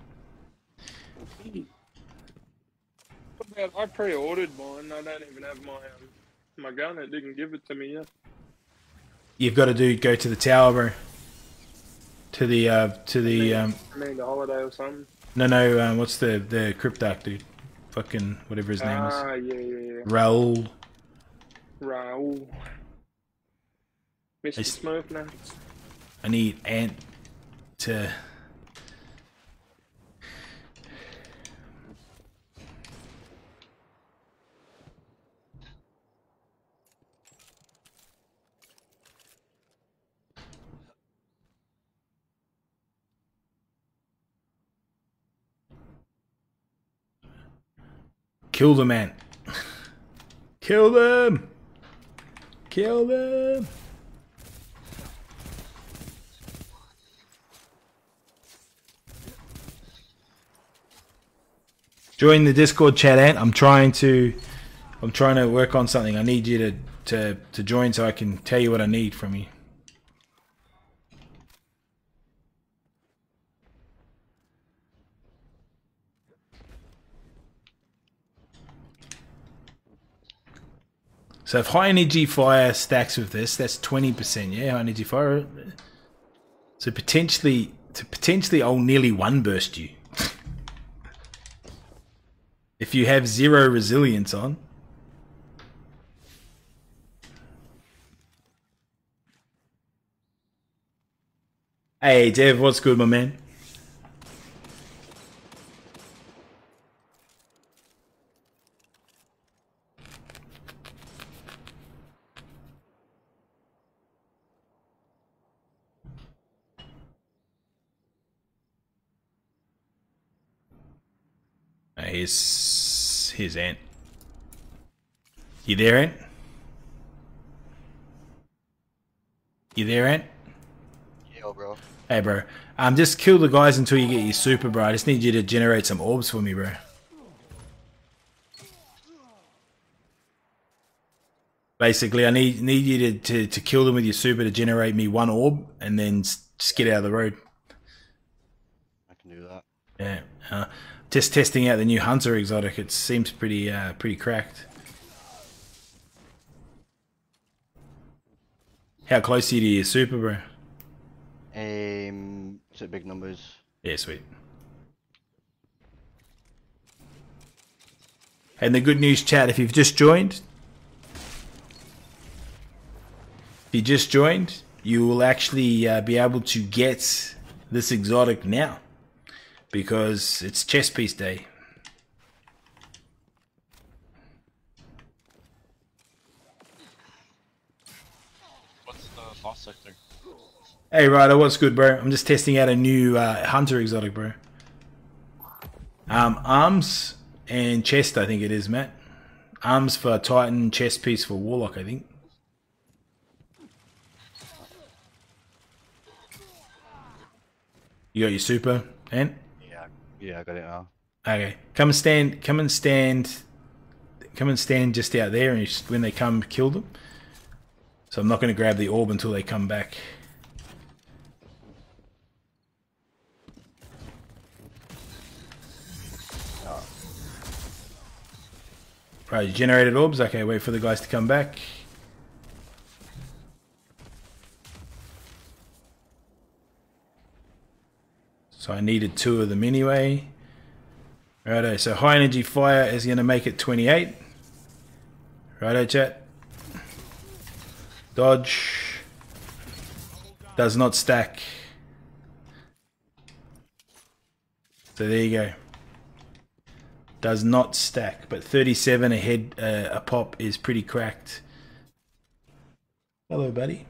I pre-ordered mine. I don't even have my um, my gun. It didn't give it to me yet. You've got to do go to the tower, bro. To the uh, to the um, I mean, the holiday or something. no no um, what's the the Cryptarch dude? Fucking whatever his name is. Ah, yeah, yeah, yeah. Rahool. Rahool. Mr. Smurf nuts. I need Ant to. Kill the man. Kill them. Kill them. Join the Discord chat, Ant. I'm trying to, I'm trying to work on something. I need you to to to join so I can tell you what I need from you. So if high energy fire stacks with this, that's twenty percent. Yeah, high energy fire. So potentially, to potentially, I'll nearly one burst you. if you have zero resilience on. Hey Dev, what's good, my man? Here's here's Ant. You there, Ant? You there, Ant? Yeah, bro. Hey, bro. Um, just kill the guys until you get your super, bro. I just need you to generate some orbs for me, bro. Basically, I need need you to, to, to kill them with your super to generate me one orb, and then just get out of the road. I can do that. Yeah. Uh, just testing out the new Hunter exotic. It seems pretty uh, pretty cracked. How close are you to your super, bro? Um, it big numbers? Yeah, sweet. And the good news, chat, if you've just joined, if you just joined, you will actually uh, be able to get this exotic now because it's chess piece day. What's the boss sector? Hey, Ryder, what's good, bro? I'm just testing out a new uh, Hunter exotic, bro. Um, arms and chest, I think it is, Matt. Arms for Titan, chest piece for Warlock, I think. You got your super, and Yeah, I got it now. okay, come and stand. Come and stand. Come and stand just out there, and just, when they come, kill them. So I'm not going to grab the orb until they come back. Right, generated orbs. Okay, wait for the guys to come back. So I needed two of them anyway. Righto, so high energy fire is going to make it 28. Righto, chat. Dodge. Does not stack. So there you go. Does not stack, but 37 a head uh, a pop is pretty cracked. Hello, buddy.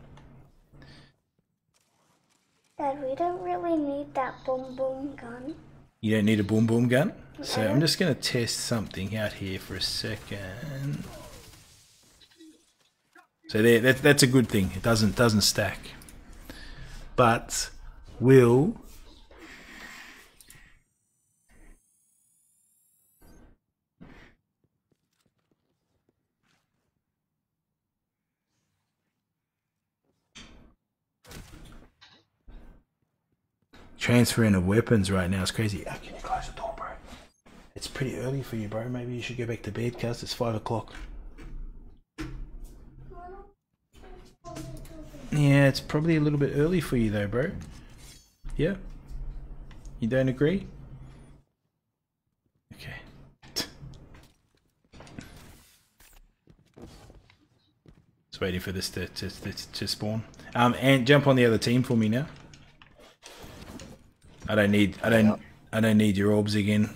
Dad, we don't really need that boom boom gun. You don't need a boom boom gun. So I'm just going to test something out here for a second. So there, that, that's a good thing. It doesn't doesn't stack. But will transferring of weapons right now is crazy. How can you close the door, bro? It's pretty early for you, bro. Maybe you should go back to bed, cuz it's five o'clock. Yeah, it's probably a little bit early for you though, bro. Yeah? You don't agree? Okay. Just waiting for this to, to, to, to spawn. Um, and jump on the other team for me now. I don't need, I don't, I don't need your orbs again.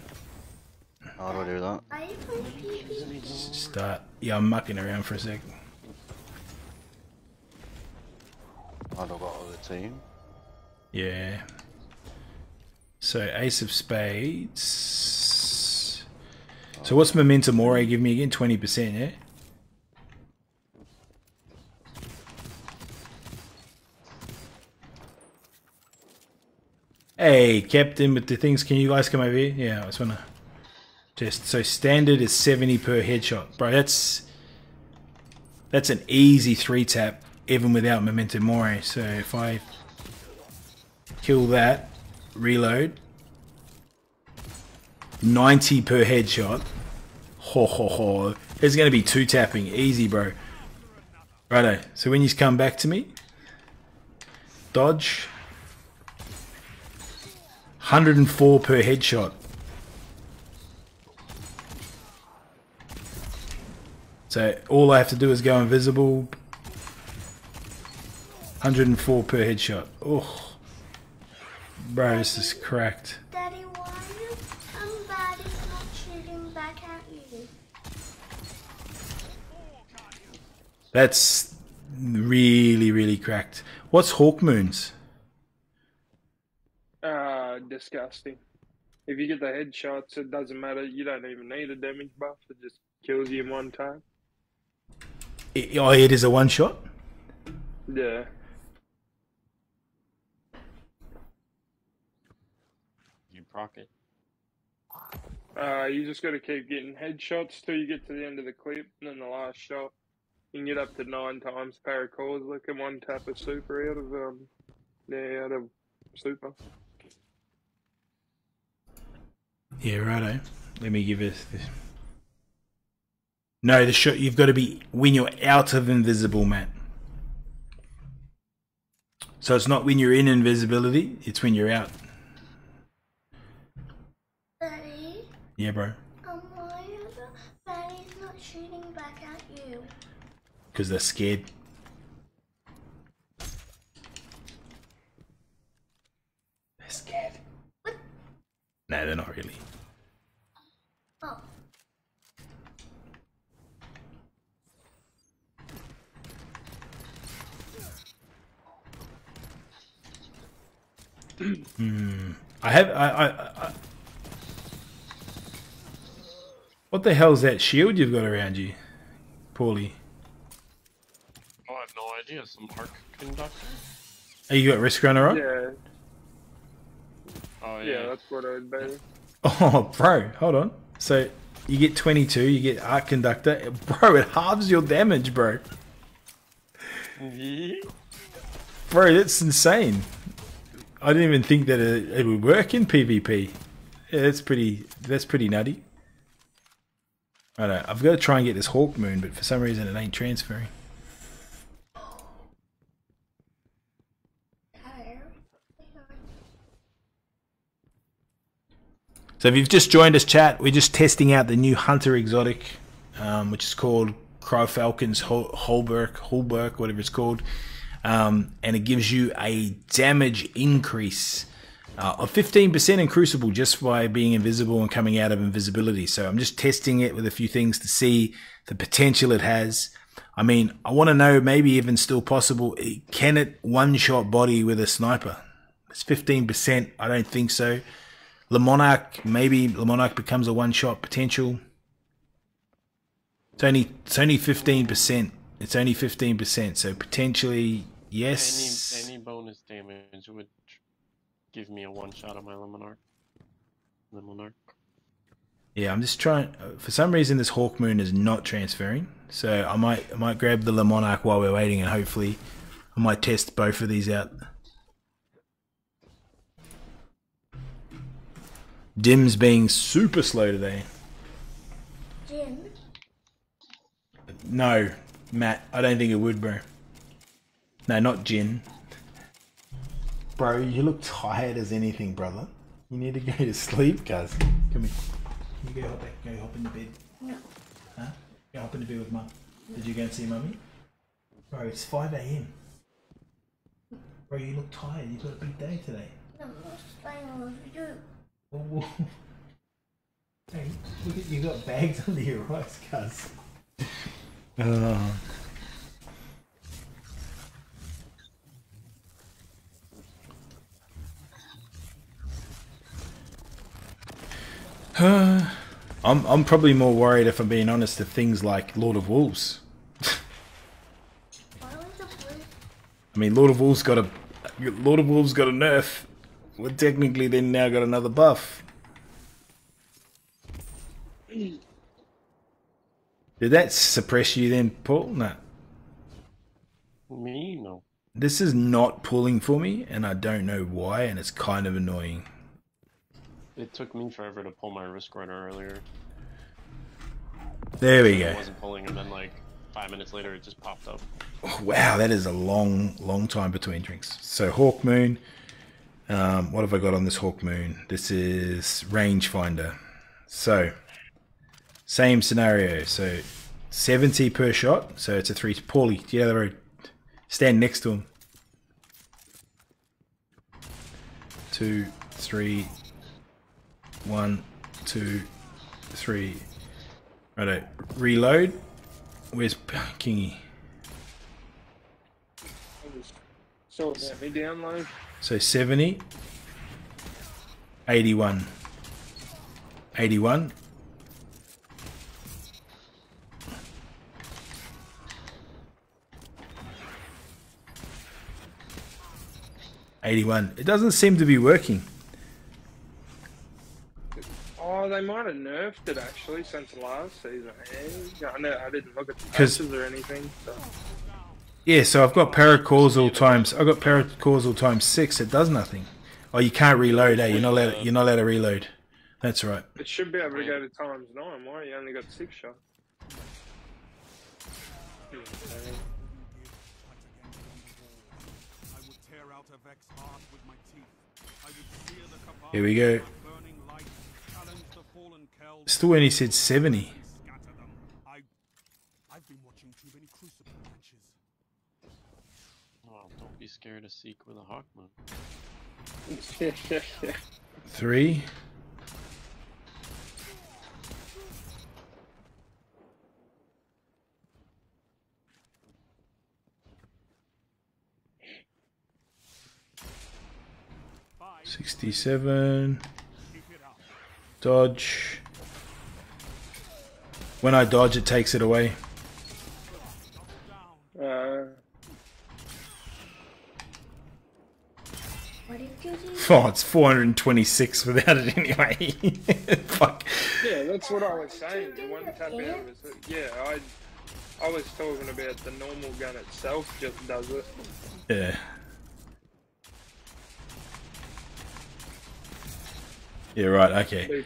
How do I do that? Are you playing Start. Yeah, I'm mucking around for a sec. How do I got other team? Yeah. So Ace of Spades. So what's Memento Mori give me again? 20%, yeah? Hey, Captain, with the things, can you guys come over here? Yeah, I just wanna just so standard is 70 per headshot. Bro, that's that's an easy three tap, even without Memento Mori. Eh? So if I kill that, reload, 90 per headshot. Ho ho ho. There's gonna be two tapping. Easy, bro. Righto. So when you come back to me, dodge. 104 per headshot. So all I have to do is go invisible. 104 per headshot. Oh, bro, this is cracked. Daddy, why are you somebody's not shooting back at you? That's really, really cracked. What's Hawkmoons? Uh, disgusting. If you get the headshots, it doesn't matter. You don't even need a damage buff. It just kills you in one time. It, oh, it is a one shot. Yeah. You proc it. Uh, you just got to keep getting headshots till you get to the end of the clip, and then the last shot, you can get up to nine times Paracausal and one tap of super out of um, yeah, out of super. Yeah, righto. Let me give us this. No, the shot you've got to be when you're out of invisible, Matt. So it's not when you're in invisibility; it's when you're out. Daddy, Yeah, bro. um, why are the baddies not shooting back at you? Because they're scared. They're scared. No, they're not really. Hmm. I have. I, I, I. What the hell's that shield you've got around you, Paulie? Oh, I have no idea. Some arc conductor? Oh, you got risk runner on? Yeah, Oh, yeah, yeah. that's what I'd be. Oh, bro, hold on. So you get 22, you get arc conductor, bro. It halves your damage, bro. Bro, that's insane. I didn't even think that it, would work in PvP. Yeah, that's pretty. That's pretty nutty. I know. I've got to try and get this Hawkmoon, but for some reason it ain't transferring. So if you've just joined us, chat, we're just testing out the new Hunter exotic, um, which is called Crow Falcon's Hol- Holberg, Holberg, whatever it's called, um, and it gives you a damage increase Uh, a 15% in Crucible just by being invisible and coming out of invisibility. So I'm just testing it with a few things to see the potential it has. I mean, I want to know maybe even still possible. Can it one shot body with a sniper? It's 15%. I don't think so. Le Monarch, maybe Le Monarch becomes a one shot potential. It's only it's only 15%. It's only 15%. So potentially, yes. Any, any bonus damage would give me a one shot on my Le Monarch. Lemonarch. Yeah, I'm just trying. For some reason, this Hawkmoon is not transferring, so I might I might grab the Le Monarch while we're waiting, and hopefully, I might test both of these out. Dim's being super slow today. Dim. No, Matt, I don't think it would, bro. No, not gin. Bro, you look tired as anything, brother. You need to go to sleep, guys. Come here. Can you go hop, go hop in the bed? No. Huh? Go hop in the bed with mum. Did you go and see mummy? Bro, it's 5 a.m. Bro, you look tired. You've got a big day today. I'm not staying with you. Oh, hey, look at you got bags under your eyes, cuz. Oh. Uh, I'm I'm probably more worried if I'm being honest of things like Lord of Wolves. Why was the blue? I mean, Lord of Wolves got a Lord of Wolves got a nerf. Well, technically, they now got another buff. Did that suppress you then, Paul? No. Me? No. This is not pulling for me, and I don't know why, and it's kind of annoying. It took me forever to pull my Risk Runner earlier. There we go. wasn't pulling, and then like five minutes later, it just popped up. Wow, that is a long, long time between drinks. So Hawkmoon. Um, what have I got on this Hawkmoon? This is rangefinder. So same scenario. So seventy per shot. So it's a three. Paulie, get out of the road. Stand next to him. Two, three, one, two, three. Righto. Reload. Where's Kingy? Sorting out me download. So 70, 81, 81, Eighty-one. It doesn't seem to be working. Oh, they might have nerfed it actually since last season. I know I didn't look at the patches or anything. So. Yeah, so I've got paracausal times. I've got paracausal times six. It does nothing. Oh, you can't reload. Eh? You're not allowed. You're not allowed to reload. That's right. It should be able to go to times nine. Why you only got six shots? Here we would watching too many Crucible matches. Well, don't be scared to seek with a Hawk Moon. Three. Sixty-seven. Dodge. When I dodge, it takes it away. Uh, What you? Oh, it's 426 without it anyway. Fuck. yeah, that's what I was saying. The one tap out it. Yeah, I, I was talking about the normal gun itself just does it. Yeah. Yeah, right, okay.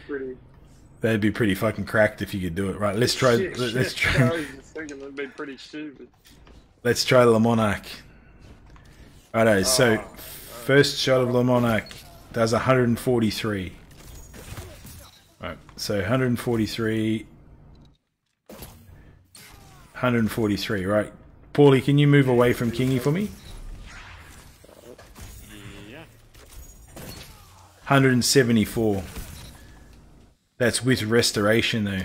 Be pretty. That'd be pretty fucking cracked if you could do it. Right, let's try Shit, let's shit, I try was just thinking it'd be pretty stupid. let's try the Monarch. Righto, so oh, first shot of Le Monarch does 143. Right, so 143 143, right. Paulie, can you move away from Kingy for me? Yeah. 174. That's with restoration though.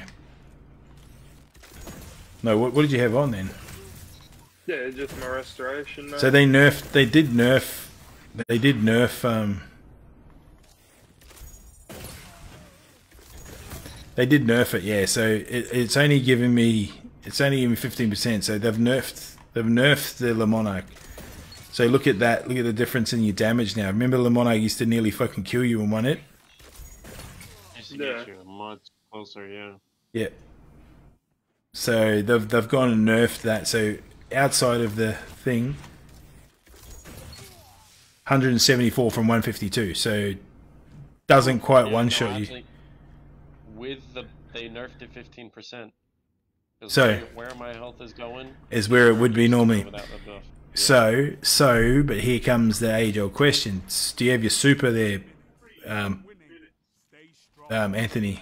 No, what, what did you have on then? Yeah, just my restoration. So they nerfed. They did nerf. They did nerf. Um, they did nerf it. Yeah. So it, it's only giving me. It's only giving me fifteen percent. So they've nerfed. They've nerfed the Le Monarch. So look at that. Look at the difference in your damage now. Remember, Le Monarch used to nearly fucking kill you in one hit. Used much closer, yeah. Yeah. So they've they've gone and nerfed that. So outside of the thing, 174 from 152. So doesn't quite Yeah, one no, shot you. With the they nerfed it fifteen percent. So- where, where my health is going Is where it would be normally. buff. So so, but here comes the age old question: Do you have your super there, um, um, Anthony?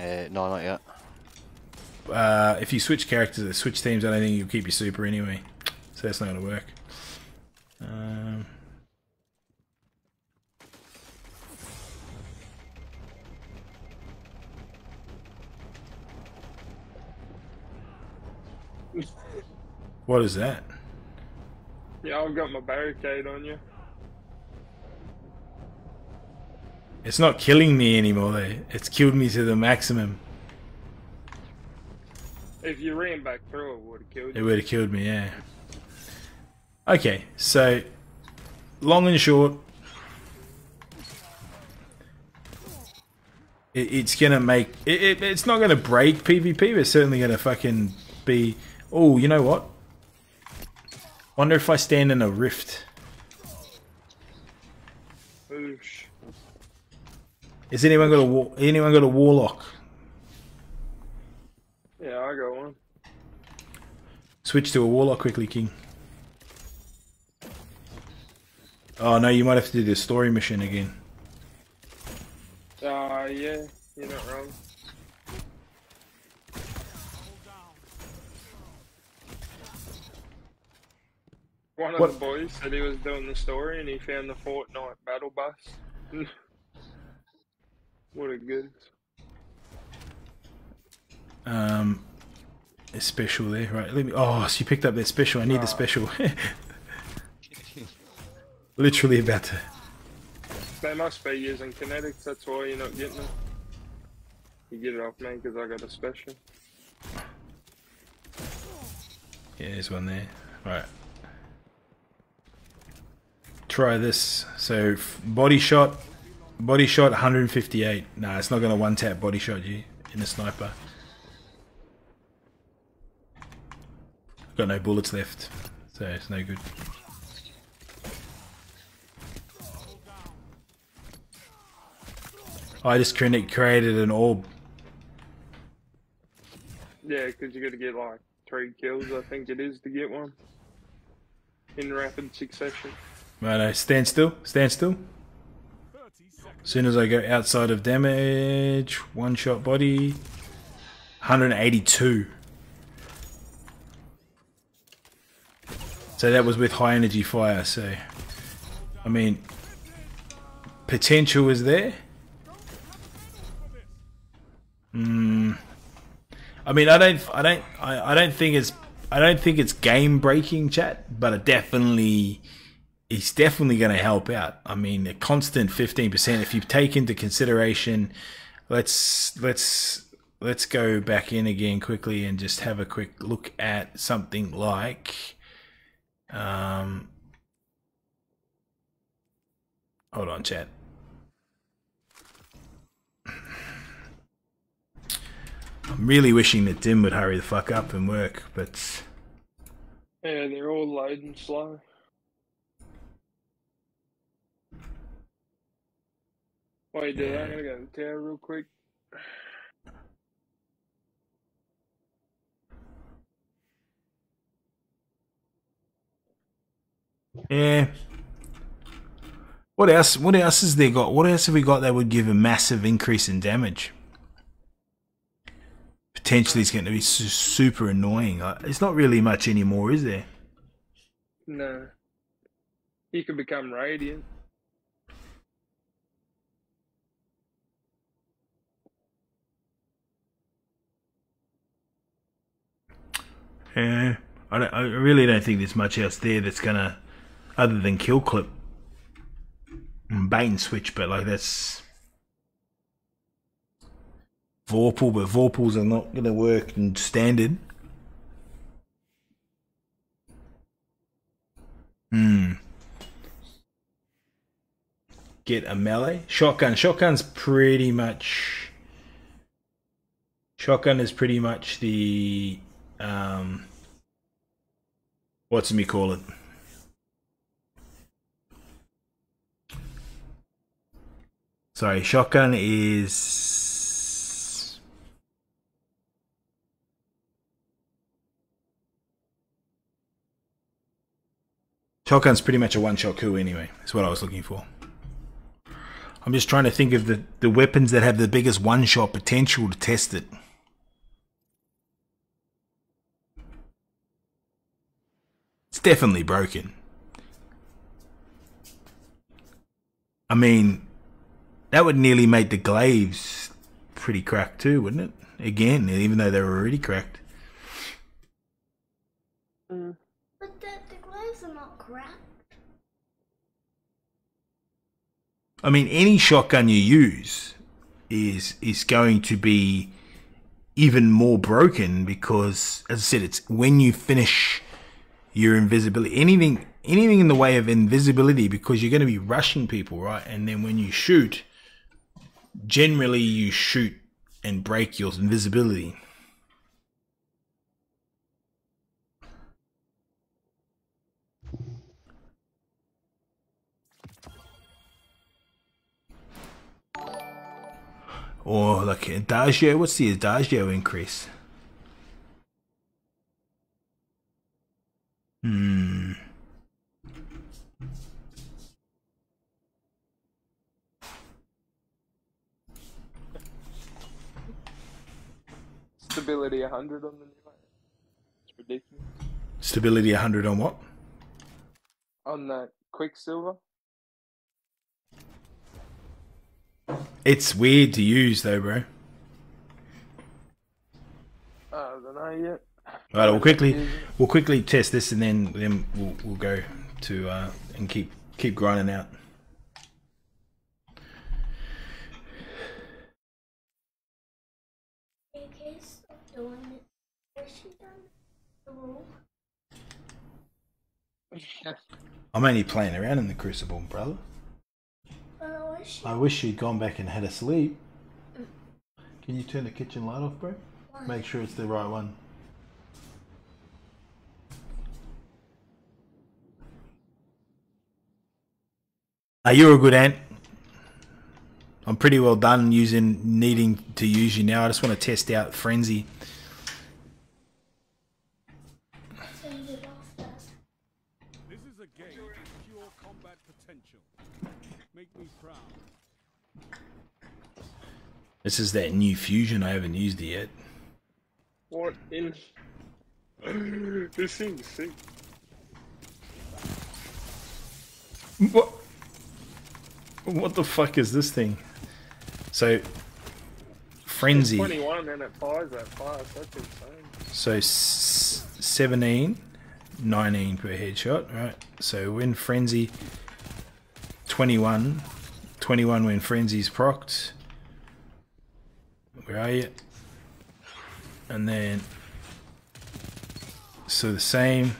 Uh, no, not yet. Uh, if you switch characters, switch teams, I don't think you'll keep your super anyway. So that's not going to work. Um, what is that? Yeah, I've got my barricade on you. It's not killing me anymore though. It's killed me to the maximum. If you ran back through, it would have killed you. It would have killed me, yeah. Okay, so long and short, it, it's gonna make it, it, It's not gonna break PvP, but it's certainly gonna fucking be. Oh, you know what? Wonder if I stand in a rift. Has anyone got a war, anyone got a warlock? Yeah, I got one. Switch to a warlock quickly, King. Oh no, you might have to do the story mission again. Uh, yeah, you're not wrong. One of What- the boys said he was doing the story and he found the Fortnite battle bus. what a good. Um, a special there, right? Let me. Oh, so you picked up that special. I need the special. Literally about to. They must be using kinetics, that's why you're not getting it. You get it off me because I got a special. Yeah, there's one there. Right. Try this. So body shot, body shot 158. Nah, it's not gonna one tap body shot you in a sniper. Got no bullets left, so it's no good. I just created an orb. Yeah, because you got to get like three kills, I think it is, to get one. In rapid succession. Righto, stand still, stand still. Soon as I go outside of damage, one shot body, 182. So that was with high energy fire, so I mean potential is there. Hmm. I mean I don't I don't I, I don't think it's I don't think it's game breaking chat, but it definitely it's definitely going to help out. I mean, a constant 15% if you take into consideration let's let's let's go back in again quickly and just have a quick look at something like um hold on chat I'm really wishing that Dim would hurry the fuck up and work, but Yeah, they're all loading slow. While you do I'm gonna go to the real quick. Yeah. What else? What else has they got? What else have we got that would give a massive increase in damage? Potentially, it's going to be su- super annoying. Uh, It's not really much anymore, is there? No. You could become radiant. Yeah, I, don't, I really don't think there's much else there that's gonna, other than kill clip, bait and switch. But like that's Vorpal, but Vorpals are not gonna work in standard. Hmm. Get a melee shotgun. Shotgun's pretty much. Shotgun is pretty much the um. What's me call it? Sorry, shotgun is. Shotgun's pretty much a one-shot coup anyway. That's what I was looking for. I'm just trying to think of the, the weapons that have the biggest one-shot potential to test it. It's definitely broken. I mean, that would nearly make the glaives pretty cracked too, wouldn't it? Again, even though they were already cracked. Mm. But the, the gloves are not cracked. I mean, any shotgun you use is is going to be even more broken because, as I said, it's when you finish your invisibility. Anything anything in the way of invisibility because you're going to be rushing people, right? And then when you shoot, generally you shoot and break your invisibility. Or like adagio, what's the adagio increase? Hmm. Stability 100 on the new. It's ridiculous. Stability 100 on what? On the Quicksilver. It's weird to use though, bro. I don't know yet. All right, we'll quickly we'll quickly test this and then then we'll we'll go to uh, and keep keep grinding out. I'm only playing around in the Crucible, brother. I wish I wish you'd gone back and had a sleep. Can you turn the kitchen light off, bro? Make sure it's the right one. Are you a good ant? I'm pretty well done using needing to use you now. I just want to test out frenzy. send it off that. This is a game with pure combat potential. Make me proud. This is that new fusion. I haven't used it yet. What in? this thing's sick. What? What the fuck is this thing? So, frenzy. 21 and it fires that fast. That's insane. So s- 17, 19 per headshot, right? So when frenzy, 21, 21 when frenzy's procced. Where are you? And then, so the same.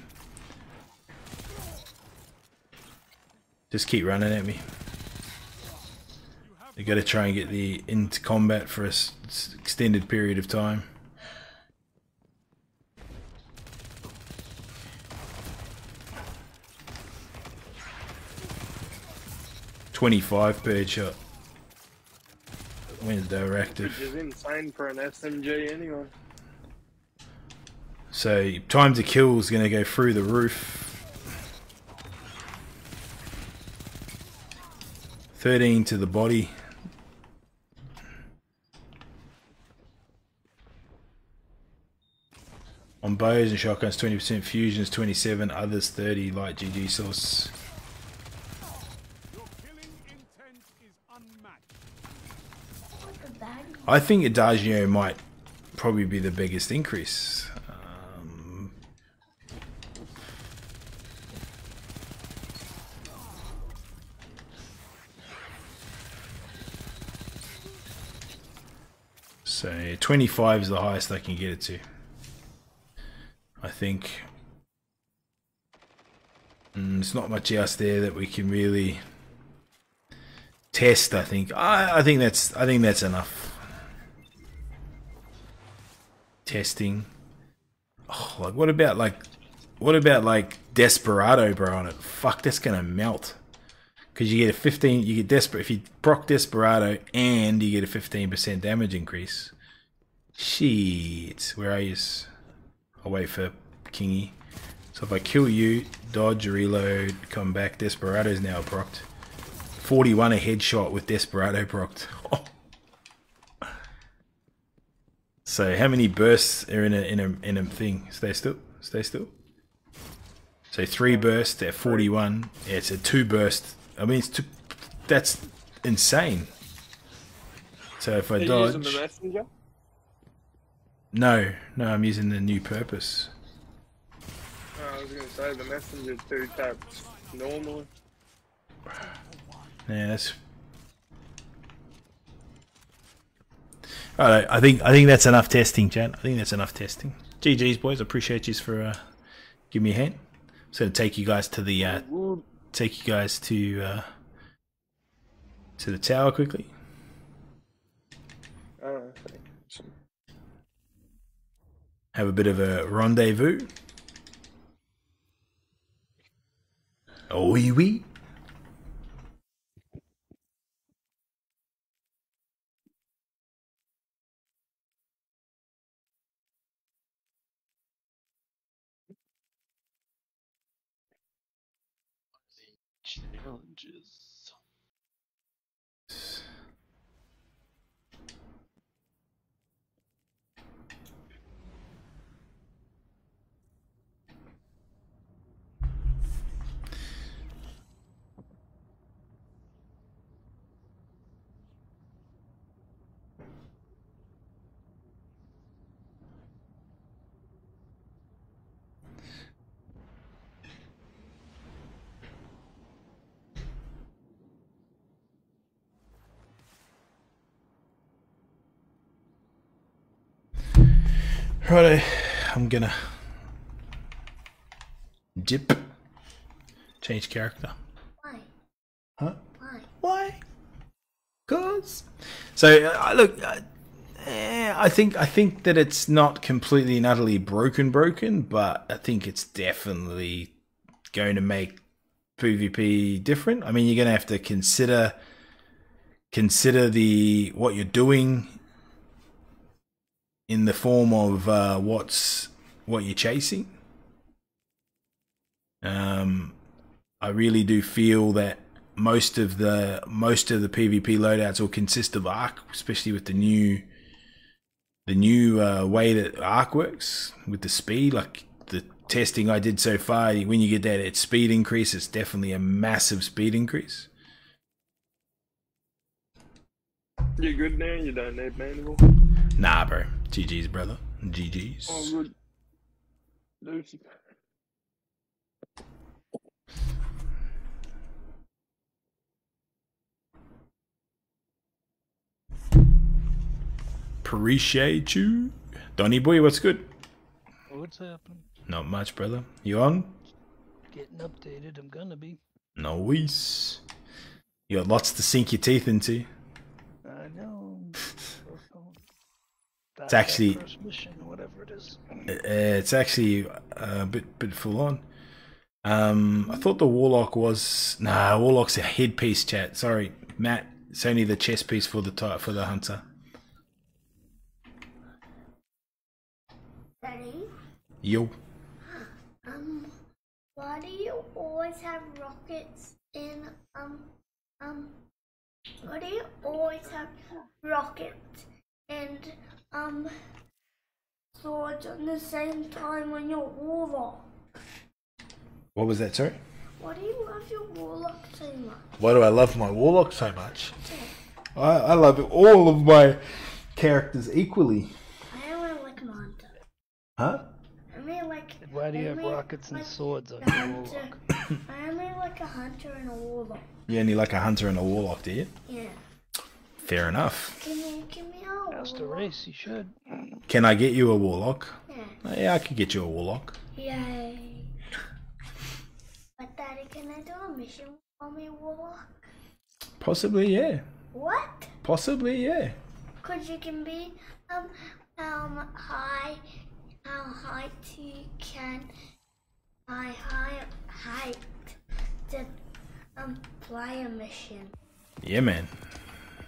Just keep running at me. You got to try and get the into combat for a s- s- extended period of time. Twenty-five per shot. When's they were active? Which is insane for an SMG anyway. So time to kill is going to go through the roof. 13 to the body. on bows and shotguns 20%, fusions 27, others 30, light GG source. I think Adagio might probably be the biggest increase. Um, so 25 is the highest I can get it to. I think. Mm, not much else there that we can really test. I think. I, I think that's. I think that's enough. Testing. Oh, like what about like, what about like Desperado, bro? On it, fuck, that's gonna melt. Because you get a 15, you get desperate if you proc Desperado and you get a 15% damage increase. Shit, where are you? I'll wait for Kingy. So if I kill you, dodge, reload, come back, Desperado's now procced. 41 a headshot with Desperado procced. So how many bursts are in a in a in a thing? Stay still. Stay still. So three bursts at 41. Yeah, it's a two burst. I mean, it's two, that's insane. So if I dodge, using the messenger? No, no, I'm using the new purpose. Oh, I was gonna say the messenger two taps normally. Yeah, that's. Alright, I think I think that's enough testing, Chad. I think that's enough testing. GG's boys, appreciate you for uh, giving me a hand. I'm gonna take you guys to the uh, take you guys to uh, to the tower quickly. Oh, Have a bit of a rendezvous. Oh, oui, oui. Righto, I'm gonna dip, change character. Why? Huh? Why? Why? Cause. So uh, look, uh, eh, I think I think that it's not completely and utterly broken, broken, but I think it's definitely going to make PvP different. I mean, you're going to have to consider consider the what you're doing in the form of uh, what's what you're chasing. Um, I really do feel that most of the most of the PvP loadouts will consist of arc, especially with the new the new uh, way that arc works with the speed. Like the testing I did so far, when you get that it's speed increase, it's definitely a massive speed increase. You good now? You don't need manual? Nah, bro. GG's, brother. GG's. Oh, good. Lucy. Appreciate you. Donny boy, what's good? What's happening? Not much, brother. You on? Getting updated. I'm gonna be. No Nice. You got lots to sink your teeth into. I know. It's actually First mission, whatever it is. uh, it's actually a bit bit full on. Um, I thought the warlock was nah. Warlock's a headpiece, chat. Sorry, Matt. It's only the chest piece for the ti- for the hunter. Daddy, Yo. um, why do you always have rockets in, um, um, why do you always have rockets and, um, swords at the same time when you're warlock? What was that, sorry? Why do you love your warlock so much? Why do I love my warlock so much? I, I love all of my characters equally. I only like my hunter. Huh? I mean, like. Why do you have I only rockets and like swords on a your hunter. warlock? I only like a hunter and a warlock. You only like a hunter and a warlock, do you? Yeah. Fair enough. Can you give me a Has to warlock? race, you should. Can I get you a warlock? Yeah. Uh, Yeah, I could get you a warlock. Yay. But Daddy, can I do a mission for me, warlock? Possibly, yeah. What? Possibly, yeah. Cause you can be um um high how high you can high high height to um play a mission. Yeah, man.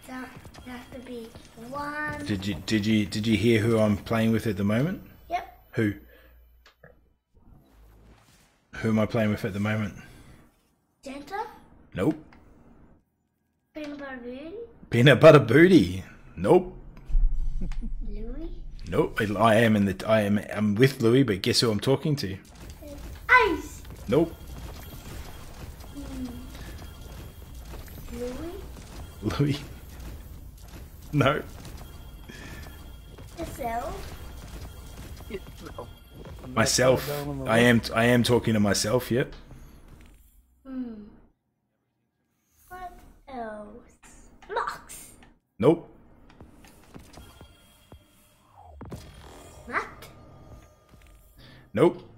You have to be one Did you did you did you hear who I'm playing with at the moment? Yep. Who? Who am I playing with at the moment? Santa, Nope. Peanut Butter Balloon, Peanut butter booty. Nope. Louis, Nope. I- I am in the I am I'm with Louis, but guess who I'm talking to? Ice, Nope. mm, Louis, Louis. No. yourself, Myself. I am I am talking to myself, yep. hmm. What else? Max, Nope. Matt, Nope.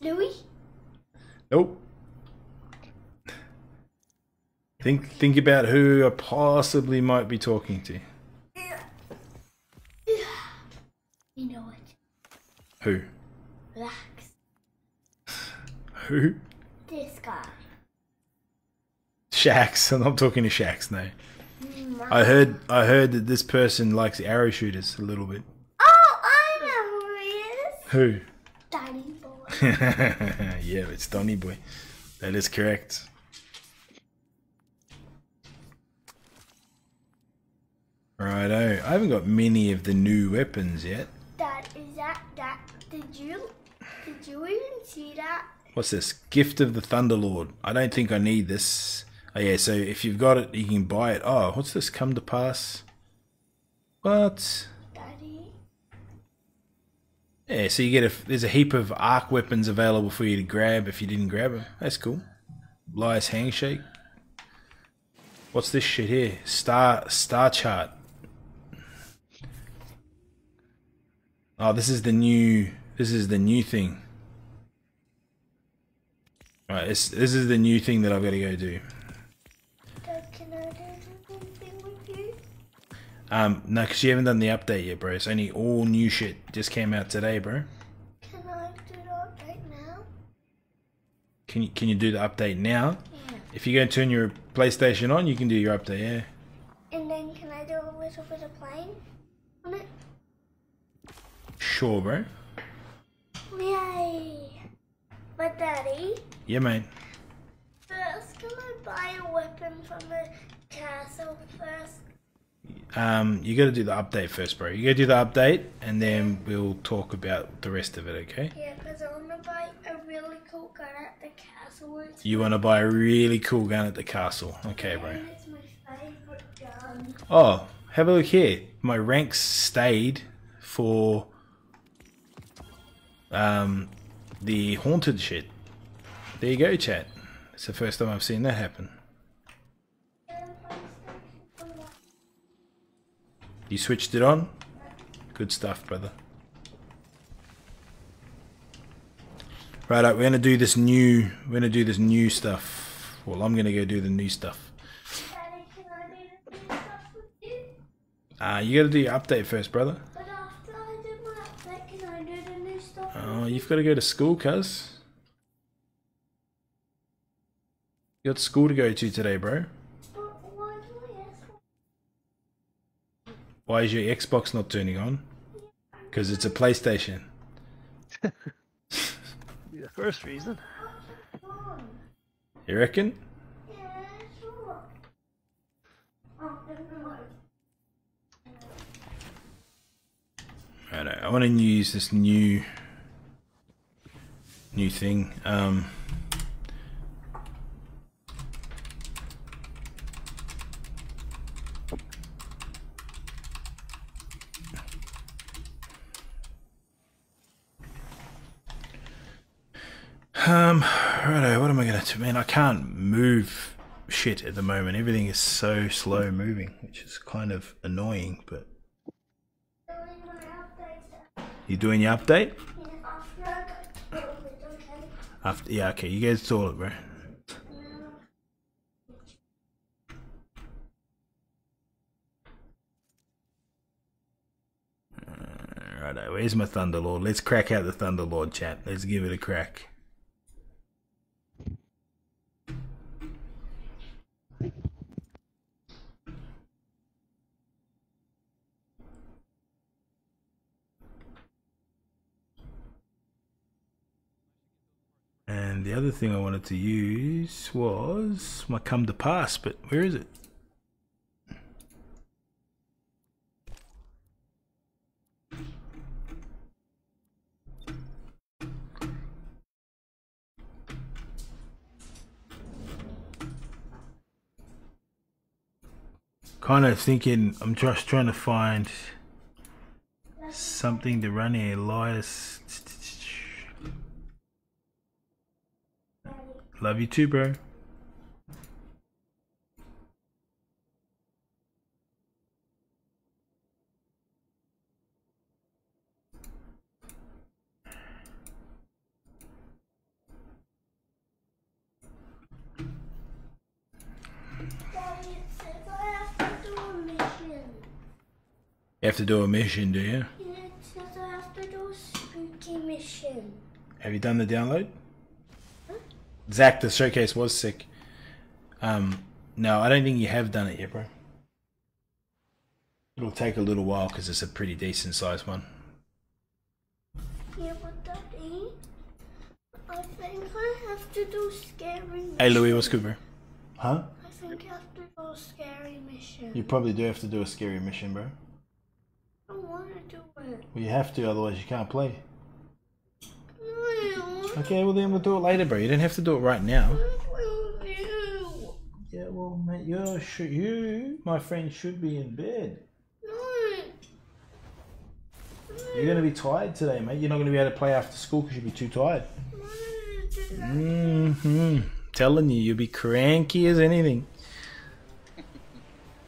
Louis, Nope. Think think about who I possibly might be talking to. you know what? Who? Relax. Who? This guy. Shax. I'm not talking to Shax, no. Mm, I heard I heard that this person likes arrow shooters a little bit. Oh, I know who he is. Who? Daddy boy. yeah, it's Donny Boy. That is correct. Righto. I haven't got many of the new weapons yet. Dad, is that that? Did you did you even see that? What's this? Gift of the Thunderlord. I don't think I need this. Oh yeah, so if you've got it, you can buy it. Oh, what's this? Come to pass. What? Daddy. Yeah, so you get a. There's a heap of arc weapons available for you to grab if you didn't grab them. That's cool. Liar's handshake. What's this shit here? Star star chart. Oh, this is the new. This is the new thing. Right, this this is the new thing that I've got to go do. Dad, can I do something with you? Um, no, because you haven't done the update yet, bro. It's only all new shit just came out today, bro. Can I do the update now? Can you can you do the update now? Yeah. If you go and turn your PlayStation on, you can do your update. Yeah. And then can I do a little bit of playing on it? Sure, bro. Yay! But Daddy, Yeah, mate. first can I buy a weapon from the castle first? Um, you got to do the update first, bro. You got to do the update, and then we'll talk about the rest of it. Okay? Yeah, because I want to buy a really cool gun at the castle. It's You want to buy a really cool gun at the castle? Okay, bro. it's my favorite gun. Oh, have a look here. My ranks stayed for um the haunted shit. There you go, chat. It's the first time I've seen that happen. You switched it on? Good stuff, brother. Right, up, we're gonna do this new. We're gonna do this new stuff. Well, I'm gonna go do the new stuff. Uh, you gotta do your update first, brother. But after I do my update, can I do the new you've got to go to school, cuz. You got school to go to today, bro. Why do I ask for Why is your Xbox not turning on? Because it's a PlayStation. Be the first reason. You reckon? Yeah, sure. Never mind. Righto, I want to use this new new thing. Um, um, righto, what am I gonna do? Man, I can't move shit at the moment. Everything is so slow moving, which is kind of annoying. But you doing your update? After yeah, okay. You guys saw it, bro. Uh, Righto, uh, where's my Thunderlord? Let's crack out the Thunderlord chat. Let's give it a crack. And the other thing I wanted to use was my come to pass, but where is it? Kind of thinking, I'm just trying to find something to run here. Elias. Love you too, bro. Daddy, it says I have to do a mission. You have to do a mission, do you? Yeah, it says I have to do a spooky mission. Have you done the download? Zach, the showcase was sick. Um, no, I don't think you have done it yet, bro. It'll take a little while because it's a pretty decent sized one. Yeah, but Daddy, I think I have to do scary mission. Hey, Louis, what's good, bro? Huh? I think I have to do a scary mission. You probably do have to do a scary mission, bro. I don't want to do it. Well, you have to, otherwise you can't play. No, I don't want Okay, well then we'll do it later, bro. You don't have to do it right now. to you. Yeah, well, mate, you should you, my friend, should be in bed. No. You're gonna be tired today, mate. You're not gonna be able to play after school because you'll be too tired. Mm-hmm. Telling you, you'll be cranky as anything.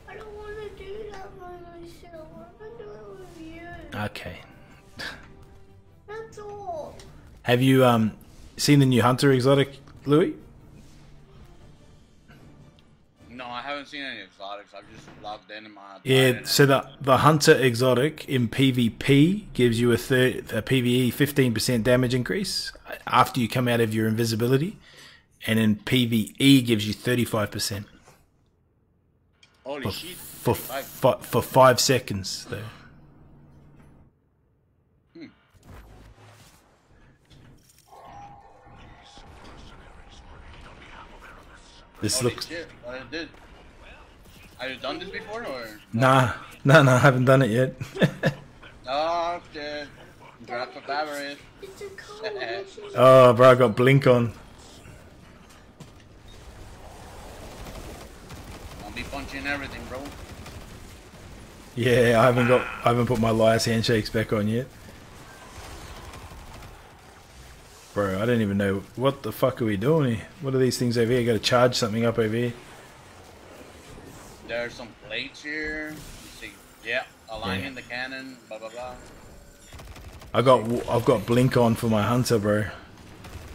I don't want to do that by myself. I want to do it with you. Okay. Have you um seen the new Hunter exotic, Louis? No, I haven't seen any exotics. I've just logged in my. Yeah, so the the Hunter exotic in PvP gives you a third a PvE fifteen percent damage increase after you come out of your invisibility, and in PvE gives you thirty five percent Holy for shit! for, 35. fi- for five seconds though. This Holy looks shit! I did. Have you done this before or? nah, nah, no, I haven't done it yet. Oh shit! Drop the battery. It's a oh, bro, I got blink on. I'll be punching everything, bro. Yeah, I haven't got, I haven't put my Liar's handshakes back on yet. Bro, I don't even know what the fuck are we doing here. What are these things over here? Got to charge something up over here. There's some plates here. Let's see. Yeah, aligning the cannon. Blah blah blah. I got, I've got blink on for my hunter, bro.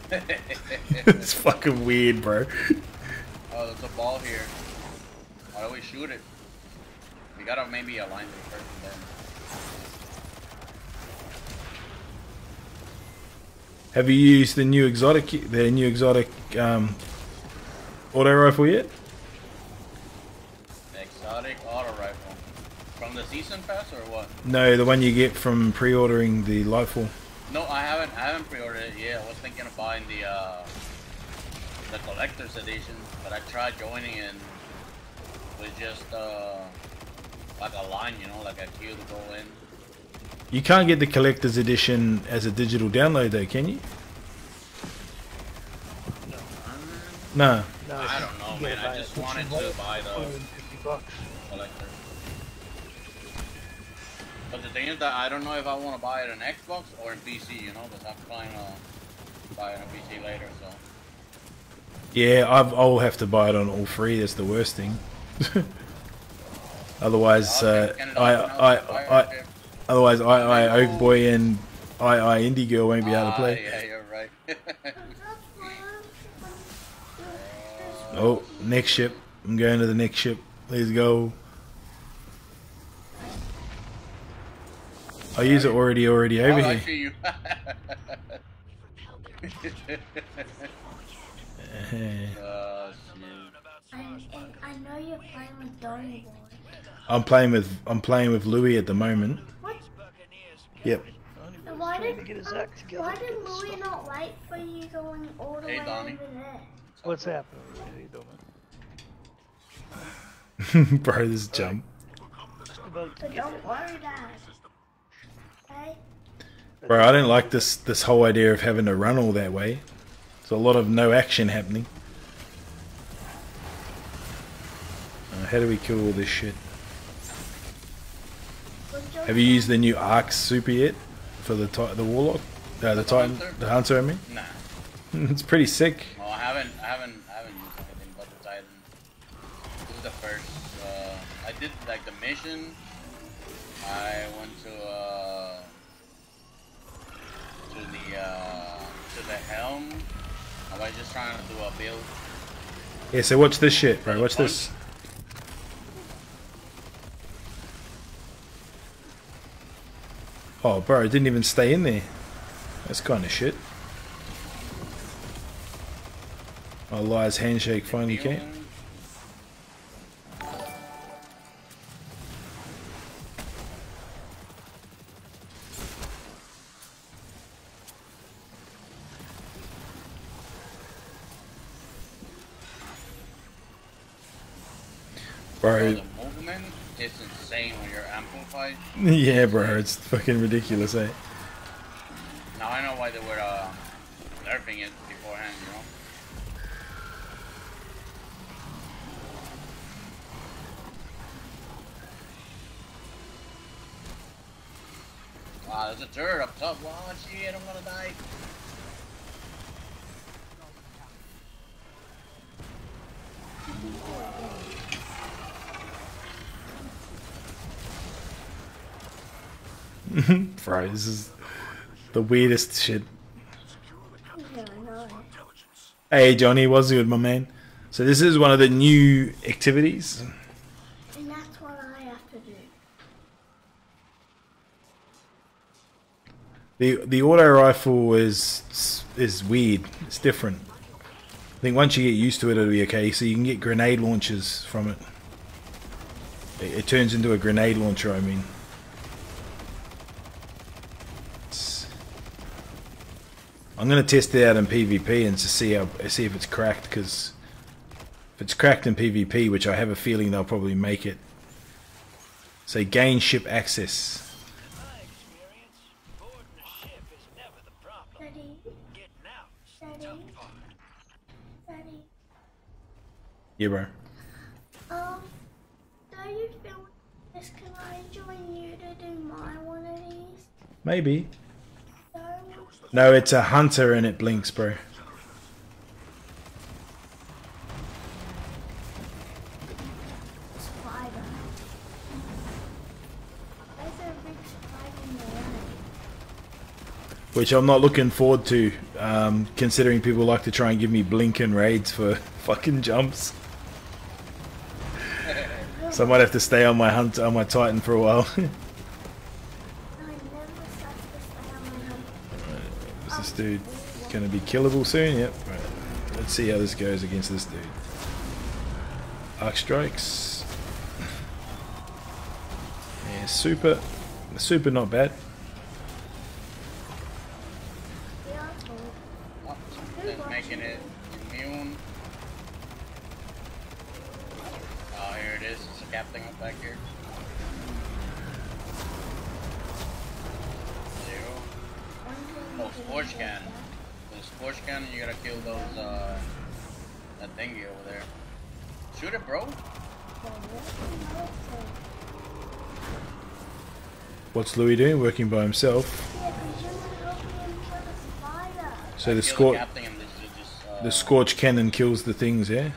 it's fucking weird, bro. Oh, there's a ball here. How do we shoot it? We gotta maybe align it first and then. Have you used the new exotic, the new exotic um, auto rifle yet? Exotic auto rifle. From the season pass or what? No, the one you get from pre-ordering the Lightfall. No, I haven't. I haven't pre-ordered it yet. I was thinking of buying the uh, the collector's edition, but I tried joining and it was just uh, like a line, you know, like a queue to go in. You can't get the collector's edition as a digital download, though, can you? No. No. I don't know, man. I just wanted to buy the collector. But the thing is that I don't know if I want to buy it on Xbox or in PC, you know, because I'm planning on buying a PC later, so. Yeah, I've, I'll have to buy it on all three. That's the worst thing. otherwise, uh, I, I, I, otherwise, I, I, Oak Boy and I, I, Indie Girl won't be able to Ah, play. yeah, you're right. Oh, next ship. I'm going to the next ship. Let's go. I use it already, already over oh, I here. see you. Uh, And, and I know you're playing with Donny Boy. I'm playing with I'm playing with Louis at the moment. Yep. So why did to get his um, act together why did get this Louis stuff. not wait for you going all the Hey, way Donnie. over there? What's happening? How you doing? Bro, this jump. Just about to But get don't worry, Dad. Okay? Bro, I don't like this this whole idea of having to run all that way. There's a lot of no action happening. Uh, how do we kill all this shit? Have you used the new Arc super yet for the the Warlock? Uh, the Titan, Hunter? the Hunter. I mean, Nah. it's pretty sick. No, I haven't, I haven't, I haven't used anything but the Titan. This is the first. Uh, I did like the mission. I went to uh, to the uh, to the helm. I was just trying to do a build. Yeah, so watch this shit, bro. Watch this. Oh, bro, it didn't even stay in there. That's kind of shit. Oh, Liar's handshake finally came. Bro, The movement is insane when you're amplified. yeah, bro, it's fucking ridiculous, eh? Now I know why they were uh, nerfing it beforehand, you know. Wow, there's a turret up top. Wow, shit, I'm gonna die. bro, this is the weirdest shit. Hey, Johnny, what's good, my man? So this is one of the new activities. And that's what I have to do. The the auto rifle is is weird. It's different. I think once you get used to it, it'll be okay. So you can get grenade launchers from it. It, it turns into a grenade launcher. I mean. It's- I'm gonna test it out in PvP and to see how see if it's cracked. Because if it's cracked in PvP, which I have a feeling they'll probably make it. Say gain ship access. Yeah, bro. Um, do you feel this? Can I join you to do my one of these? Maybe. No? It's a hunter and it blinks, bro. Spider. There's a big spider in the way. Which I'm not looking forward to, um, considering people like to try and give me blinking raids for fucking jumps. So I might have to stay on my hunt on my Titan for a while. Dude gonna be killable soon? Yep. Right. Let's see how this goes against this dude. Arc strikes. Yeah, super. Super not bad. Oh, something's making it immune. Oh, here it is. It's a captain up back here. Zero. Oh, sports can. With a sports can, you gotta kill those, uh, that thingy over there. Shoot it, bro. What's Louis doing? Working by himself. Yeah, because you were helping him kill the spider. So the Kill score. captain and just, just, uh, the scorch cannon kills the things. Yeah. Yeah.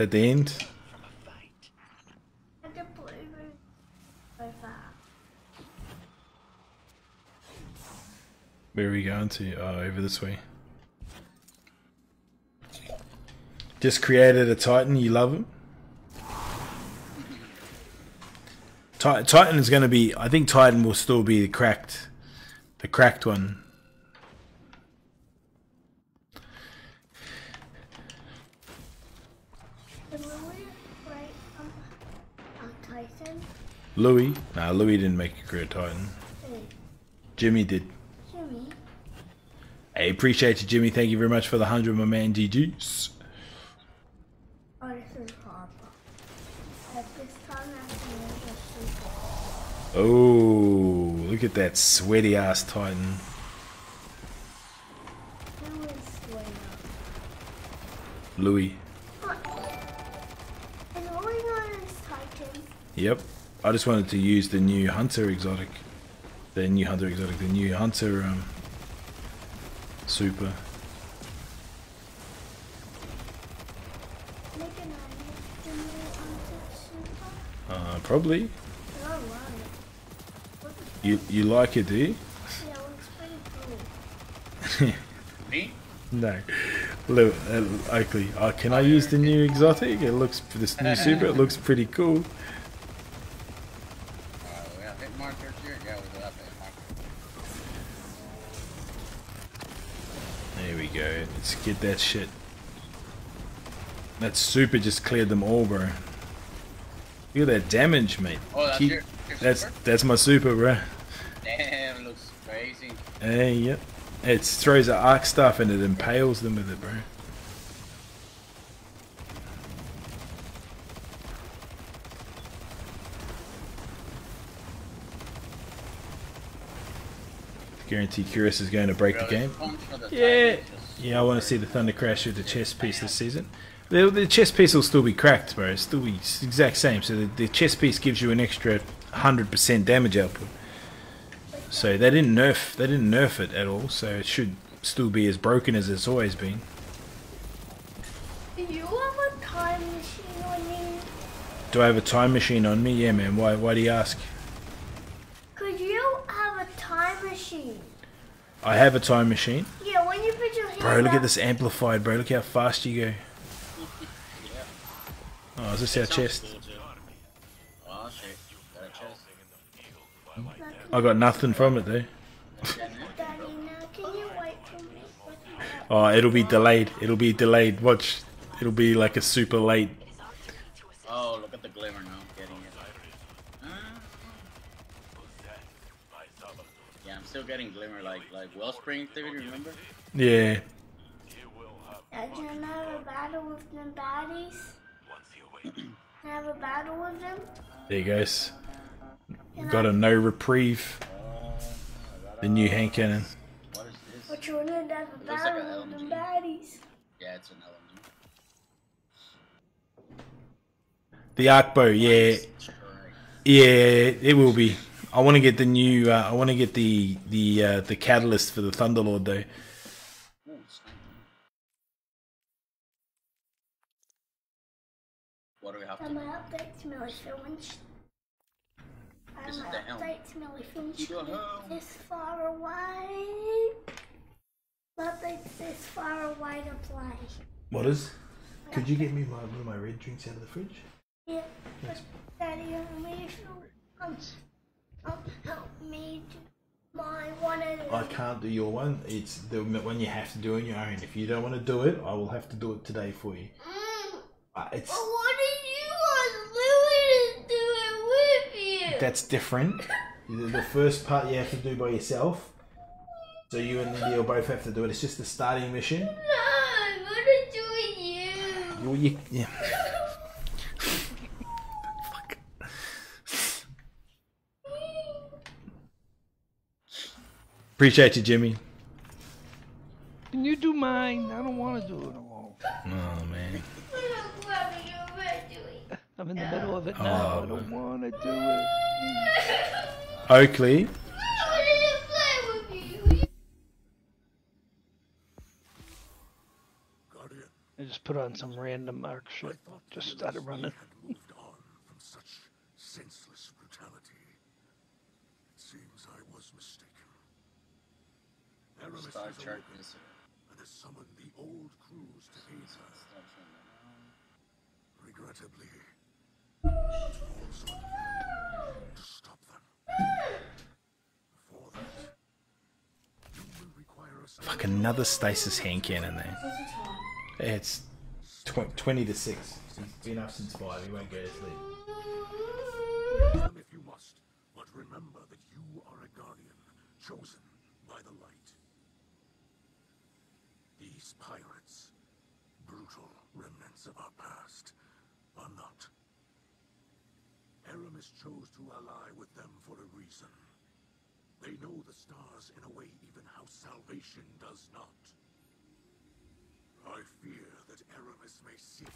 That the end? Where are we going to? Oh, over this way. Just created a Titan. You love him. Titan is going to be. I think Titan will still be the cracked, the cracked one. The Louis right um, on Tyson. Louis. Nah, Louis didn't make a great Titan. Jimmy did. Jimmy. Hey, appreciate you, Jimmy. Thank you very much for the hundred, my man. GG's. Oh, this is Papa. At this time, after me, just Oh, look at that sweaty ass Titan. Who is Sway Louis. Is Louis on his Titan? Yep. I just wanted to use the new Hunter exotic. The new Hunter exotic. The new Hunter um, super. Make an idea. The new Hunter Super? Uh, probably. You you like it, do you? Yeah, it looks pretty cool. Me? no. Look, uh, Oakley. Uh, can I use the new exotic? It looks this new super. It looks pretty cool. Get that shit. That super just cleared them all, bro. Look at that damage, mate. Oh, that's Keep- your- your that's super? that's my super, bro. Damn, looks crazy. Hey, yep. It throws the arc stuff and it impales them with it, bro. Guarantee Curious is going to break the game. The Yeah, Titan, yeah. I want to see the Thunder Crash with the chest piece this season. The, the chest piece will still be cracked, bro. It's still be the exact same. So the, the chest piece gives you an extra hundred percent damage output. So they didn't nerf they didn't nerf it at all. So it should still be as broken as it's always been. Do you have a time machine on you? Do I have a time machine on me? Yeah, man. Why? Why do you ask? Could you have a time machine? I have a time machine, Yeah, when you put your hand bro. Look at this amplified, bro. Look how fast you go. Oh, is this our chest? Oh, shit. Got a chest. I got nothing from it though. Daddy, now can you wait for me? Oh, it'll be delayed. It'll be delayed. Watch. It'll be like a super late. Oh, look at the glimmer now. I'm getting it. Yeah, I'm still getting glimmer like like Wellspring activity. Remember? Yeah. Dad, you wanna have a battle with them baddies? have a battle with them? There you goes. Got a no reprieve. The new hand cannon. But you wanna have a Looks like battle with them baddies? Yeah, it's an LMG. The arc bow, yeah, yeah, it will be. I want to get the new. Uh, I want to get the the uh, the catalyst for the Thunderlord though. What do we have to I'm do? gonna update Smelly Finch. I'm This is gonna the helm. update Smelly Finch. You go home. This far away. Updates this far away to play. What is? Could you get me my one of my red drinks out of the fridge? Yeah, but Daddy, help me to um, um, help me to my one I can't do your one. It's the one you have to do on your own. If you don't want to do it, I will have to do it today for you. Uh, it's What if you want Louie to do it with you? That's different. The the first part you have to do by yourself. So you and India will both have to do it. It's just the starting mission. No, I want to do it with you. You, you, yeah. Appreciate you, Jimmy. Can you do mine? I don't want to do it alone. Oh man. I'm in the middle of it oh, now. Oh, I don't want to do it. Oakley. I just put on some random arc shit. Just started running. moved on from such senseless brutality. It seems I was mistaken. Eramis Star is Trek is and has summoned the old crews to aid her. Regrettably, it falls on you to stop them. For that, you will require a Fuck another stasis hand cannon there. It's tw- twenty to six. He's been up since five. He won't go to sleep. if you must, but remember that you are a guardian chosen by the light. These pirates, brutal remnants of our past, are not. Eramis chose to ally with them for a reason. They know the stars in a way even House Salvation does not. I fear that Eramis may seek.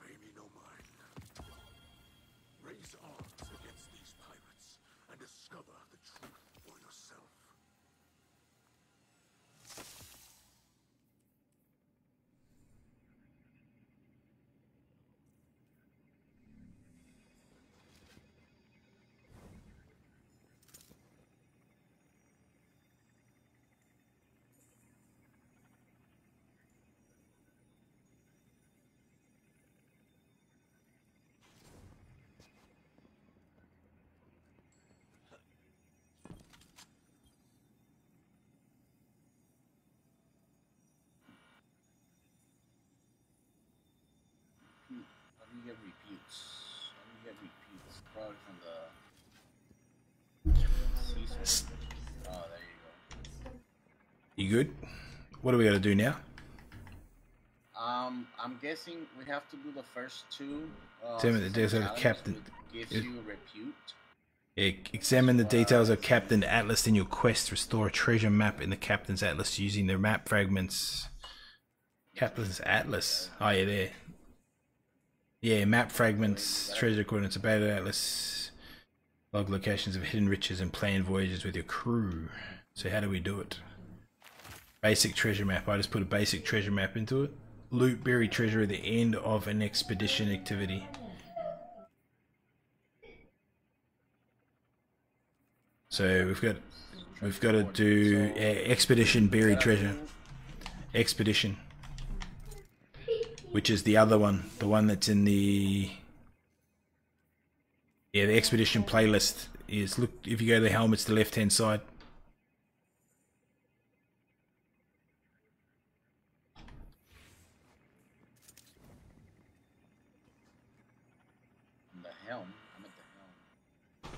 Pay me no mind. Raise arms Probably from the Caesar. Oh, there you go. You good? What do we got to do now? Um, I'm guessing we have to do the first two. Uh, Examine the details of Captain. Gives It- you repute. Examine the details of Captain Atlas in your quest. Restore a treasure map in the Captain's Atlas using the map fragments. Captain's Atlas. Oh yeah, there. Yeah, map fragments, treasure coordinates, abandoned atlas, log locations of hidden riches, and plan voyages with your crew. So how do we do it? Basic treasure map. I just put a basic treasure map into it. Loot buried treasure at the end of an expedition activity. So we've got we've got to do uh, expedition buried treasure. Expedition. Which is the other one, the one that's in the Yeah, the expedition playlist is look if you go to the helm it's the left hand side. The helm. I'm at the helm.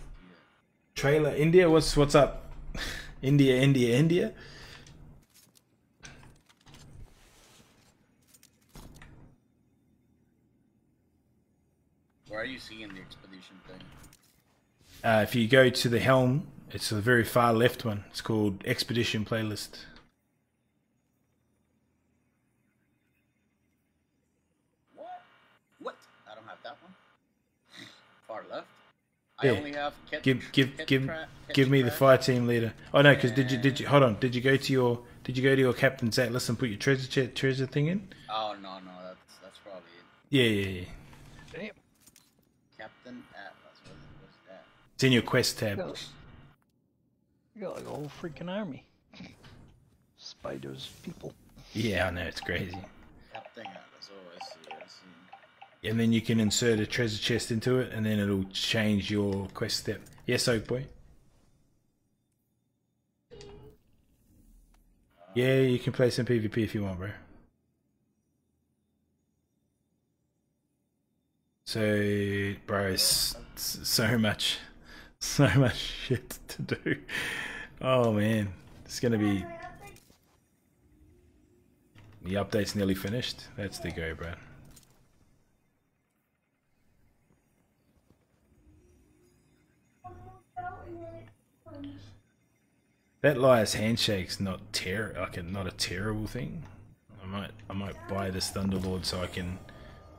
Trailer India, what's what's up? India, India, India. Are you seeing the expedition thing? Uh, if you go to the helm, it's the very far left one. It's called Expedition Playlist. What? What? I don't have that one. Far left. I Yeah. only have Ket- give give Ket- give give me the fire team leader. Oh no, because did you did you hold on? Did you go to your did you go to your captain's atlas and put your treasure treasure thing in? Oh no no that's that's probably it. Yeah, yeah, yeah. It's in your quest tab. You got, got like a whole freaking army. Spiders, people. Yeah, I know, it's crazy. That thing is always And then you can insert a treasure chest into it, and then it'll change your quest step. Yes, Oakboy? Yeah, you can play some PvP if you want, bro. So, bro, so much so much shit to do. Oh man, it's gonna be. The update's nearly finished. That's the go, bro. That liar's handshake's not ter like a, not a terrible thing. I might I might buy this Thunderlord so I can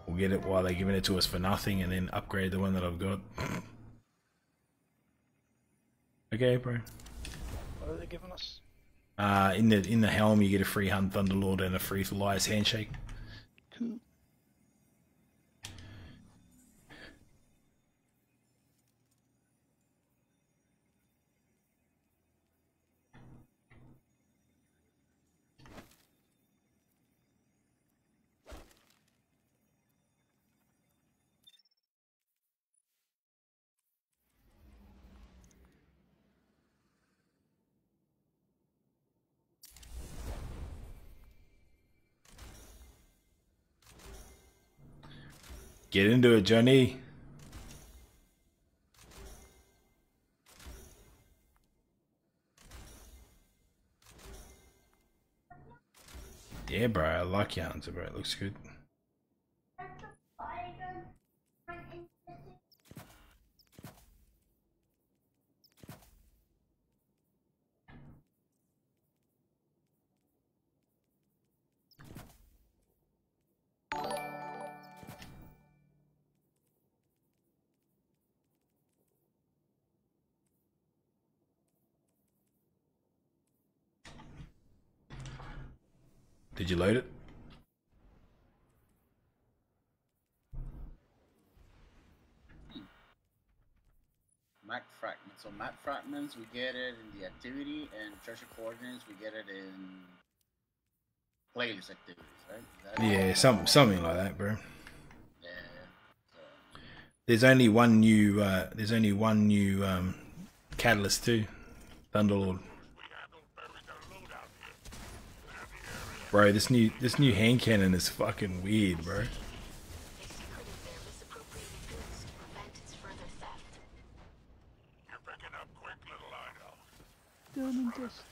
we'll get it while they're giving it to us for nothing and then upgrade the one that I've got. okay, bro. What are they giving us? Uh, in the in the helm you get a free hunt Thunderlord and a free liar's handshake. Cool. Get into it, Johnny. Yeah, bro, I like your hunter, bro. It looks good. So map fragments, we get it in the activity, and treasure coordinates, we get it in playlist activities, right? Is that it? Yeah, some something like that, bro. Yeah. There's only one new. Uh, there's only one new um, catalyst too, Thunderlord. Bro, this new this new hand cannon is fucking weird, bro.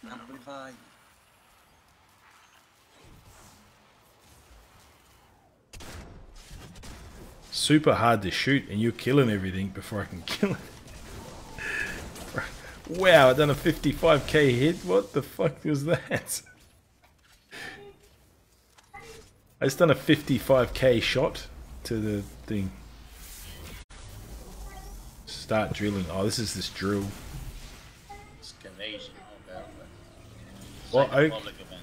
Amplify. Super hard to shoot, and you're killing everything before I can kill it. wow, I done a 55k hit. What the fuck was that? I just done a 55k shot to the thing. Start drilling. Oh, this is this drill. Excavation. Okay. okay. Well, It's like a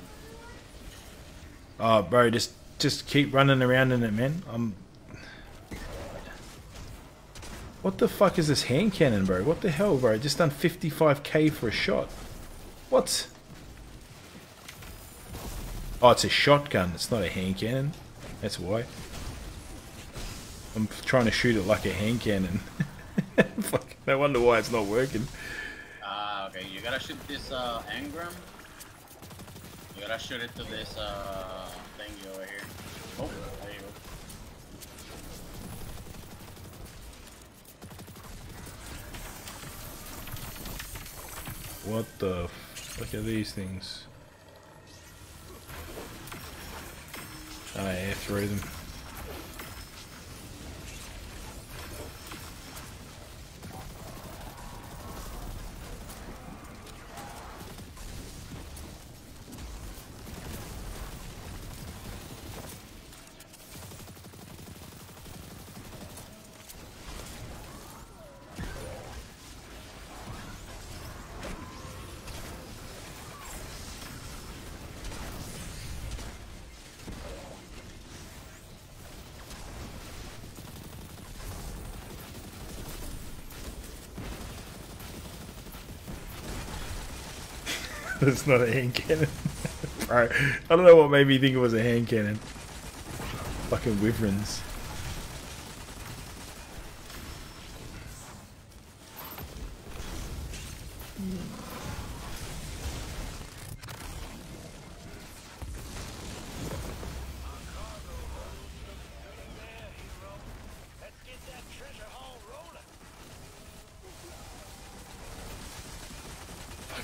I- Oh, bro, just just keep running around in it, man. I'm. What the fuck is this hand cannon, bro? What the hell, bro? Just done 55k for a shot. What? Oh, it's a shotgun. It's not a hand cannon. That's why. I'm trying to shoot it like a hand cannon. Fuck, no wonder why it's not working. Ah, okay. You gotta shoot this uh, engram. You gotta shoot it to this uh, thingy over here. Oh, there you go. What the fuck are these things? I air through them. It's not a hand cannon. Bro, I don't know what made me think it was a hand cannon. Fucking wyverns.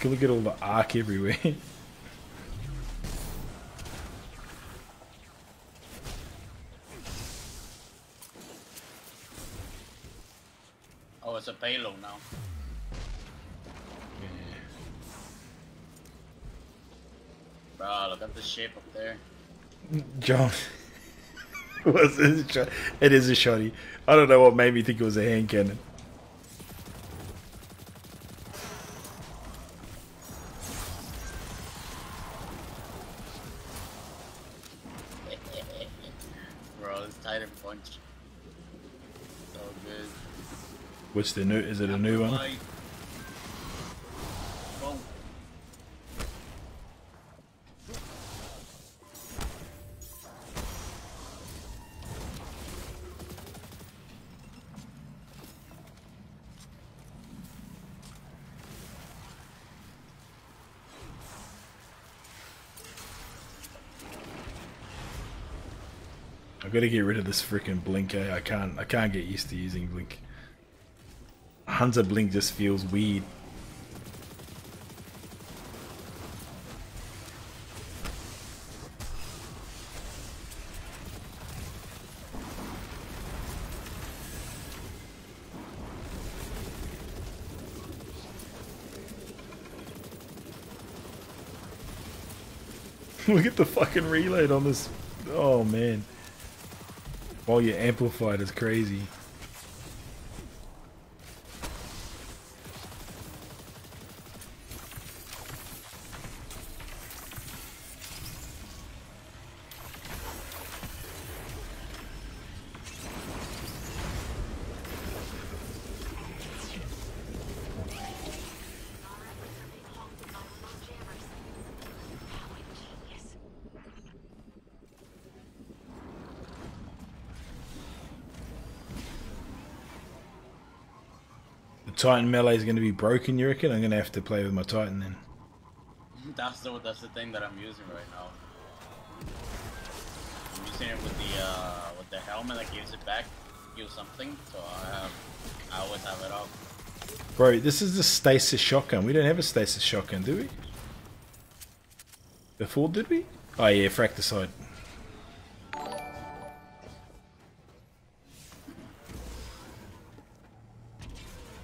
Arc. Look at all the arc everywhere. Oh, it's a payload now. Bro, look at the shape up there. John. it, a shot? it is a shotty. I don't know what made me think it was a hand cannon. The new is it a new one? I've got to get rid of this freaking blink. Eh? I can't. I can't get used to using blink. Hunter blink just feels weird. Look at the fucking reload on this. Oh man. While you're amplified is crazy. Titan melee is going to be broken, you reckon? I'm going to have to play with my Titan then. That's the that's the thing that I'm using right now. I'm using it with the uh with the helmet that gives it back, gives something. So I have I always have it up. Bro, this is the stasis shotgun. We don't have a stasis shotgun, do we? Before, did we? Oh yeah, fracticide.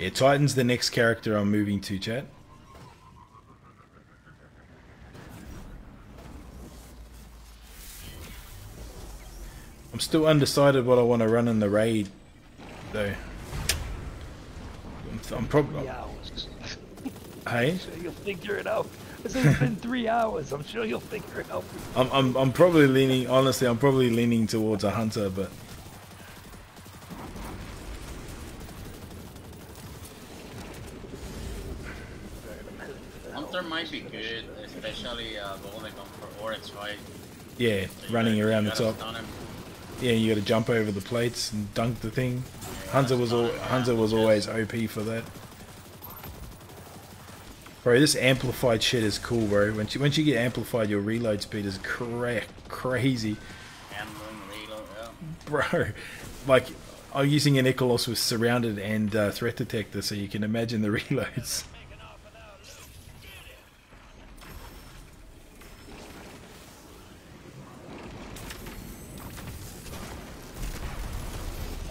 Yeah, Titan's the next character I'm moving to, chat. I'm still undecided what I want to run in the raid, though. I'm, I'm probably. Hey, I'm sure you'll figure it out. It's been three hours. I'm sure you'll figure it out. I'm, I'm I'm probably leaning. Honestly, I'm probably leaning towards a hunter, but Hunter might be good, especially uh, Golden Gun for Oryx fight. Yeah, running around the top. Yeah, you got to jump over the plates and dunk the thing. Hunter was al- Hunter was always OP for that. Bro, this amplified shit is cool, bro. Once you once you get amplified, your reload speed is cra- crazy, bro. Like, I'm using an Ikelos with surrounded and uh, threat detector, so you can imagine the reloads.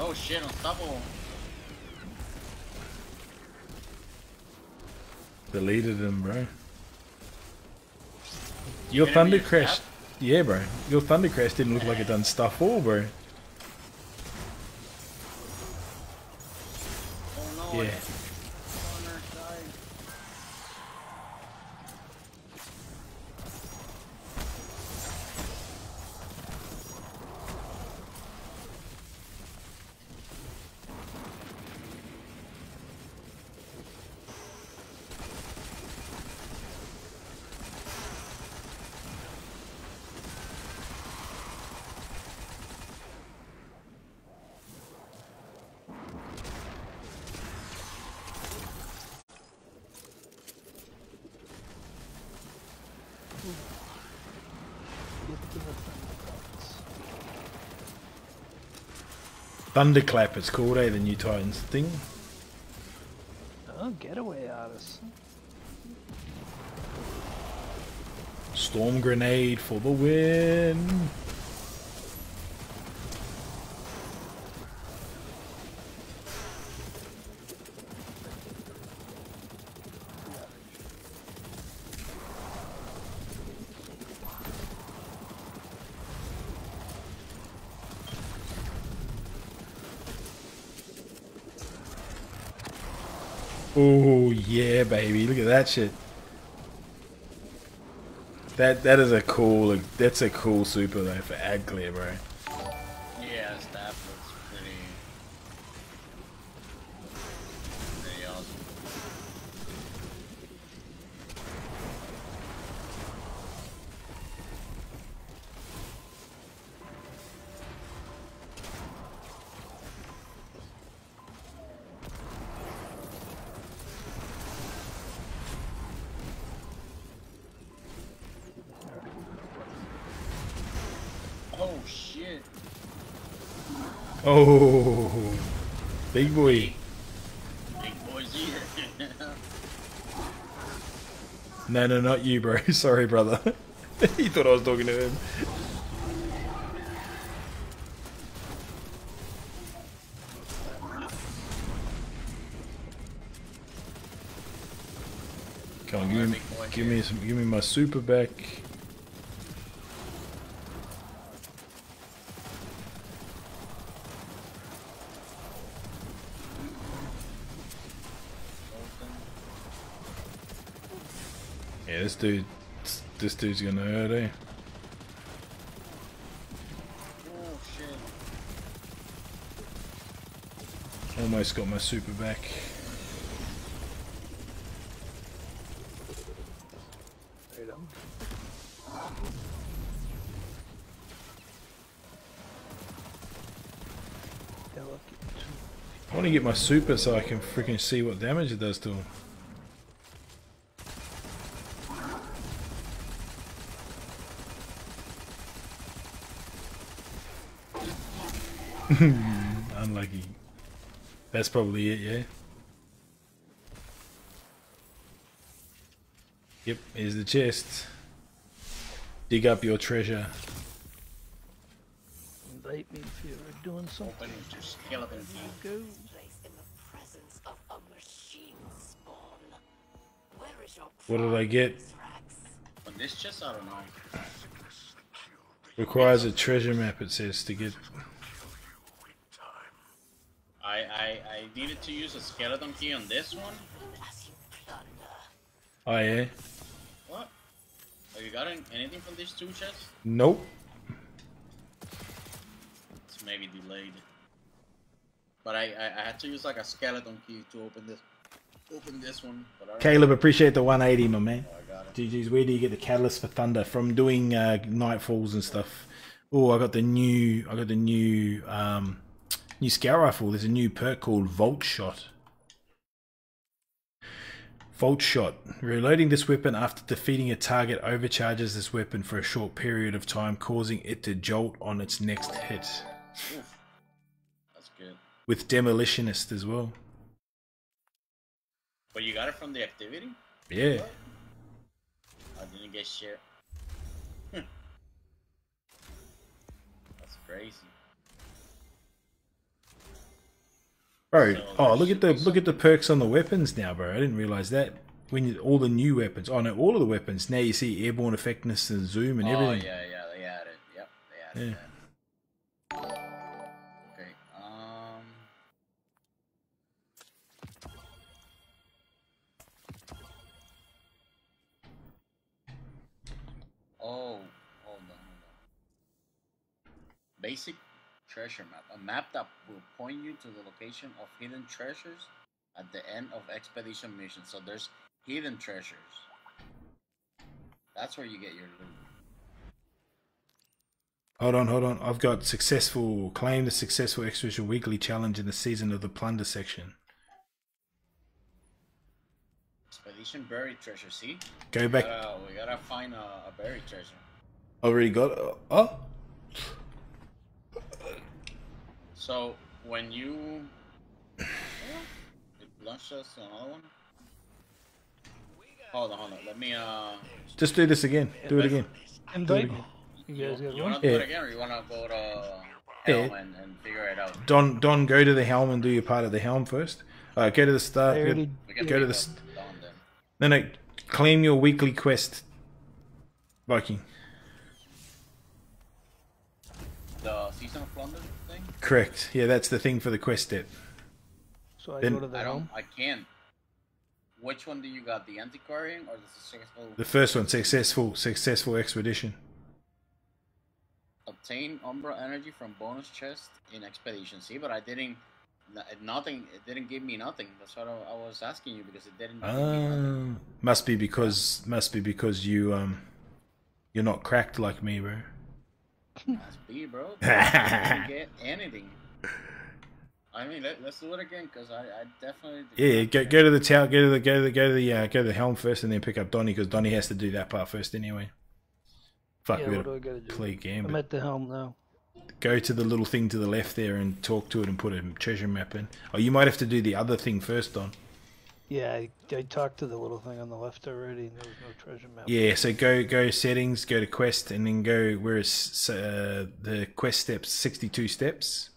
Oh shit, unstoppable. Deleted him, bro. Your Enemy Thunder Crash, tapped? yeah, bro. Your Thunder Crash didn't look like it done stuff all, bro. Oh no. Yeah. Thunderclap, it's called, eh? The new Titans thing. Oh, getaway artist. Storm grenade for the win. Baby! Look at that shit. That that is a cool. That's a cool super though for clear, bro. Not you, bro. Sorry, brother. he thought I was talking to him. Come on, give me, give me some, give me my super back. Yeah, this dude, this dude's gonna hurt, eh? oh. Almost got my super back. I want to get my super so I can freaking see what damage it does to him. Unlucky. That's probably it, yeah. Yep, here's the chest. Dig up your treasure. Invite me if you're doing something. Open to skeleton key. Go. Place in the presence of a machine spawn. Where is your What did I get? On this chest, I don't know. Requires a treasure map, it says, to get. I, I I needed to use a skeleton key on this one. Oh, yeah? What? Have you gotten anything from these two chests? Nope. It's maybe delayed. But I, I, I had to use like a skeleton key to open this open this one. Caleb, appreciate the 180, my man. Oh, I got it. GG's, where do you get the catalyst for thunder? From doing uh, nightfalls and stuff. Oh, I got the new, I got the new, um, new scout rifle. There's a new perk called Volt Shot. Volt Shot. Reloading this weapon after defeating a target overcharges this weapon for a short period of time, causing it to jolt on its next hit. That's good. With Demolitionist as well. But you got it from the activity? Yeah. I didn't get shit. That's crazy. Bro, So oh look at the look at the perks on the weapons now, bro. I didn't realize that. When you, all the new weapons, oh no, all of the weapons. Now you see airborne effectiveness and zoom and everything. oh everything. yeah, yeah, they added. Yep, they added Yeah. that. Okay. Um. Oh, hold on, hold on. Basic treasure map. A map that will point you to the location of hidden treasures at the end of expedition mission. So there's hidden treasures. That's where you get your loot. Hold on, hold on. I've got successful claim the successful Expedition weekly challenge in the season of the plunder section. Expedition buried treasure. See? Go back. We gotta, we gotta find a, a buried treasure. Already got. Uh, oh, So when you it launched us another one. Hold on, hold on. Let me uh. Just do this again. Do it again. And Do it again. me. You guys got You one? wanna do Yeah. it again, or you wanna go to Yeah. helm and, and figure it out? Don, Don, go to the helm and do your part of the helm first. Uh, go to the start. I Go, already We can go to leave the. them st- down then. No, no. Claim your weekly quest, Viking. The season of plunder thing. Correct. Yeah, that's the thing for the quest step. So I Then- go to the I don't. I can't. Which one do you got? The antiquarian or the successful? The first one, successful, successful expedition. Obtain Umbra energy from bonus chest in expedition. See, but I didn't. Nothing. It didn't give me nothing. That's what I, I was asking you because it didn't. give me. Uh, must be because must be because you um, you're not cracked like me, bro. That's B, bro. I get anything. I mean, let, let's do it again because I, I definitely. Yeah, go go to the tower, go to the go to the go to the uh, go to the helm first, and then pick up Donny because Donny has to do that part first anyway. Fuck, Yeah, we gotta gotta play a game. I'm at the helm now. Go to the little thing to the left there and talk to it and put a treasure map in. Oh, you might have to do the other thing first, Don. Yeah, I, I talked to the little thing on the left already, and there was no treasure map. Yeah, so go go settings, go to quest, and then go where is uh, the quest steps, sixty two steps.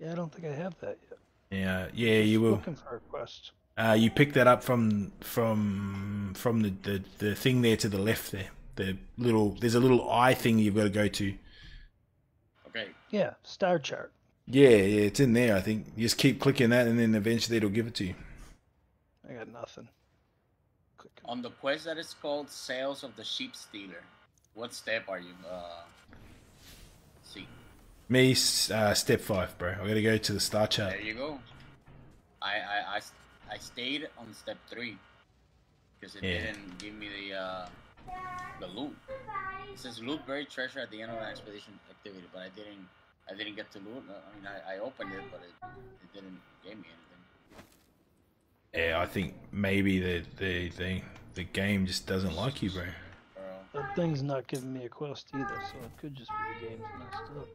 Yeah, I don't think I have that yet. Yeah, yeah, you will. Looking for a quest. Uh, you pick that up from from from the, the the thing there to the left there. The little there's a little eye thing you've got to go to. Okay. Yeah, star chart. Yeah, yeah, it's in there. I think you just keep clicking that, and then eventually it'll give it to you. I got nothing. On the quest that is called Sales of the Sheep Stealer, what step are you? Uh, see, Me, uh, step five, bro. I got to go to the star chart. there you go. I, I, I stayed on step three because it Yeah. didn't give me the uh, the loot. It says loot buried treasure at the end of an expedition activity, but I didn't I didn't get to loot. I mean, I, I opened it, but it, it didn't give me anything. Yeah, I think maybe the the the the game just doesn't like you, bro. That thing's not giving me a quest either, so it could just be the game's messed up.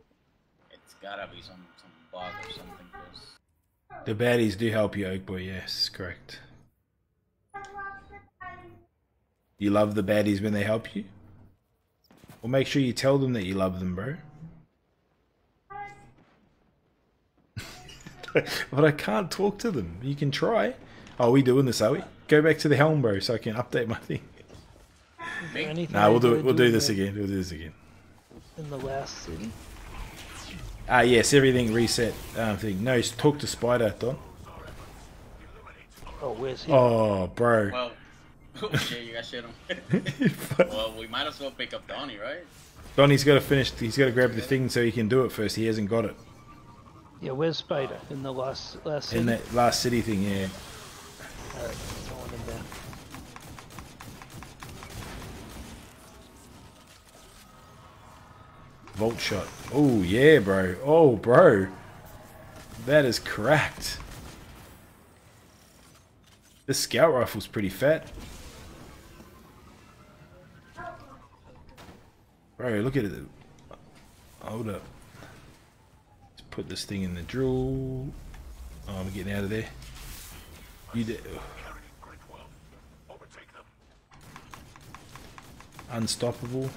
It's gotta be some some bug or something. Cause The baddies do help you, Oak Boy. Yes, correct. You love the baddies when they help you. Well, make sure you tell them that you love them, bro. but I can't talk to them. You can try. Oh, we doing this, are we? Go back to the helm, bro, so I can update my thing. Is there anything Nah, we'll do it. We'll do in this again. We'll do this again. In the last city? Ah, yes, everything reset. Um, thing. No, talk to Spider, Don. Oh, where's he? Oh, bro. well, shit, you got shit on. well, we might as well pick up Donnie, right? Donnie's got to finish. He's got to grab the thing so he can do it first. He hasn't got it. Yeah, where's Spider? In the last last city? In that last city thing, yeah. Alright, going in there. Volt shot. Oh, yeah, bro. Oh, bro. That is cracked. This scout rifle's pretty fat. Bro, look at it. Hold up. Let's put this thing in the drill. Oh, I'm getting out of there. You did. Unstoppable.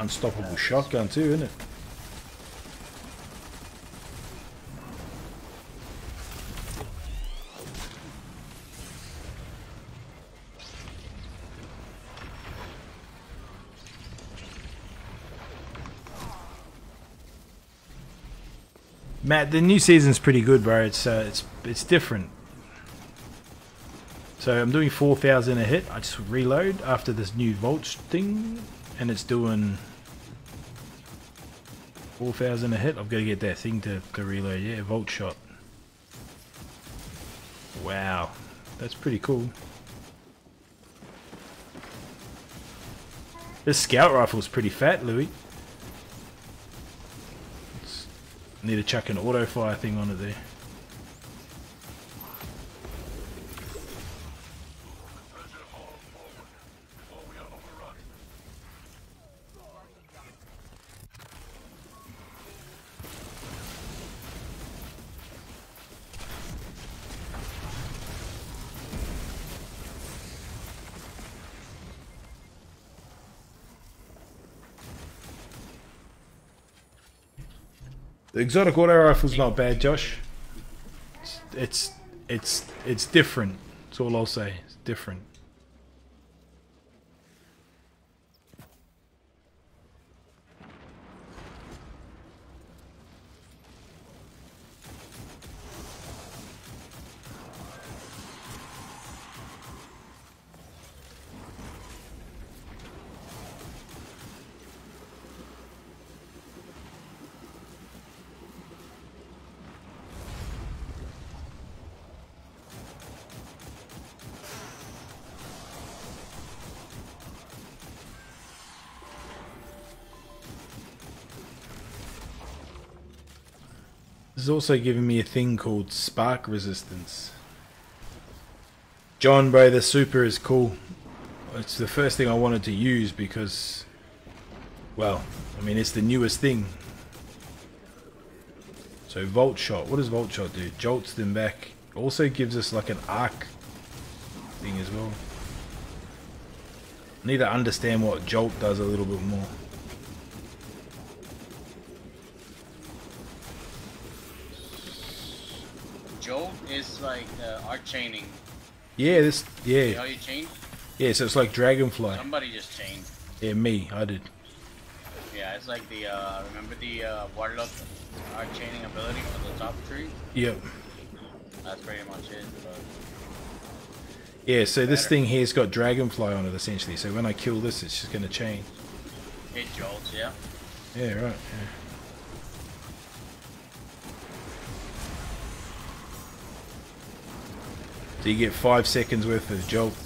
Unstoppable shotgun too, isn't it? Matt, the new season's pretty good, bro. It's uh, it's it's different. So I'm doing four thousand a hit. I just reload after this new Volt thing, and it's doing four thousand a hit. I've got to get that thing to, to reload. Yeah, Volt Shot. Wow, that's pretty cool. This scout rifle's pretty fat, Louis. It's- need to chuck an auto fire thing on it there. The exotic auto rifle's not bad, Josh. It's it's it's, it's different. That's all I'll say. It's different. Also giving me a thing called spark resistance. John, bro, the super is cool. It's the first thing I wanted to use because, well, I mean, it's the newest thing. So Volt Shot, what does Volt Shot do? Jolts them back. Also gives us like an arc thing as well. Need to understand what Jolt does a little bit more. Jolt is like uh, arc chaining. Yeah, this, You know how yeah. you chain? Yeah, so it's like Dragonfly. Somebody just chained. Yeah, me, I did. Yeah, it's like the, uh, remember the uh, Warlock arc chaining ability for the top tree? Yep. That's pretty much it. But Yeah, so this thing here's got Dragonfly on it essentially. So when I kill this, it's just going to chain. it jolts, yeah. Yeah, right. Yeah. So you get five seconds worth of jolt.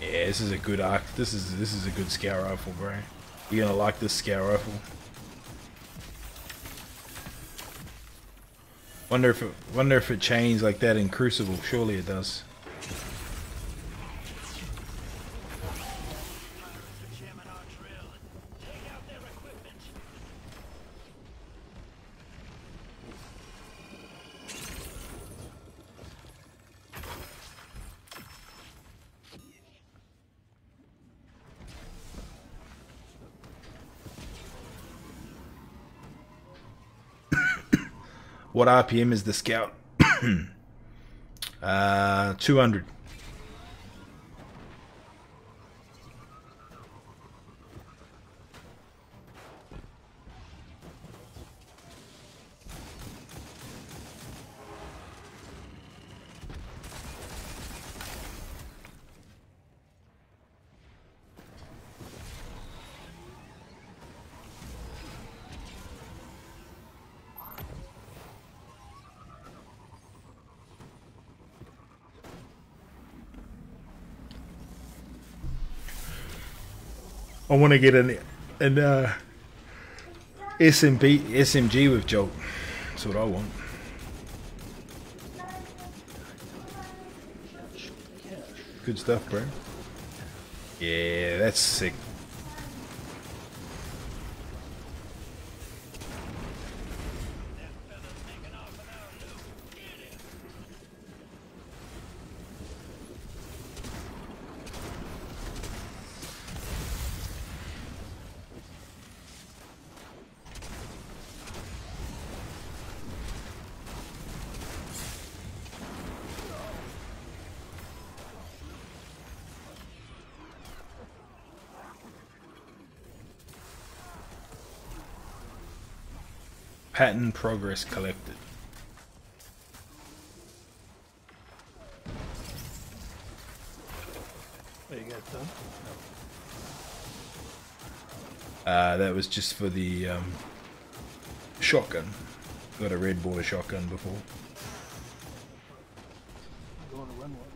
Yeah, this is a good arc. This is this is a good scout rifle, bro. You're gonna like this scout rifle. Wonder if it wonder if it chains like that in Crucible. Surely it does. What RPM is the scout? uh, 200. Want to get an an uh, SMB SMG with Jolt. That's what I want. Good stuff, bro. Yeah, that's sick. Pattern progress collected. What you got done? Uh, that was just for the um, shotgun. Got a red border shotgun before. Going to run one.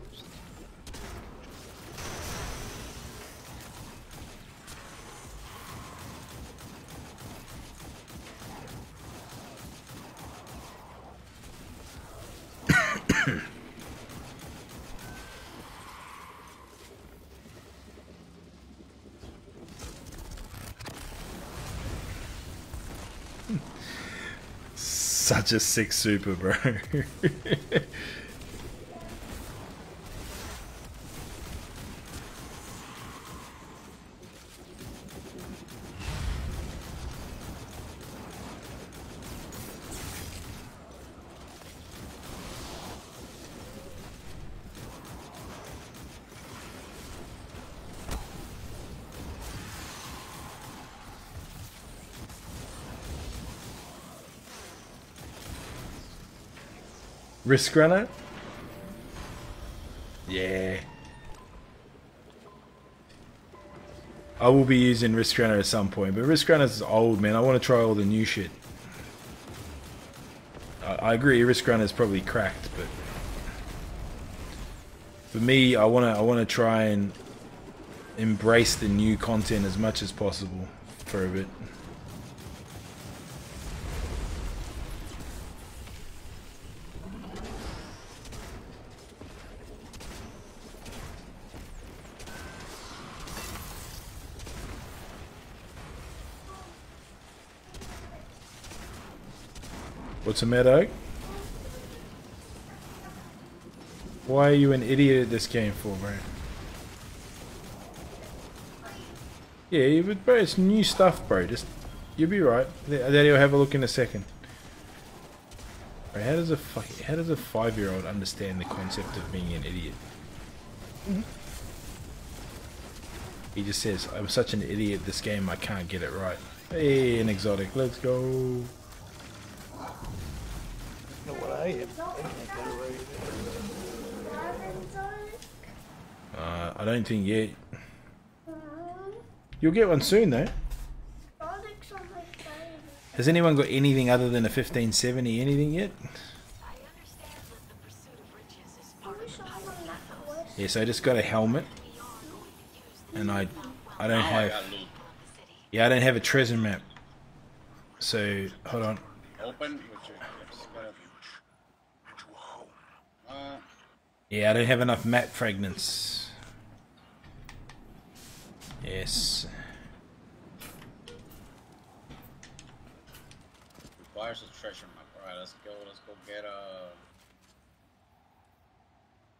Such six super, bro. Risk Runner? Yeah. I will be using Risk Runner at some point, but Risk is old, man. I want to try all the new shit. I, I agree, Risk is probably cracked, but for me, I want to I want to try and embrace the new content as much as possible for a bit. Meadow? Why are you an idiot at this game for, bro? Yeah, but bro, it's new stuff, bro. Just you'll be right. Daddy will have a look in a second. Bro, how does a fuck, how does a five year old understand the concept of being an idiot? Mm-hmm. He just says, I'm such an idiot at this game I can't get it right. Hey, an exotic, let's go. know what I am. I can't get it right. Uh, I don't think yet. You'll get one soon though. Has anyone got anything other than a 1570 anything yet? I wish I just got a helmet. And I I don't have. Yeah, I don't have a treasure map. So, hold on. Yeah, I don't have enough map fragments. Yes. requires a treasure map. Alright, let's go. Let's go get a. uh.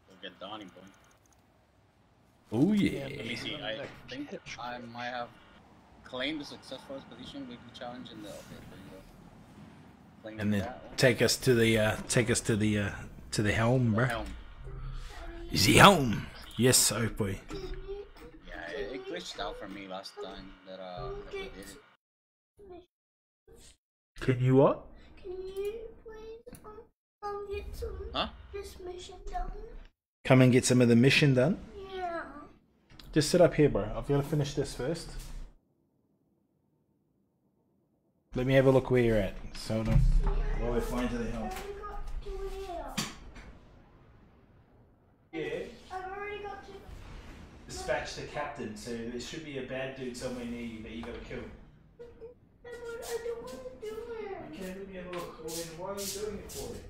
Go get Donnie boy. Oh yeah. Let me see. I think I might have claimed the successful expedition weekly challenge in the okay, there you go. And then take us to the uh take us to the uh to the helm, bro. Helm. The helm. Yes, oh boy. Yeah, it, it glitched out for me last time that uh that we did it. Can you what? Can you please um, um get some Huh? this mission done? Come and get some of the mission done. Yeah. Just sit up here, bro. I've got to finish this first. Let me have a look where you're at. So hold on. While we're flying to the helm. To here. Yeah. I've already got to. Dispatch the captain. So there should be a bad dude somewhere near you that you got to kill. But I don't want to do it. Okay, let me look. Well, then why are you doing it for it?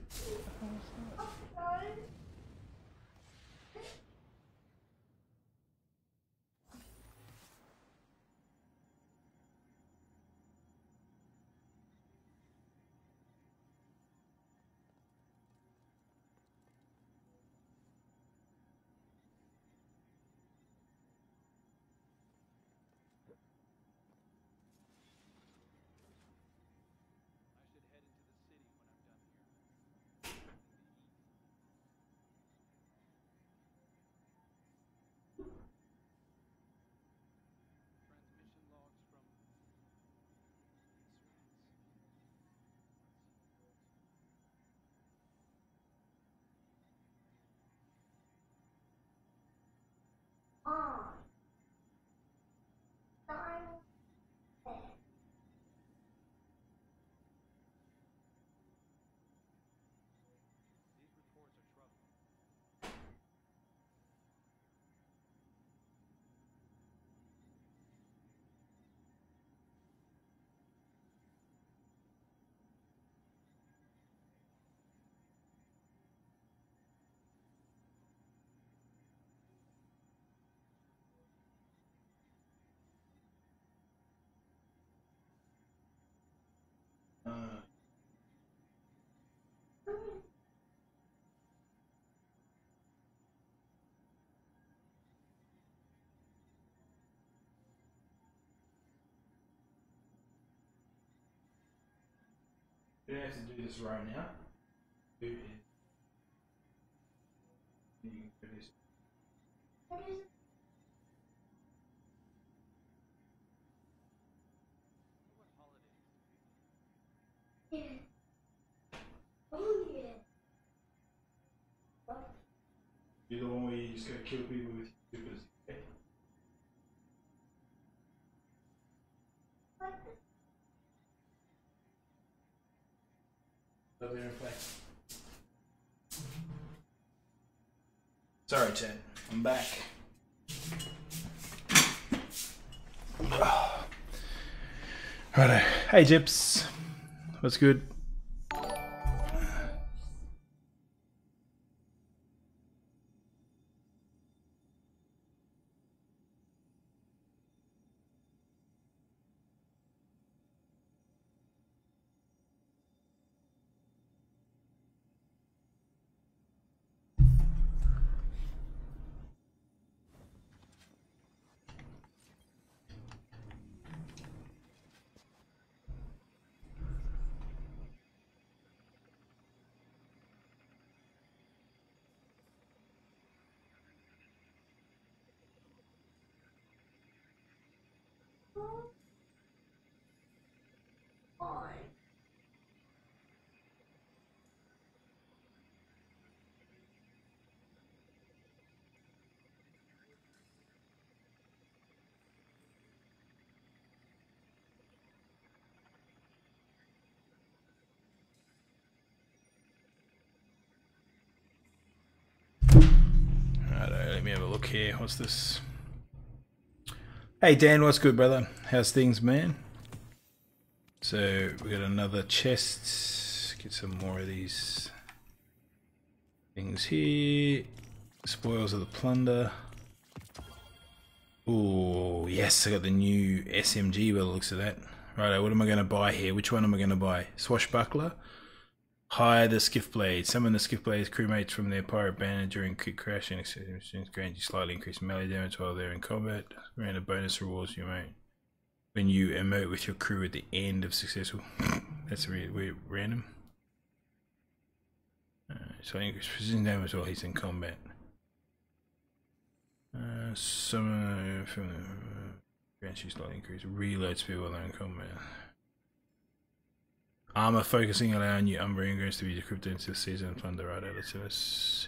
You don't have to do this right now. Do it. You can do this. What is Yeah. Oh yeah. You're the one where you just gotta kill people with supers. Sorry, Ted. I'm back. Righto. Hey, Jips. What's good? Here. What's this? Hey Dan, what's good, brother? How's things, man? So we got another chest. Get some more of these things here. Spoils of the plunder. Oh yes, I got the new SMG. By the looks of that. Right, what am I going to buy here? Which one am I going to buy? Swashbuckler. Hire the skiff blade. Summon the skiff blade's crewmates from their pirate banner during quick crash and grant you slightly increased melee damage while they're in combat. Random bonus rewards you make when you emote with your crew at the end of successful. That's really weird, random. Uh, so increase precision damage while he's in combat. Uh, summon from the grants you slightly increased reload speed while they're in combat. Armor focusing allowing you Umbra ingredients to be decrypted into the season and plunder right out of this.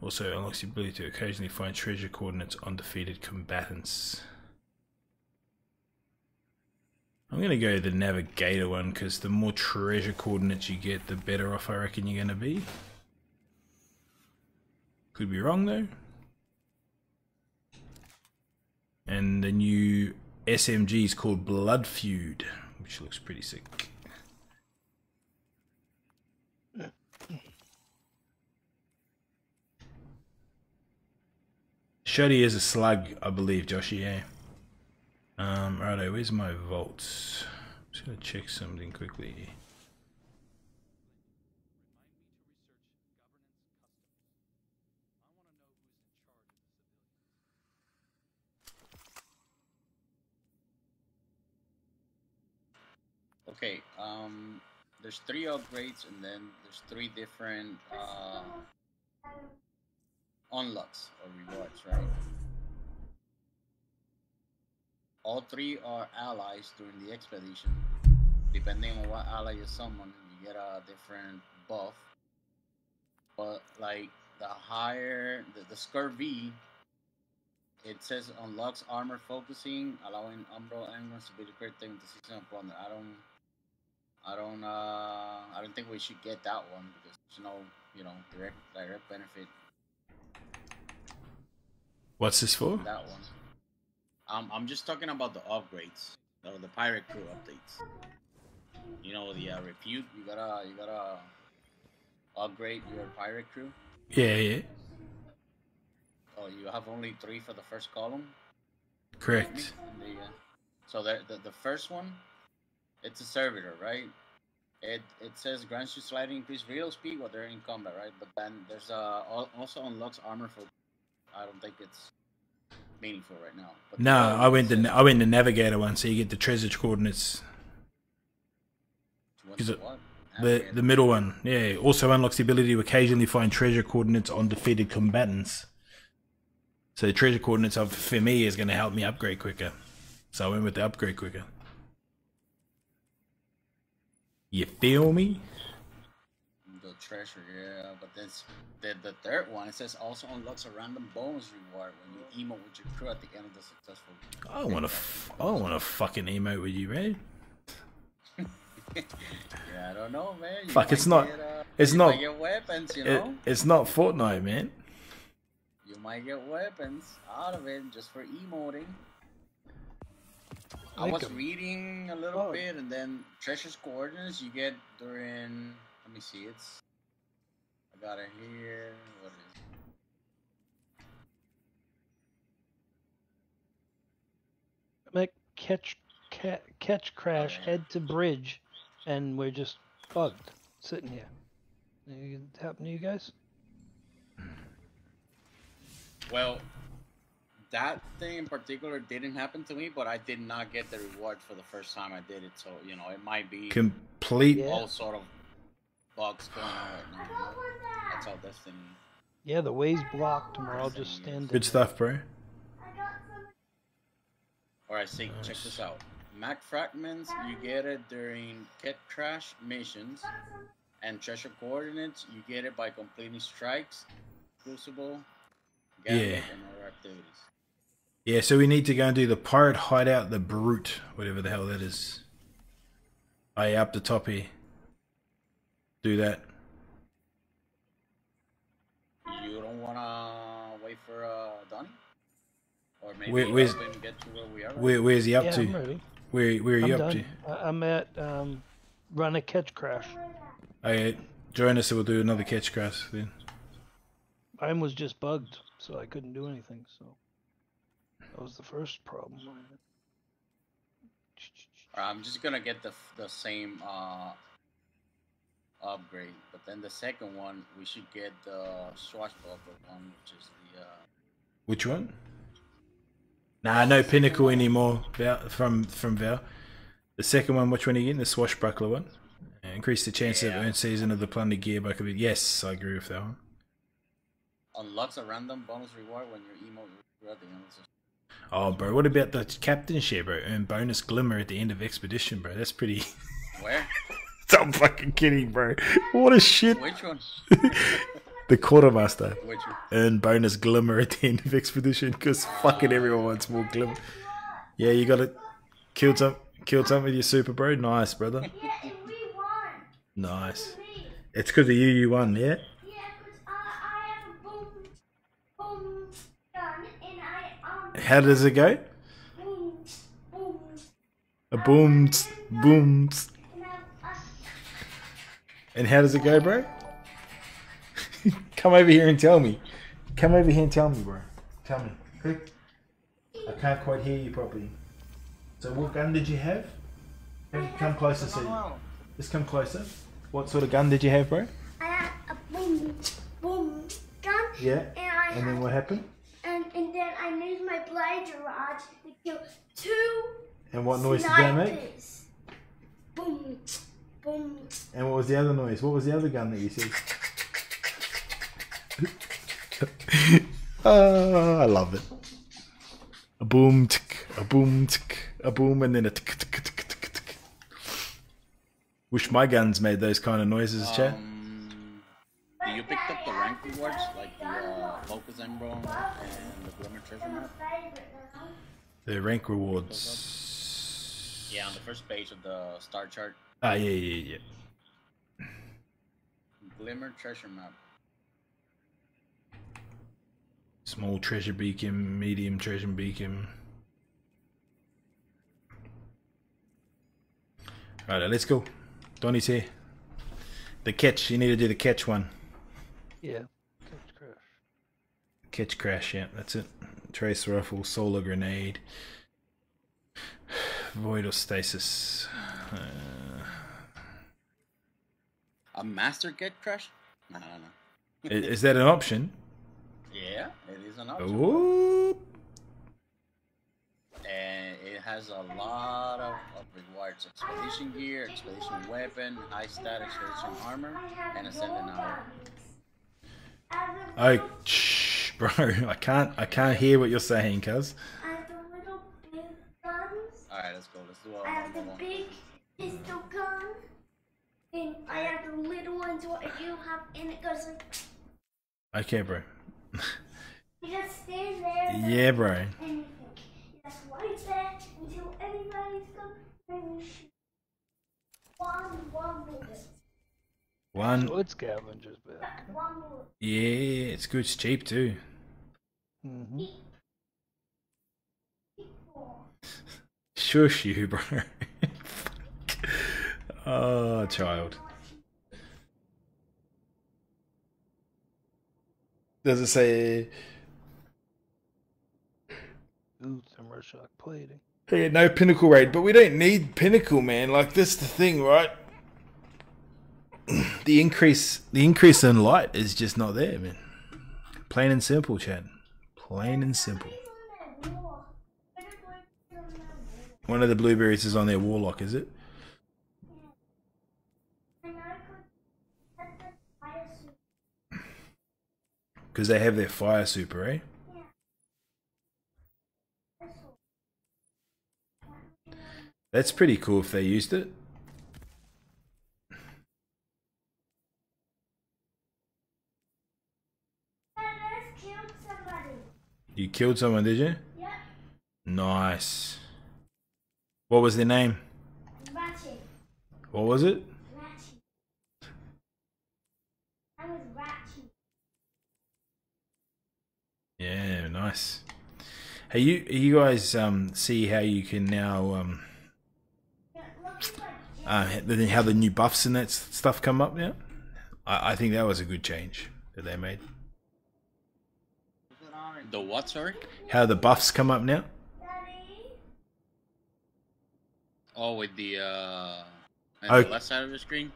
Also unlocks the ability to occasionally find treasure coordinates on defeated combatants. I'm gonna go the navigator one because the more treasure coordinates you get, the better off I reckon you're gonna be. Could be wrong though. And the new SMG is called Blood Feud, which looks pretty sick. Shoddy is a slug, I believe, Joshy, yeah. Um, righto, where's my vaults? I'm just gonna check something quickly. Okay, um, there's three upgrades and then there's three different uh, unlocks or rewards, right? All three are allies during the expedition. Depending on what ally you summon, you get a different buff. But like the higher the, the scurvy, it says unlocks armor focusing, allowing Umbral Engrams to be the great thing with the season of. I don't I don't uh I don't think we should get that one because there's no, you know, direct direct benefit What's this for? that one. Um, I'm just talking about the upgrades, the, the pirate crew updates. You know the uh, repute. You gotta you gotta upgrade your pirate crew. Yeah, yeah. Oh, you have only three for the first column. Correct. The, uh, so the, the the first one, it's a servitor, right? It it says grants you slightly increased real speed while they're in combat, right? But then there's uh also unlocks armor for. I don't think it's meaningful right now. But No, I went the I went the navigator one, so you get the treasure coordinates. What's Is the it the the middle one? Yeah. Also unlocks the ability to occasionally find treasure coordinates on defeated combatants. So the treasure coordinates of for me is going to help me upgrade quicker. So I went with the upgrade quicker. You feel me? The treasure, yeah. But this the the third one. It says also unlocks a random bonus reward when you emote with your crew at the end of the successful. I want to. F- I want to fucking emote with you, man. yeah, I don't know, man. You Fuck, it's not. Get, uh, It's you not. Might get weapons, you it- know. it's not Fortnite, man. You might get weapons out of it just for emoting. I was was 'em. reading a little Oh. bit, and then treasures coordinates you get during. Let me see. It's. I got it here. What is? it? Make catch ca- Ketchcrash head to bridge, and we're just bugged sitting here. Anything happen to you guys? Well, that thing in particular didn't happen to me, but I did not get the reward for the first time I did it. So you know, it might be Complete. all sort of bugs going on right now. That's how Destiny. Yeah, the way's blocked, and we're all just standing. Good stuff, bro. Alright, see, check this out. Map fragments, you get it during Cat Crash missions, and treasure coordinates, you get it by completing strikes, crucible, gambit, Yeah. and other activities. Yeah, so we need to go and do the pirate hideout, the brute, whatever the hell that is. Oh, yeah, up the top here. Do that. You don't wanna wait for uh, Donnie? Or maybe Where- where's- help him get to where we are? Where, where's he up Yeah, to? I'm ready. Where, where are you I'm up done. I- I'm at um, run a Ketchcrash. to? Oh, join us and we'll do another Ketchcrash then. Mine was just bugged, so I couldn't do anything. So that was the first problem. I had. I'm just gonna get the the same uh, upgrade, but then the second one we should get the swashbuckler one, which is the uh, Which one? Nah, no pinnacle anymore Val, from from Val. The second one, which one are you getting? The swashbuckler one. Increase the chance of earn season of the plundered gear by coming. Yes, I agree with that one. unlocks a random bonus reward when your emote throughout the end the Oh, bro, what about the captain share, bro? Earn bonus glimmer at the end of expedition, bro. That's pretty. Where? I'm fucking kidding, bro. What a shit. Which one? The quartermaster. Which one? Earn bonus glimmer at the end of expedition because fucking everyone wants more glimmer. Yeah, you got it. Killed some. Killed something with your super, bro. Nice, brother. Yeah, we won. Nice. It's because of you. You won, yeah. Yeah, I, I have a boom, boom gun, and I um. How does it go? Boom, boom, A booms, booms. And I, I And how does it go, bro? Come over here and tell me. Come over here and tell me, bro. Tell me. Quick. I can't quite hear you properly. So what gun did you have? Come, closer, you. Just come closer. What sort of gun did you have, bro? I had a boom, boom gun. Yeah. And I And then what happened? And, and then I used my Blade Barrage to kill two And what noise did that make? Boom, boom. And what was the other noise? What was the other gun that you said? oh, I love it. A boom, tick, a boom, tick, a boom, and then a tick, tick, tick, tick, tick, tick. Wish my guns made those kind of noises, chat. Um, do you picked up the rank rewards like the uh, Focus Emerald and the Glimmer Treasure Map? The rank rewards. Yeah, on the first page of the star chart, Ah, yeah, yeah, yeah. Glimmer Treasure Map. Small treasure beacon, medium treasure beacon. Right, let's go. Donnie's here. The catch. You need to do the catch one. Yeah. Ketchcrash. Catch crash, yeah, that's it. Trace rifle, solar grenade, void or stasis. Uh, A Master Get crush? No, no, no. i- is that an option? Yeah, it is an option. Ooh. And it has a lot of, of rewards. Expedition gear, expedition weapon, high stat expedition armor, and ascendant hour. Oh, shh, bro! I can't. I can't hear what you're saying, cuz. I have the little big guns. Alright, let's go. Let's do I have the one. big pistol gun. And I have the little ones what you have, and it goes like, Okay, bro. you just stand there. Yeah, bro. And you think, just wait there until everybody's gone, then you shoot. One, one bullet. One. So it's scavengers back. One. Yeah, it's good. It's cheap too. Mm-hmm. Shush you, bro. oh, child. Does it say? Ooh, Samurai Shock plating. Hey, no pinnacle raid, but we don't need pinnacle, man. Like that's the thing, right? The increase, the increase in light is just not there, man. Plain and simple, Chad. Plain and simple. One of the blueberries is on their warlock, is it? Because they have their fire super, eh? That's pretty cool if they used it. You killed someone, did you? Yeah. Nice. What was their name? Ratchet. What was it? Ratchet. I was Ratchet. Yeah, nice. Hey, you you guys um see how you can now um uh, how the new buffs and that stuff come up now? I, I think that was a good change that they made. The what, sorry? How the buffs come up now? Oh, with the, uh, Oh. the left side of the screen?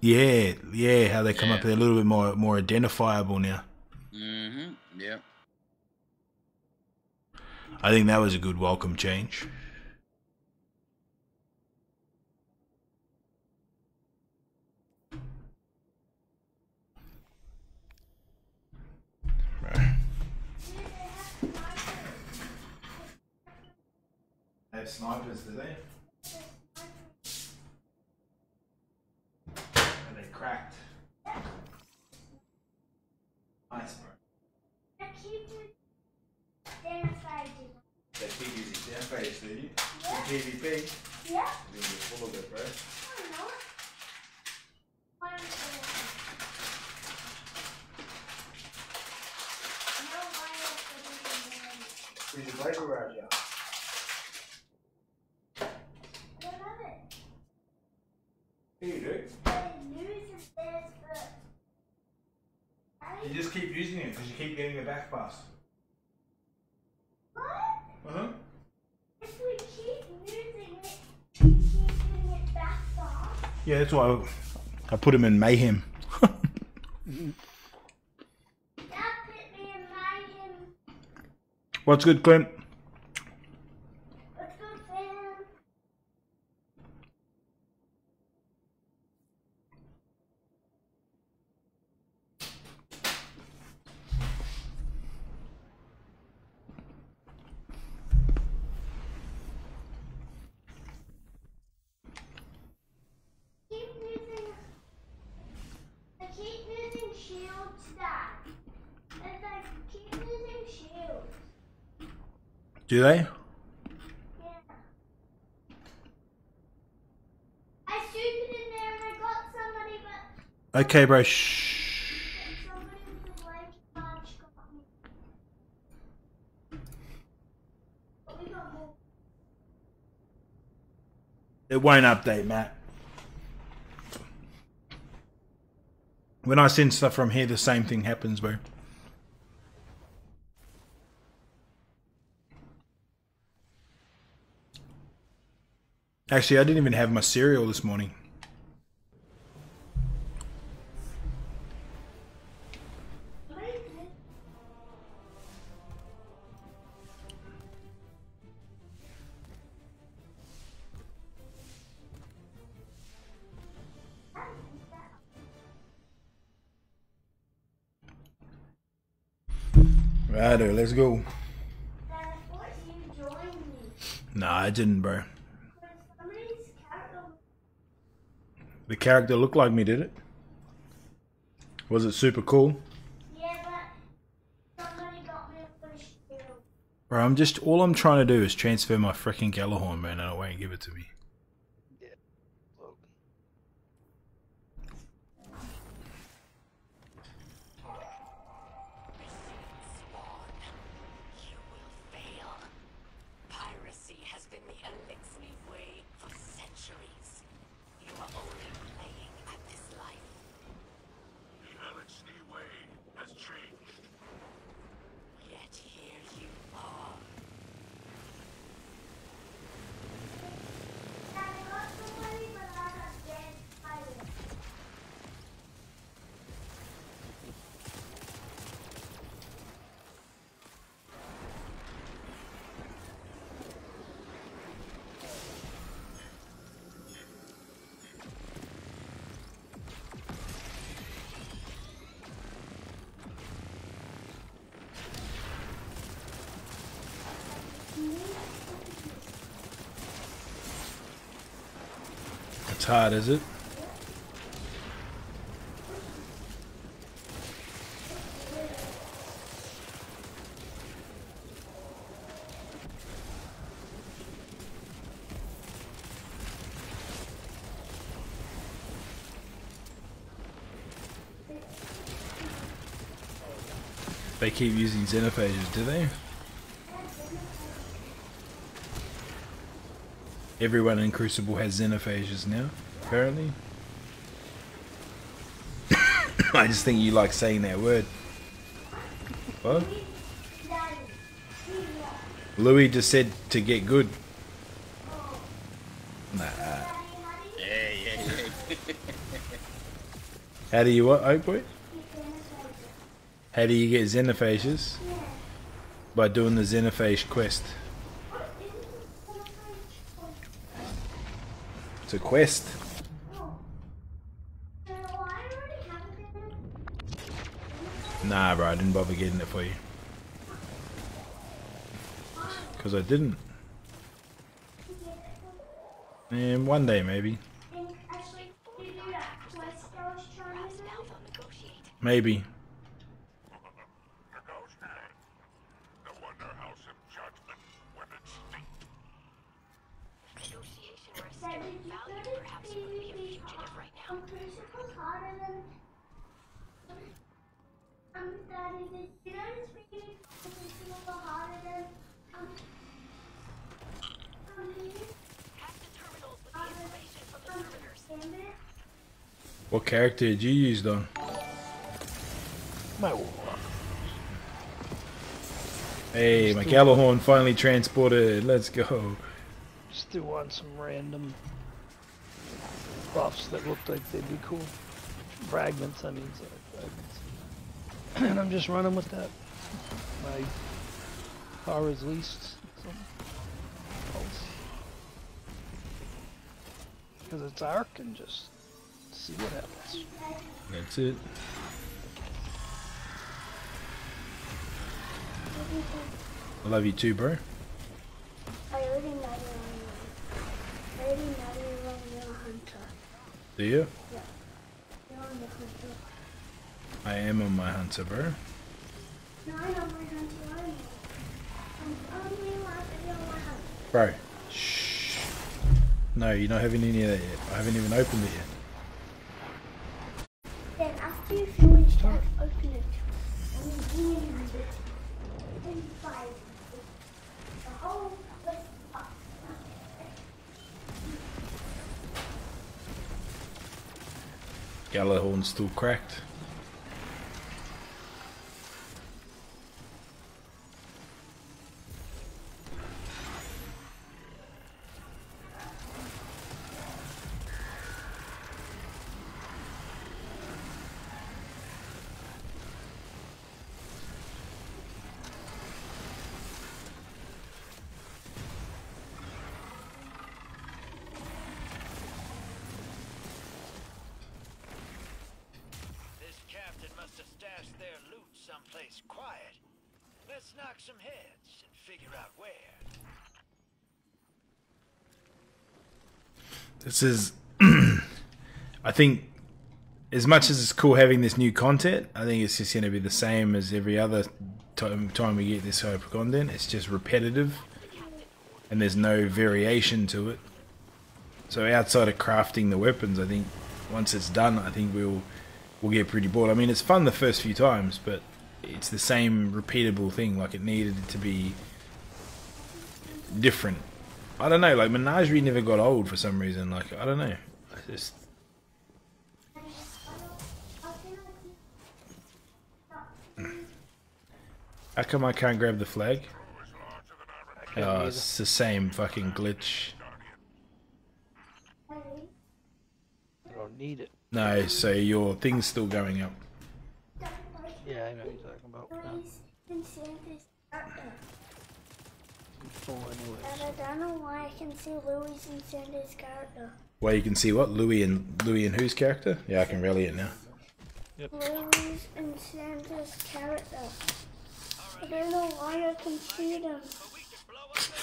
Yeah, yeah, how they come up. Yeah. They're a little bit more more identifiable now. Mm-hmm, yeah. I think that was a good welcome change. They have snipers, do they? Are they cracked? Nice, bro. I keep doing dance I do. They keep using down phase, do you? In PvP? Yeah. You're it, bro. I don't know. What am I doing? No, why else would I be doing? There's a Blade Barrage out. I don't have it. Here you do. I lose if there's the. I You just keep using it because you keep getting the back pass. what? Uh huh. If we keep losing it, we keep getting it back off. Yeah, that's why I, I put him in mayhem. That put me in mayhem. What's good, Clint? Let's go, fam. Keep losing. I keep losing shields, Dad. As I keep losing shields. Do they? Yeah. I shooted in there and I got somebody, but Okay, bro. Shh. somebody with a leg punch got me. But we got more. It won't update, Matt. When I send stuff from here, the same thing happens, bro. Actually, I didn't even have my cereal this morning. Righto, let's go. Dad, I thought you joined me. Nah, I didn't, bro. But somebody's character The character looked like me, did it? Was it super cool? Yeah, but somebody got me a. Bro, I'm just all I'm trying to do is transfer my freaking Gjallarhorn, man, and it won't give it to me. You will fail. Piracy has been the Eliksni way for centuries. You are only playing at this life. The Eliksni way has changed. Yet here you are. Dad, I got somebody, but I got dead spider. Hard, is it? They keep using xenophages, do they? Everyone in Crucible has xenophages now, apparently. I just think you like saying that word. What? Louis just said to get good. Nah. Yeah, yeah, yeah. How do you what, Oak Boy? How do you get xenophages? By doing the xenophage quest. It's a quest. Nah, bro, I didn't bother getting it for you. Because I didn't. And one day, maybe. Maybe. Character did you use, though? My Hey, my Gjallarhorn finally transported. Let's go. Just Still want some random buffs that looked like they'd be cool. Fragments, I mean, sorry, fragments. and I'm just running with that. My Horror's Least. Because it's arc and just see what happens. That's it. I love you too, bro. I already know you're I already know you're a hunter. Do you? Yeah. You're on the hunter. I am on my hunter, bro. No, I know my hunter. I know. I'm only allowed to be on my hunter. Bro. Shh. No, you're not having any of that yet. I haven't even opened it yet. Then after you finish that, open it. And then use it. And five. The whole list up. Still cracked. Is I think as much as it's cool having this new content, I think it's just going to be the same as every other time, time we get this type of content. It's just repetitive, and there's no variation to it. So outside of crafting the weapons, I think once it's done, I think we'll we'll get pretty bored. I mean, it's fun the first few times, but it's the same repeatable thing. Like it needed to be different. I don't know. Like Menagerie never got old for some reason. Like I don't know. I just How come I can't grab the flag? Oh, it's the same fucking glitch. I don't need it. No, so your thing's still going up. Yeah, I know what you're talking about. Yeah. can see this character. Full anyways. And I don't know why I can see Louis and Sandy's character. Well, you can see what Louis and Louis and whose character? Yeah, I can rally it now. Louis and Santa's character. I don't know why I can see them.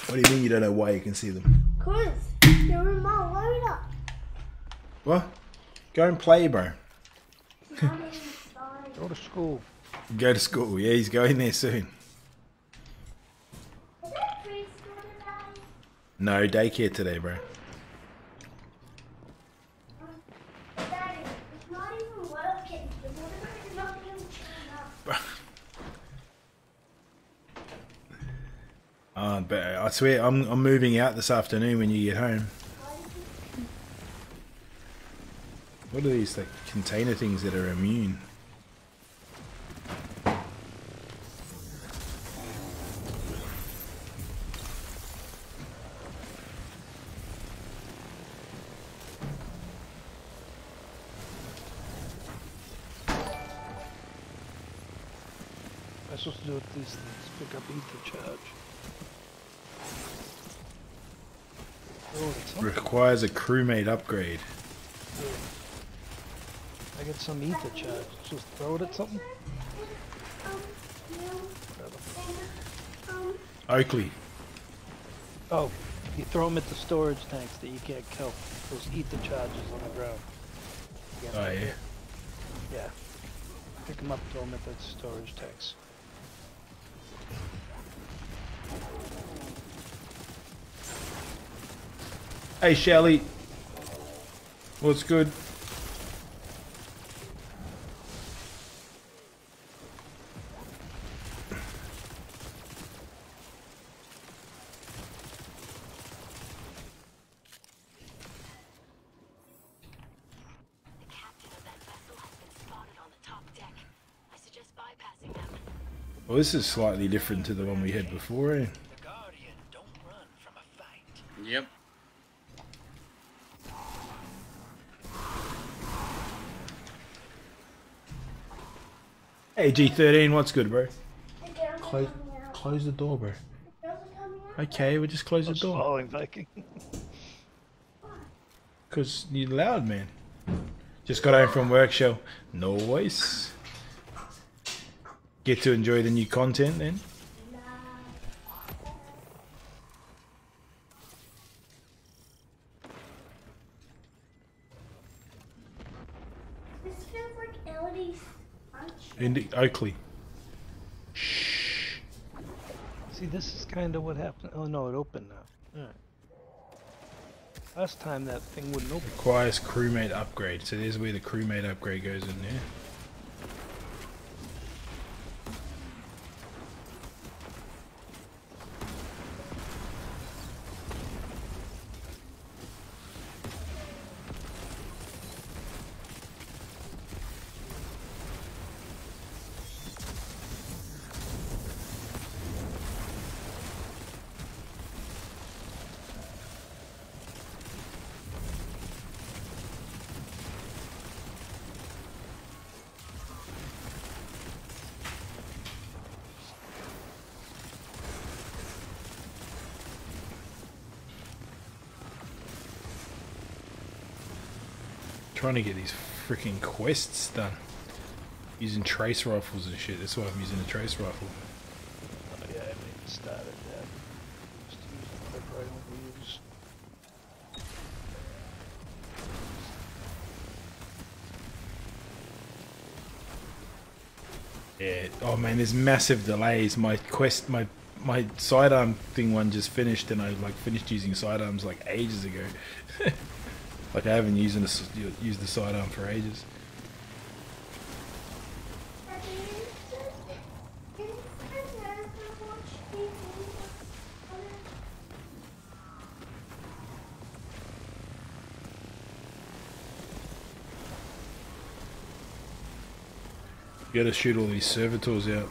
What do you mean you don't know why you can see them? Cause they're in my loader. What? Go and play, bro. Go to school. Go to school. Yeah, he's going there soon. No daycare today, bro. Daddy, it's not even working. The water is not even turn up. Uh, but I swear, I'm I'm moving out this afternoon when you get home. What are these like container things that are immune? Do with these things. Pick up ether charge. Oh, something. Requires a crewmate upgrade. I get some ether charge. Just throw it at something. Oakley. Oh, you throw them at the storage tanks that you can't kill. Those ether charges on the ground. Oh yeah. Yeah. Pick them up, throw them at the storage tanks. Hey Shelly. What's good? Well, this is slightly different to the one we had before. Eh? Yep. Hey G13, what's good, bro? Close, close the door, bro. Okay, we'll just close the door. Following Viking. Cause you're loud, man. Just got home from work, show. Noise. Get to enjoy the new content then. This feels like Elodie's lunch. In Oakley. See, this is kind of what happened. Oh no, it opened now. Alright. Last time that thing wouldn't open. Requires crewmate upgrade. So there's where the crewmate upgrade goes in there. trying to get these freaking quests done. Using trace rifles and shit. That's why I'm using a trace rifle. Oh, Yeah. Oh man, there's massive delays. My quest, my my sidearm thing one just finished, and I like finished using sidearms like ages ago. like I haven't used the used the sidearm for ages. You gotta shoot all these servitors out.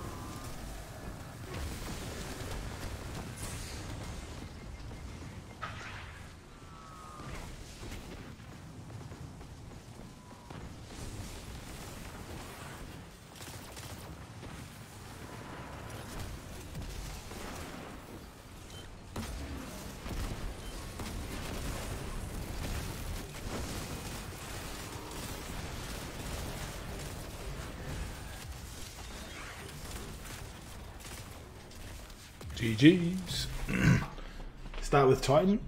GG's. Start with Titan.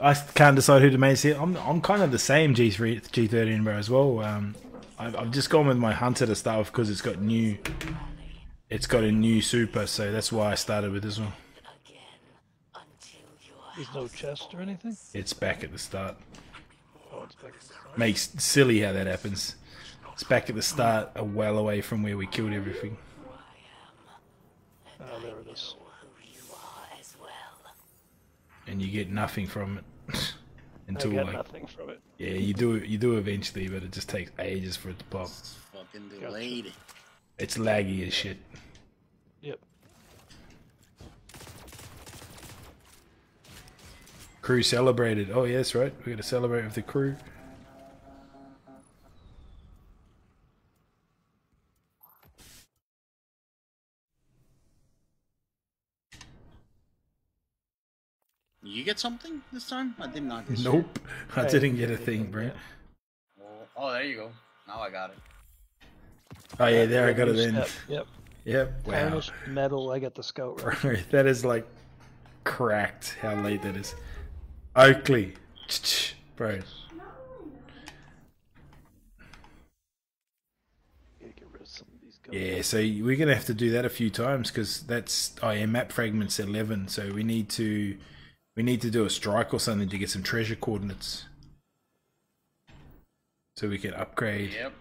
I can't decide who to main here. I'm I'm kind of the same G3 G13 bro as well. Um, I've, I've just gone with my hunter to start with because it's got new. It's got a new super, so that's why I started with this one. There's no chest or anything? It's back at the start. Oh, it's back at the start. Makes silly how that happens. It's back at the start, a well away from where we killed everything. Oh, there it is. and you get nothing from it. Until get like nothing from it. yeah you do you do eventually but it just takes ages for it to pop. Fucking delayed. it's laggy as shit. Yep. crew celebrated. Oh yeah that's right. We gotta celebrate with the crew get something this time? I did not get shit. nope i didn't get a thing bro Well, oh, there you go. Now I got it. oh yeah there i got it New then Yep. yep wow Tarnished metal. I got the scout rifle. that is like cracked how late that is oakley bro Yeah, so we're gonna have to do that a few times because that's oh yeah, map fragments eleven. So we need to we need to do a strike or something to get some treasure coordinates, so we can upgrade. Yep.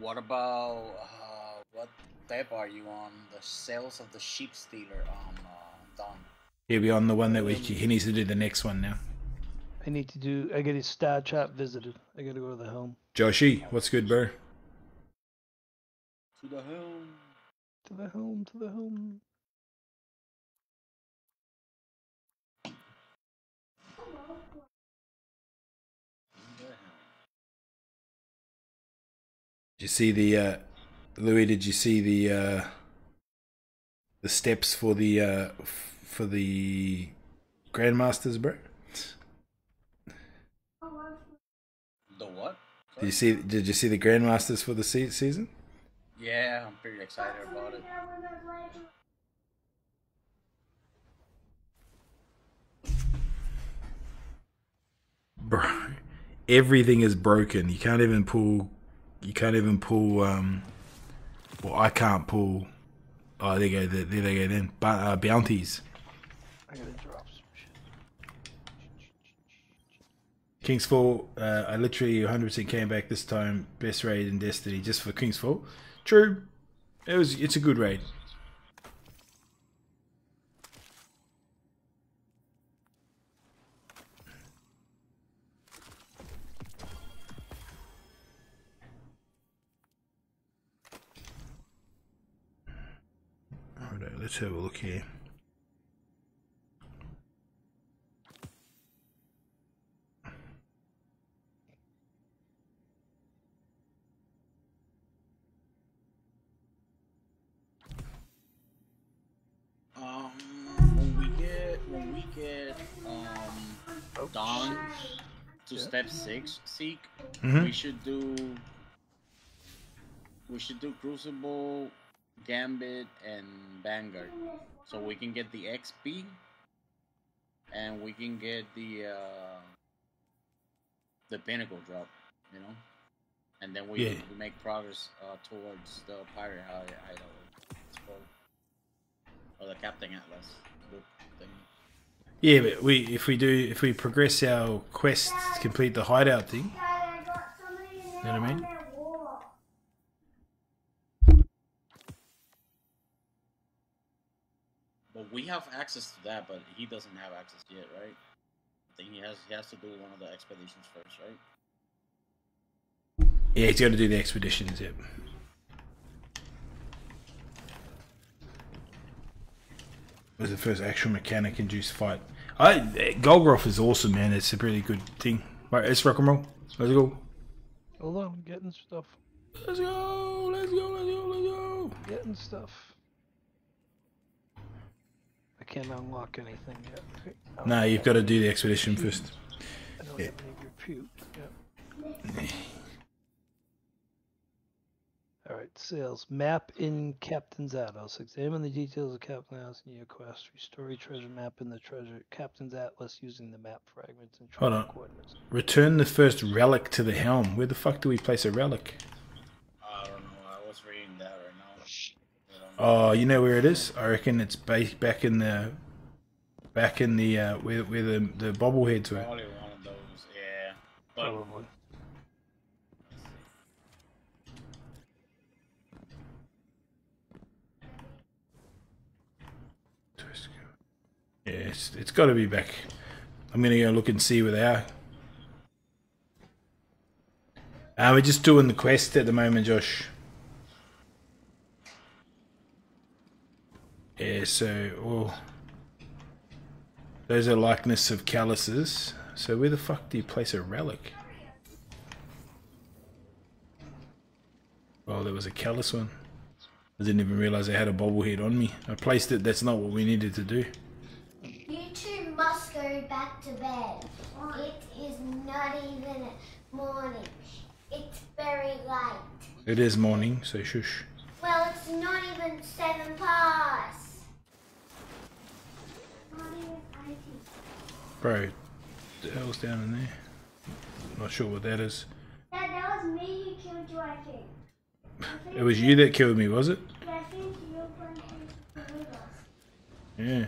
What about uh, what tab are you on? The sales of the sheep stealer on uh, Dawn. He'll be on the one that we he needs to do the next one now. I need to do. I get his star trap visited. I gotta go to the helm. Joshi, what's good, bro? To the helm. To the helm. To the helm. You see the uh, Louis? Did you see the uh, the steps for the uh, f- for the grandmasters, bro? The what? Did you see? Did you see the grandmasters for the se- season? Yeah, I'm pretty excited about it. bro everything is broken you can't even pull you can't even pull um well i can't pull oh there you go there, there they go then but uh, bounties. I gotta drop some shit. king's fall uh, i literally 100% came back this time best raid in destiny just for king's fall. True. It was it's a good raid let's have a look here. Um, when we get when we get um Dawn to Yeah. step six seek, Mhm. we should do we should do Crucible, Gambit, and Vanguard, so we can get the XP, and we can get the uh the Pinnacle drop, you know, and then we, Yeah. we make progress uh, towards the pirate hi- hideout. It's called. Or the Captain Atlas thing. Yeah, but we if we do if we progress our quest to complete the hideout thing, Dad, I got somebody in you know what I mean? their wall. But we have access to that, but he doesn't have access yet, right? I think he has he has to do one of the expeditions first, right? Yeah, he's got to do the expeditions. Yep. was the first actual mechanic induced fight. I Golgroth is awesome, man. It's a really good thing. Right, let's rock and roll. Let's go. Hold on, I'm getting stuff. Let's go. Let's go. Let's go. Let's go. Getting stuff. Can't unlock anything yet. Oh, No, you've got to do the expedition first. I don't Yeah. have any repute. Yeah. Alright, sales. Map in Captain's Atlas. Examine the details of Captain's Atlas in your quest. Restore your treasure map in the treasure Captain's Atlas using the map fragments and treasure coordinates. Return the first relic to the helm. Where the fuck do we place a relic? I don't know. I was reading that right now. Oh, you know where it is? I reckon it's ba- back in the back in the uh, where where the the bobbleheads were. Probably one of those, yeah. But Probably. Yeah, it's, it's got to be back. I'm gonna go look and see where they are. Uh, we're just doing the quest at the moment, Josh. Yeah, so well, those are likeness of calluses. So where the fuck do you place a relic? Oh, there was a Calus one. I didn't even realize I had a bobblehead on me. I placed it. That's not what we needed to do. You two must go back to bed. It is not even morning. It's very light. It is morning, so shush. Well, it's not even seven past. Not even eighty. Bro, the hell's down in there? Not sure what that is. Dad, that was me who killed you, I think. It was you that killed me, was it? Yeah, I think you're going to. Yeah.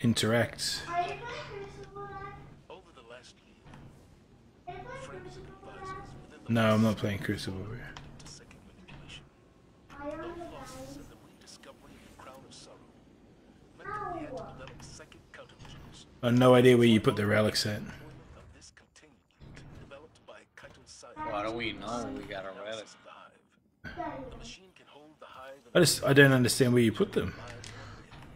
Interact. Are you going to Crucible, Dad? Over the last year, Are you going to Crucible, Dad? No, I'm not playing Crucible. bro. Are you on the game? the rediscovery of the Crown of Sorrow meant that we had to No. develop second countermeasures I have no idea where you put the relics at. of this containment developed by Kaito Sai. Well, how do we know we got a relic? Daddy, The machine can hold the hive I just I don't understand where you put them.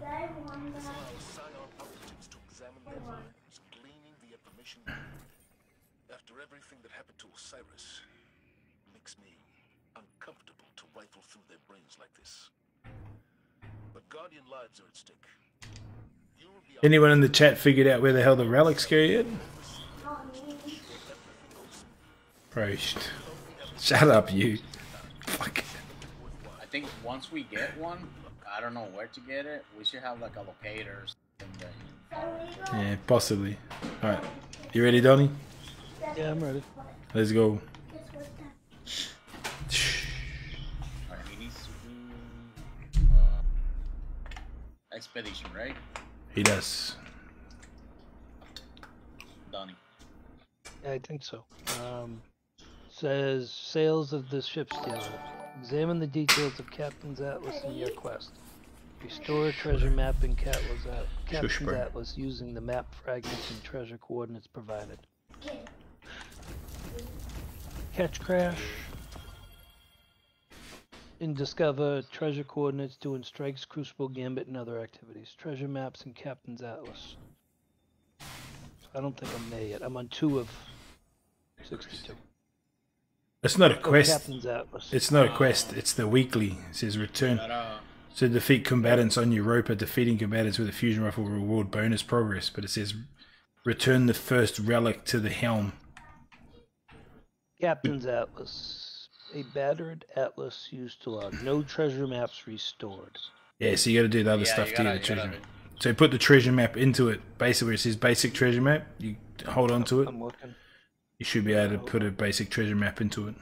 Daddy won This that. allows Scion operatives to examine their minds, gleaning the information. After everything that happened to Osiris, makes me uncomfortable to rifle through their brains like this. But Guardian lives are at stake. You'll be Anyone in the chat figured out where the hell the relics go yet? Not me. Shut up, you. Fuck. I think once we get one, I don't know where to get it. We should have like a locator or something Yeah, possibly. Alright. You ready, Donnie? Yeah, I'm ready. Let's go. Guess? Alright, he needs to do uh, expedition, right? He does. Donnie. Yeah, I think so. Um, says sales of the ship stealer. Examine the details of Captain's Atlas in your quest. Restore a treasure map in Catla's At- Captain's bro. Atlas using the map fragments and treasure coordinates provided. Ketchcrash. And discover treasure coordinates doing strikes, crucible, gambit, and other activities. Treasure maps and Captain's Atlas. I don't think I'm there yet. I'm on two of 62. It's not a quest. Captain's Atlas. It's not a quest. It's the weekly. It says return. So defeat combatants on Europa. Defeating combatants with a fusion rifle reward bonus progress. But it says return the first relic to the helm. Captain's Atlas. A battered atlas used to log. No treasure maps restored. Yeah, so you got to do the other Yeah, stuff you to gotta- get the treasure gotta- map. So put the treasure map into it. Basically, where it says basic treasure map. You hold on to it. I'm looking. You should be able to put a basic treasure map into it.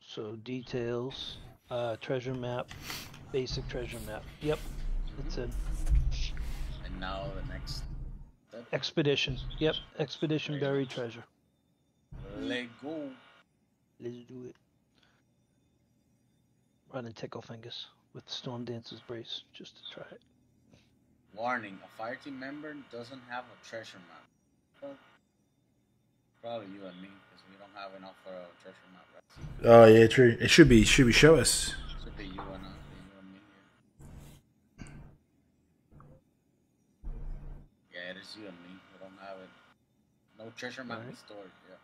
So details, uh, treasure map, basic treasure map. Yep, it's in. And now the next step. Expedition. Yep, expedition buried treasure. Let go. Let's do it. Running tickle fingers with Stormdancer's Brace just to try it. Warning: A fire team member doesn't have a treasure map. Well, probably you and me, because we don't have enough for a treasure map. Right? Oh yeah, true. It should be should be show us. Should be you and us, you and me. Yeah. yeah, it is you and me. We don't have it. No treasure map Alright. stored. Yeah.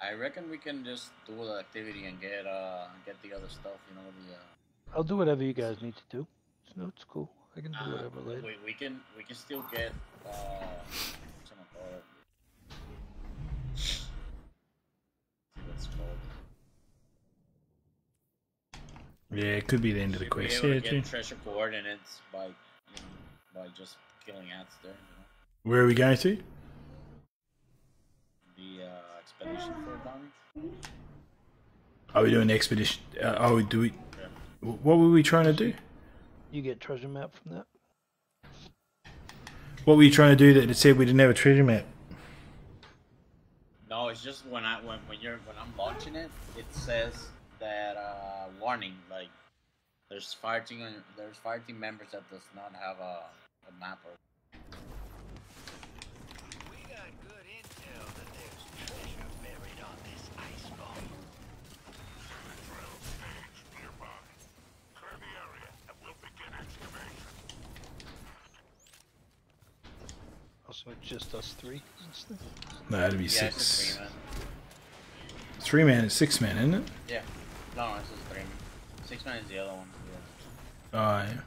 I reckon we can just do the activity and get uh get the other stuff. You know the. Uh, I'll do whatever you guys need to do. No, it's cool. I can do Uh, whatever later. We, we can we can still get uh what's it called? See what's it called. Yeah, it could be the end of the Should we be quest. able Yeah, to true. get treasure coordinates by you know, by just killing ants there. You Where are we going to? The uh, expedition for Donnie. Are we doing the expedition? Uh, oh, do we? What were we trying to do? You get treasure map from that. What were you trying to do that it said we didn't have a treasure map? No, it's just when I when when you're when I'm launching it, it says that uh warning like there's fire team there's fire team members that does not have a, a map or We got good intel that there's treasure buried on this ice ball. nearby. Clear the area and we'll begin excavation. Also, just us three. No, it'd be Yeah, it's six. three man. Three man and six man, isn't it? Yeah. No, it's just three man. Six man is the other one. Yeah. Oh, yeah.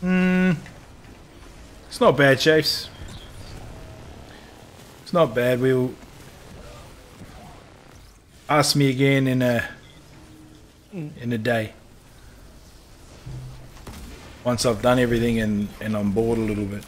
Hmm. It's not bad, Chafes. It's not bad. We'll ask me again in a in a day. Once I've done everything and, and I'm bored a little bit.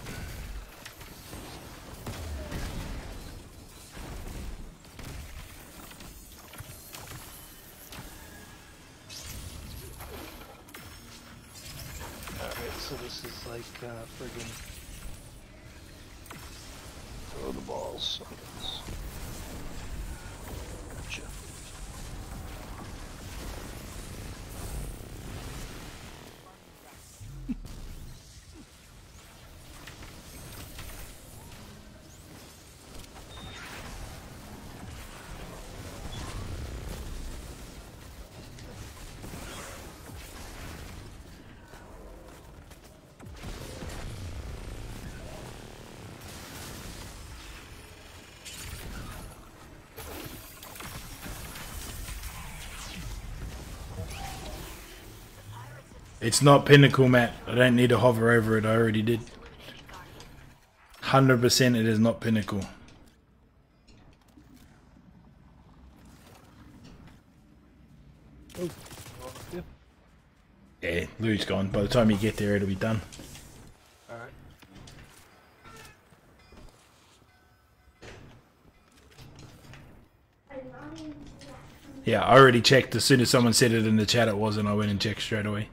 It's not pinnacle, Matt. I don't need to hover over it. I already did. 100% it is not pinnacle. Oh, yeah. Lou's gone. By the time you get there, it'll be done. Yeah, I already checked. As soon as someone said it in the chat, it wasn't. I went and checked straight away.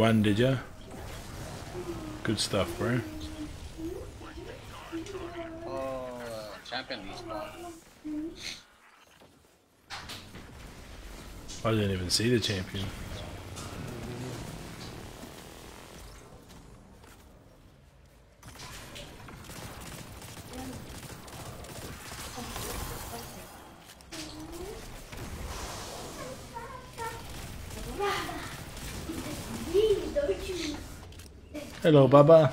Won, did you? Good stuff, bro. Oh, uh, champion. I didn't even see the champion. Hello, Baba.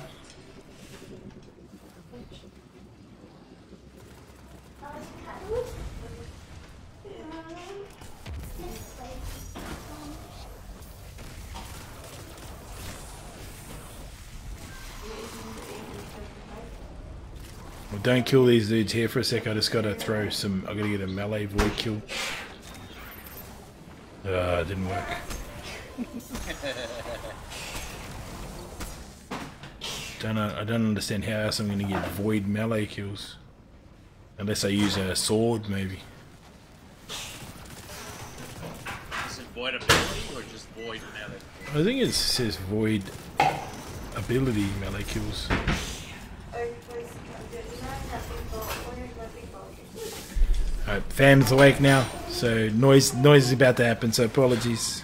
Well, don't kill these dudes here for a sec. I just gotta throw some. I gotta get a melee void kill. Uh, it didn't work. Don't I don't understand how else I'm gonna get void melee kills. Unless I use a sword, maybe. Is it void ability or just void melee? I think it says void ability melee kills. Alright, fan's awake now, so noise noise is about to happen, so apologies.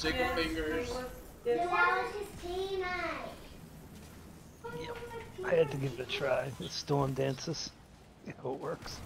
Fingers. That was his teammate. I had to give it a try. The storm dances. See how it works.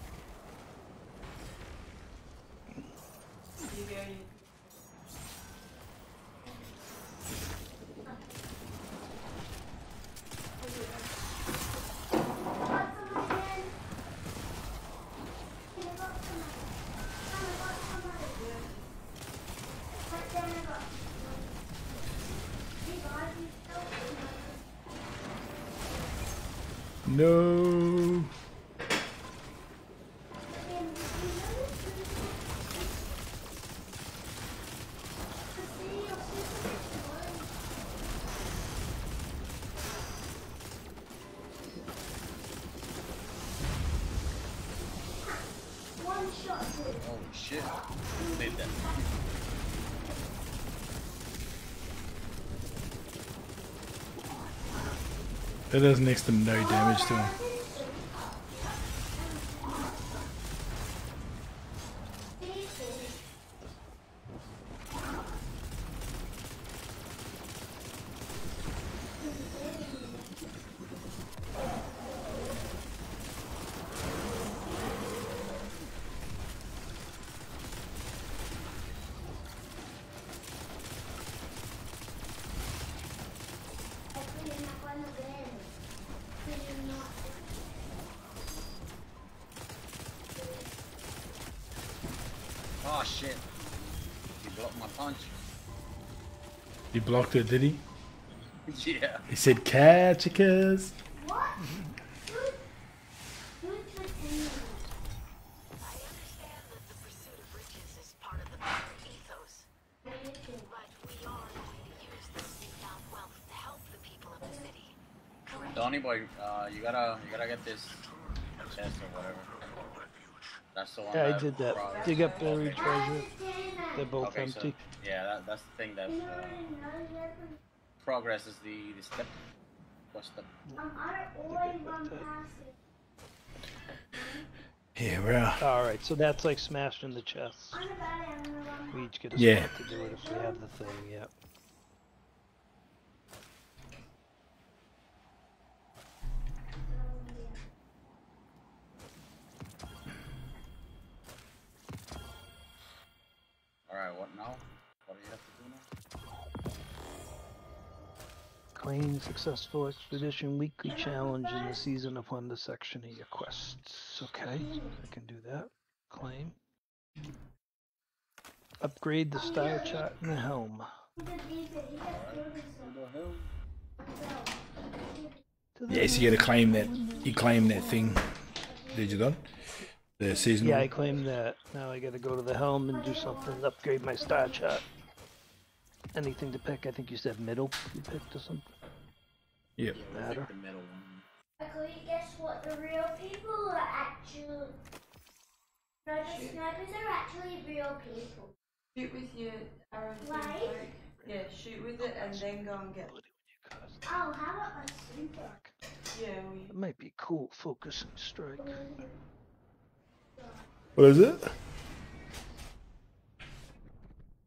No. One shot. Oh shit. That does next to no damage to him. Blocked it, did he? yeah. He said, catch a kiss. Donny boy, uh, you gotta you gotta get this chest or whatever. That's the one. Yeah, I did that. Dig up buried okay. treasure. They're both Okay, empty. yeah, that, that's the thing that uh, progress is the, the step. What step? Yeah, we're out. Alright, so that's like smashing the chest. We each get a Yeah. spot to do it if we have the thing, yeah. Successful expedition weekly challenge in the season upon the section of your quests. Okay, I can do that. Claim. Upgrade the style chart in the helm. Yeah, so you gotta claim that. You claim that thing. Did you done? The seasonal. Yeah, I claimed that. Now I gotta go to the helm and do something upgrade my star chart. Anything to pick? I think you said middle you picked or something. Yep. Matter. The middle one. Actually, guess what? The real people are actually. No, the snipers are actually real people. Shoot with your arrow. thing, Like? like- Yeah, shoot with it and then go and get. Oh, how about a super? Yeah, we. It might be cool focusing strike. What is it?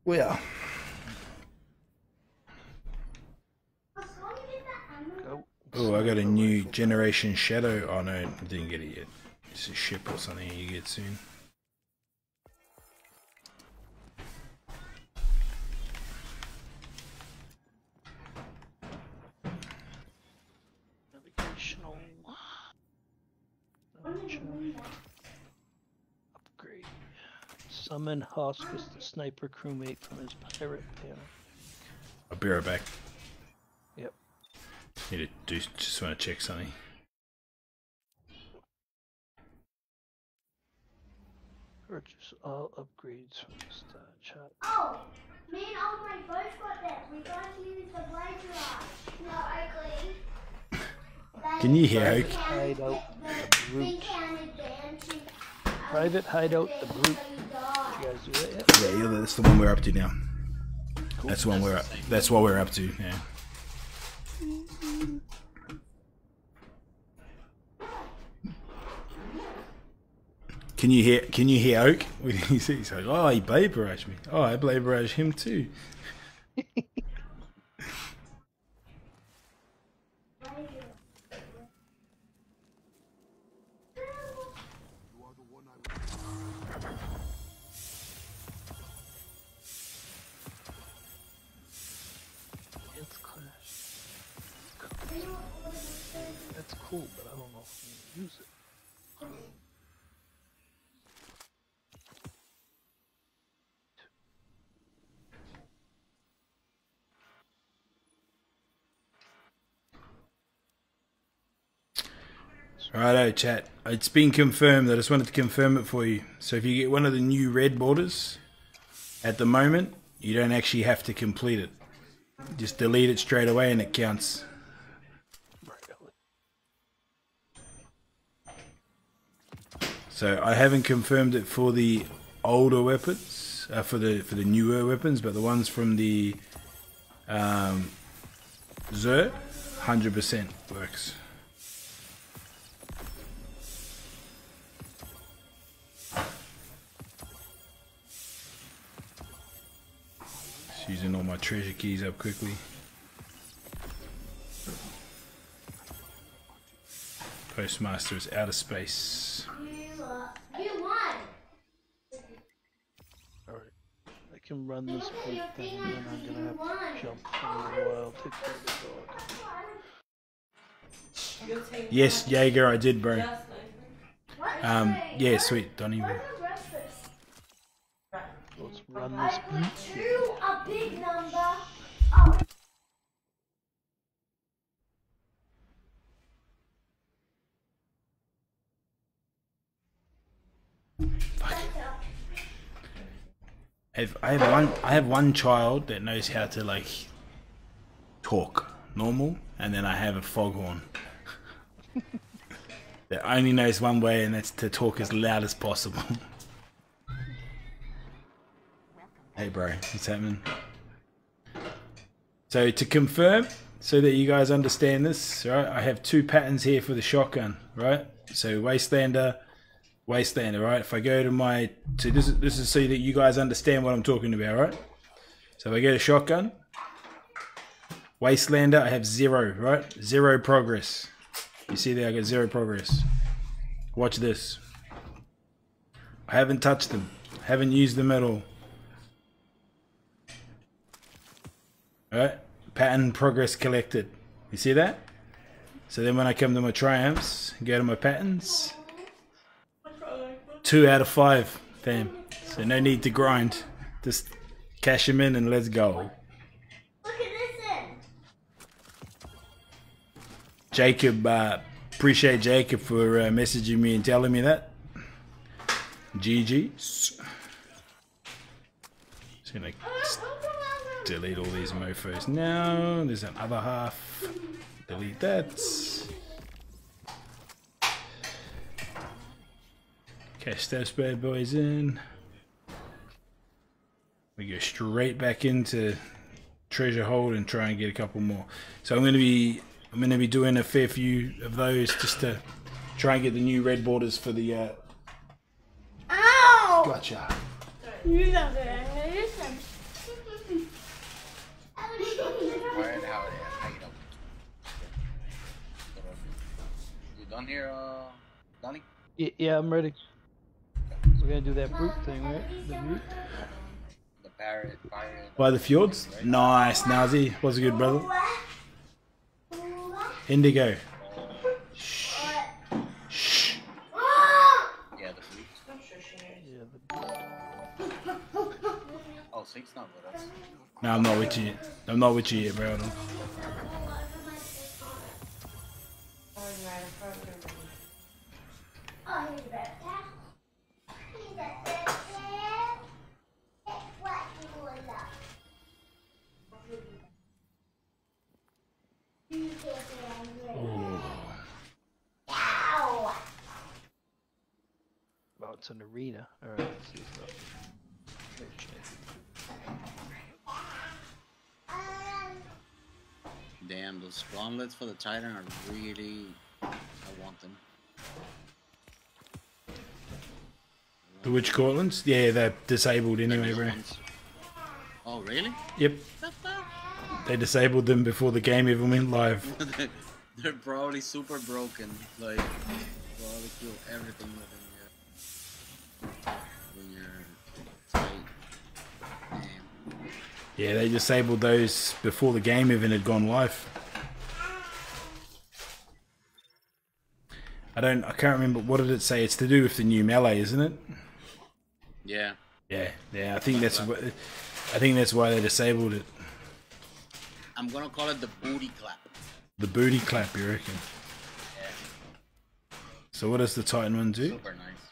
Where? Go. Oh, I got a new Generation Shadow. Oh no, I didn't get it yet. It's a ship or something you get soon. Navigational. Upgrade. Summon Hospice the sniper crewmate from his pirate panel. I'll be right back. Yep. Need to do. Just want to check something. Purchase all upgrades from the star chart. Oh, me and old mate both got that. We got to use the Blade Barrage. No, Oakley. Can you hear Oak? Hideout the brute. counted down to Private hideout the brute. You guys do that yet? Yeah, yeah, that's the one we're up to now. That's the one we're up. That's what we're up to. Yeah. Can you hear? Can you hear Oak? He's like, oh, he blade barraged me. Oh, I blade barraged him too. Chat. It's been confirmed. I just wanted to confirm it for you. So if you get one of the new red borders, at the moment, you don't actually have to complete it. Just delete it straight away and it counts. So I haven't confirmed it for the older weapons, uh, for the for the newer weapons, but the ones from the um, Zer, hundred percent works. Just using all my treasure keys up quickly. Postmaster is out of space. You, won. Alright. I can run this big thing and then I'm gonna have to jump for a little while, take care of the dog. Yes, Jaeger, I did, bro. Um, yeah, sweet. Don't even. Let's run this beat. Two, a big number. Oh. I have, I have one. I have one child that knows how to like talk normal, and then I have a foghorn that only knows one way, and that's to talk as loud as possible. hey, bro, what's happening? So to confirm, so that you guys understand this, right? I have two patterns here for the shotgun, right? So Wastelander, Wastelander, right? If I go to my, so this is this is so that you guys understand what I'm talking about, right? So if I go to shotgun, Wastelander, I have zero, right? Zero progress. You see there, I got zero progress. Watch this. I haven't touched them. Haven't used them at all. Alright? Pattern progress collected. You see that? So then when I come to my triumphs, go to my patterns. Two out of five, fam. So no need to grind. Just cash them in and let's go. Look at this end. Jacob, uh, appreciate Jacob for uh, messaging me and telling me that. GG. Just gonna delete all these mofos now. There's another half. Delete that. Cash those bad boys in. We go straight back into treasure hold and try and get a couple more. So I'm gonna be I'm gonna be doing a fair few of those just to try and get the new red borders for the uh Ow! Gotcha. You love it. Listen. Alright, how it is. How you doing? You done here, uh, Donnie? Y- yeah, I'm ready. We're gonna do that brute thing, right? The brute? The parrot, pirate. by the fjords. Nice, Nazi. Was good, brother. Indigo. Shh. Shh. Yeah, the brute. Oh, Saint's not with us. No, I'm not with you. I'm not with you yet, bro. It's an arena. Alright, let's see. Damn, those spawnlets for the Titan are really. I want them. The Witch Cortlands? Yeah, they're disabled anyway, bro. Oh, really? Yep. They disabled them before the game even went live. They're probably super broken. Like, probably kill everything within your, you're tight. Yeah, they disabled those before the game even had gone live. I don't. I can't remember. What did it say? It's to do with the new melee, isn't it? Yeah. Yeah, yeah. I think that's. What, I think that's why they disabled it. I'm gonna call it the booty clap. The booty clap, you reckon? Yeah. So what does the Titan one do? Super nice.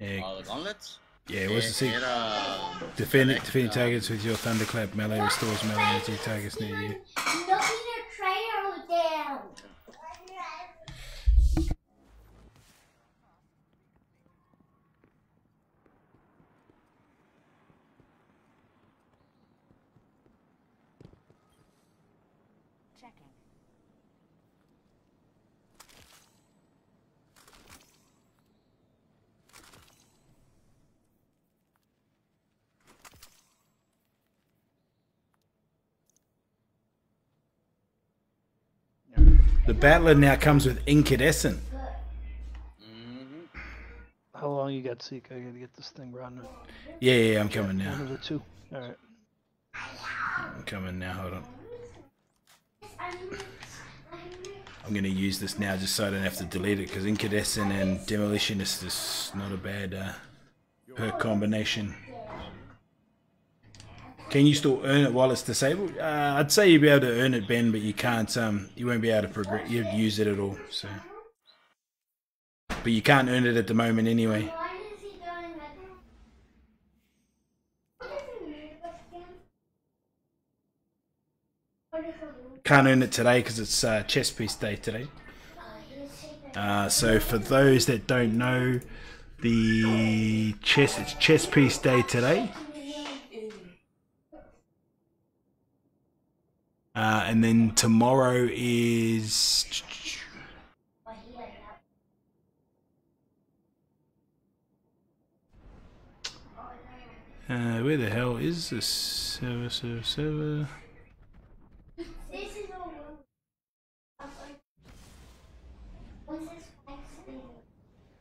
Yeah. The gauntlets? Yeah, what's the secret? it, uh, Defend it, connect, defend uh, targets with your thunderclap melee restores melee energy targets near you. Knocking a trailer down. Checking. The battler now comes with incandescent. How long you got, Seek? I gotta get this thing running. Yeah, yeah, I'm coming now. One of the two. Alright. I'm coming now. Hold on. I'm gonna use this now just so I don't have to delete it because incandescent and demolitionist is not a bad uh, combination. Can you still earn it while it's disabled? Uh, I'd say you'd be able to earn it, Ben, but you can't. Um, you won't be able to progress. You'd use it at all. So, but you can't earn it at the moment anyway. Can't earn it today because it's uh, chess piece day today. Uh, so for those that don't know, the chess it's chess piece day today. Uh, and then tomorrow is uh, where the hell is this server server server?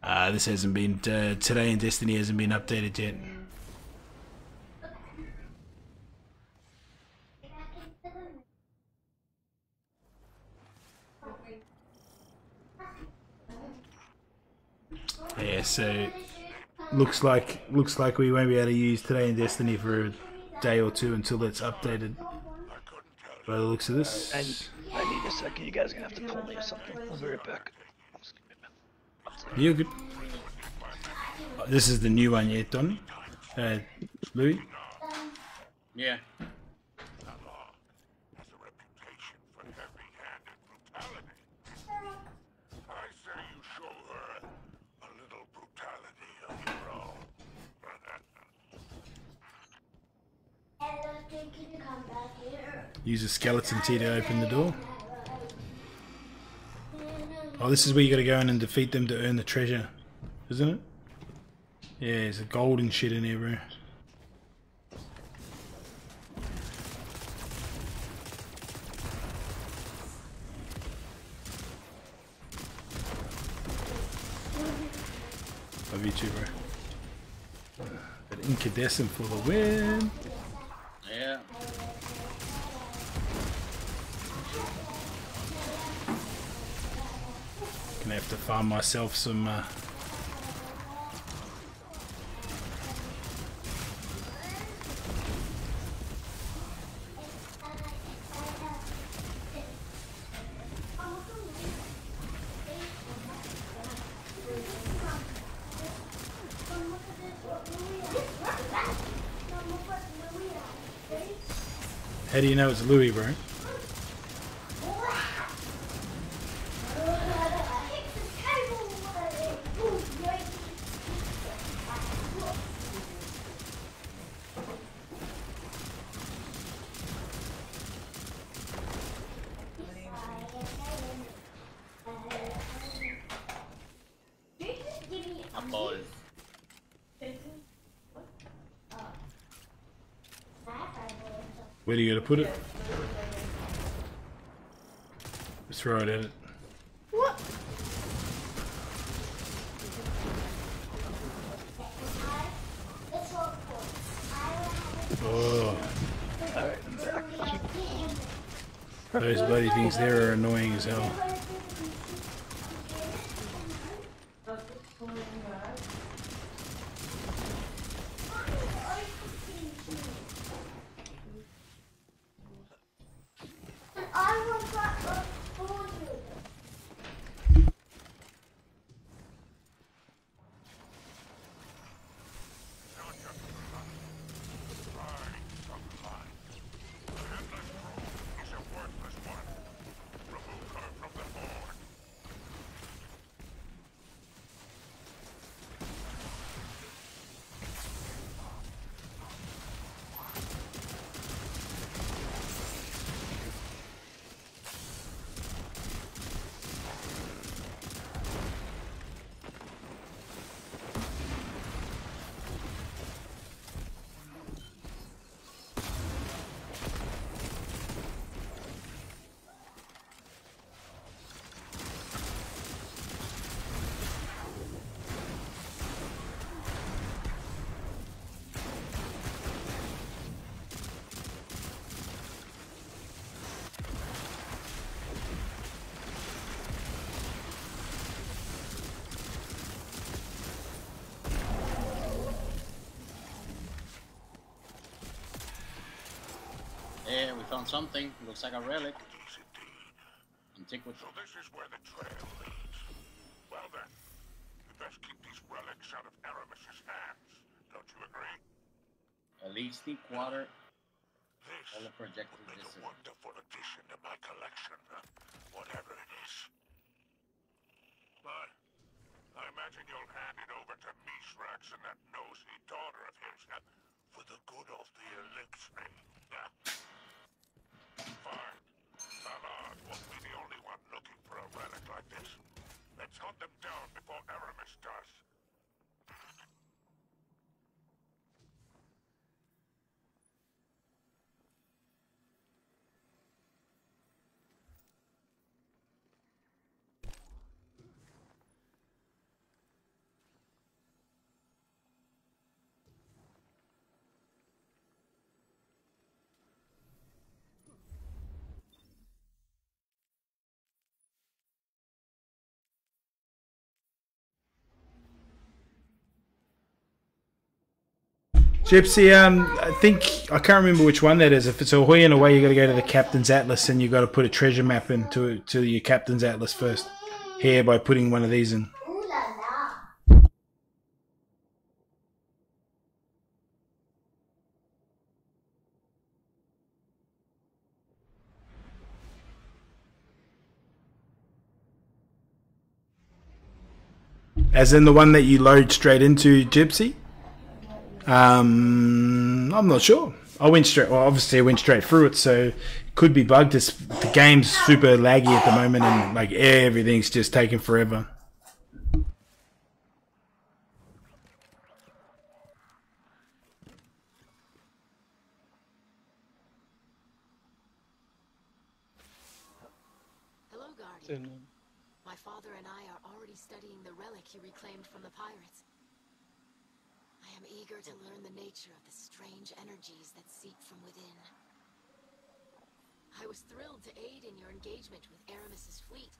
Uh, this hasn't been uh, today in Destiny hasn't been updated yet. Yeah, so looks like looks like we won't be able to use today in Destiny for a day or two until it's updated. By the looks of this, I, I need a second. You guys are gonna have to pull me or something. I'll be right back. you're good. Oh, This is the new one, yeah, Don. Uh, Louis. Yeah. I say you show her a little brutality of your own. Ella, can you come back here? Use a skeleton key to open the door. Oh, this is where you gotta go in and defeat them to earn the treasure, isn't it? Yeah, there's a golden shit in here, bro. Love you too, bro. But incandescent for the win. Yeah. Gonna have to find myself some. Uh, how do you know it's Louis, bro? put it. Just throw it at it. What? Oh. Those bloody things there are annoying as hell. Found something. Looks like a relic. Antiquity. So this is where the trail leads. Well then, we best keep these relics out of Eramis's hands. Don't you agree? Elite Steep Quarter. This All the projected would make a wonderful addition to my collection, uh, whatever it is. But I imagine you'll hand it over to Mithrax and that nosy daughter of his uh, for the good of the Eliksni. Uh, Fine. Ballard won't be the only one looking for a relic like this. Let's hunt them down before Eramis does. Gypsy, um, I think I can't remember which one that is. If it's a Ahoy in a way, you got to go to the Captain's Atlas and you got to put a treasure map into to your Captain's Atlas first. Here by putting one of these in. As in the one that you load straight into Gypsy. Um, I'm not sure. I went straight. Well, obviously, I went straight through it, so it could be bugged. It's, the game's super laggy at the moment, and like everything's just taking forever. Hello, Guardian. My father and I are already studying the relic you reclaimed from the pirates. I am eager to learn the nature of the strange energies that seep from within. I was thrilled to aid in your engagement with Eramis's fleet.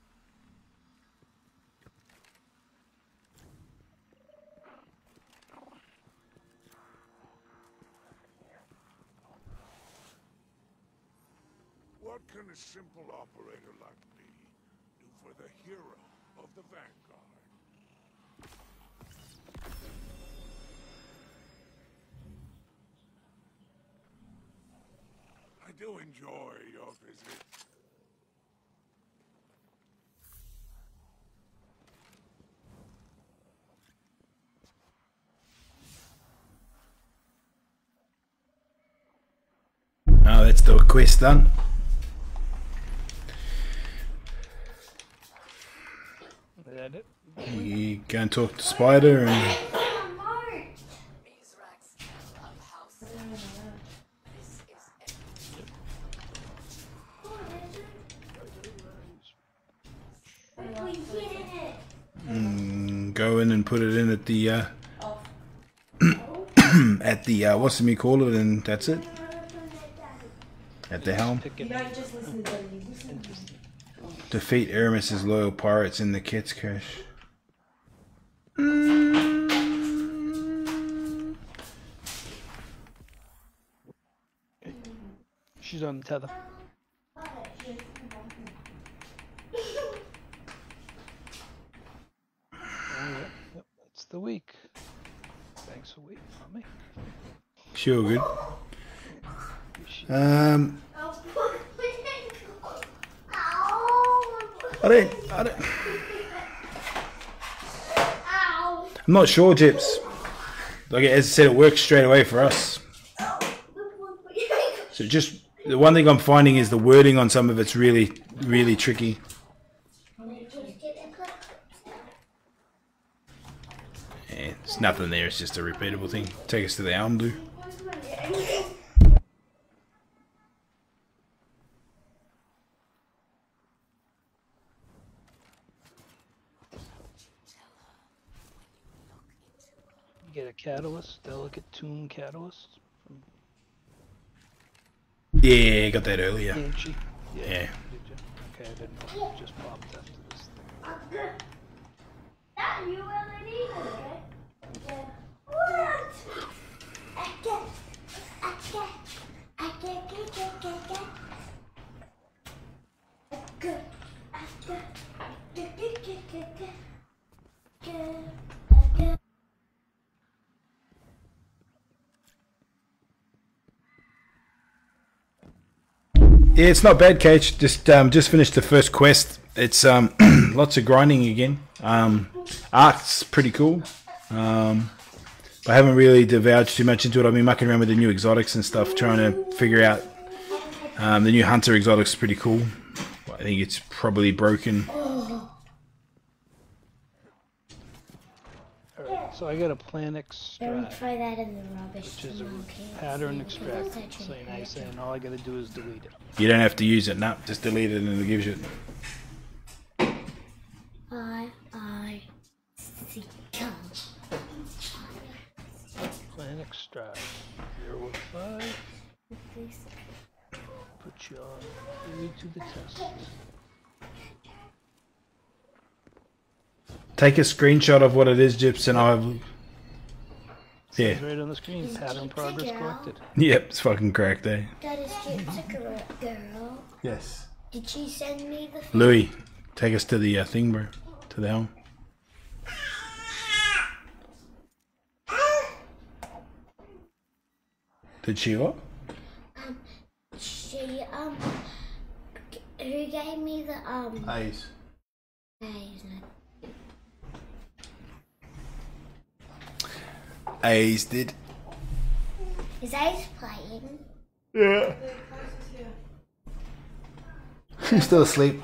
What can a simple operator like me do for the hero of the Vanguard? Do enjoy your visit. Oh, that's the quest done. Is that it? You go and talk to Spider and in and put it in at the uh, at the uh, what's the me call it, and that's it. At the helm. You don't just listen to them, you listen to them. Defeat Eramis's loyal pirates in the Ketchcrash. She's on the tether. Oh, yep, yep, that's the week. Thanks for waiting on me. Sure, good. Um, I don't, I don't. I'm not sure, Jips. Like as I said, it works straight away for us. So just the one thing I'm finding is the wording on some of it's really, really tricky. Yeah, it's nothing there. It's just a repeatable thing. Take us to the Almdu. You get a catalyst, Delicate Tomb catalyst. Yeah, got that earlier. Banshee. Yeah. Okay, I didn't know. It just popped after this thing. That you really needed it. Yeah. It's not bad, Cage. Just um, just finished the first quest. It's um, lots of grinding again. Um, art's pretty cool. Um, I haven't really divulged too much into it. I've been mucking around with the new exotics and stuff, trying to figure out. Um, the new hunter exotics is pretty cool. I think it's probably broken. Alright, so I got a plan Don't extract, try that in the rubbish. which is a tomorrow, okay? pattern Because extract. I So nice, and all I gotta do is delete it. You don't have to use it. Nah, just delete it and it gives you. it. I, I, see, come. Plan extract. Zero of five. Please. Put you on three to the test. Take a screenshot of what it is, Jips, I'll. Yeah. Says right on the screen. Pattern progress girl. collected. Yep, it's fucking correct, eh? That is Gyp's girl. girl. Yes. Did she send me the? Louis, take us to the uh, thing, bro. To the helm. Did she what? Um, she um, who gave me the um? Ace. A's. Ace did. Is Ace playing? Yeah. He's still asleep.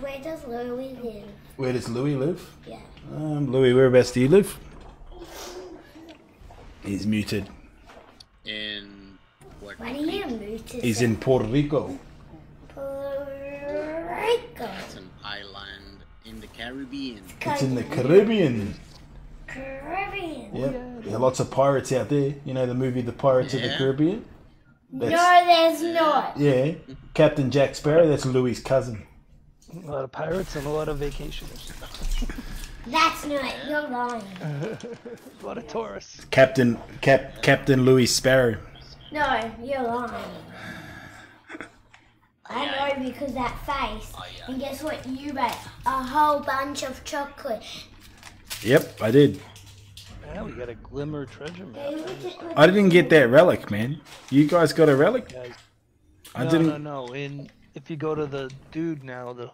Where does Louis live? Where does Louis live? Yeah. Um, Louis, whereabouts do you live? He's muted. In what? Why do you mute us? He's in Puerto Rico. Puerto Rico. It's an island in the Caribbean. It's in the Caribbean. Caribbean. Yep. There are lots of pirates out there. You know the movie The Pirates of the Yeah. Caribbean? No, there's not. Yeah. Captain Jack Sparrow, that's Louis' cousin. A lot of pirates and a lot of vacationers. That's not. You're lying. a lot of tourists. Captain Cap Captain Louis Sparrow. No, you're lying. I know because that face. Oh, and guess what? You ate a whole bunch of chocolate. Yep, I did. Yeah, we got a glimmer treasure map. I didn't get that relic, man. You guys got a relic? Guys. I no, didn't. no, no. In if you go to the dude now, the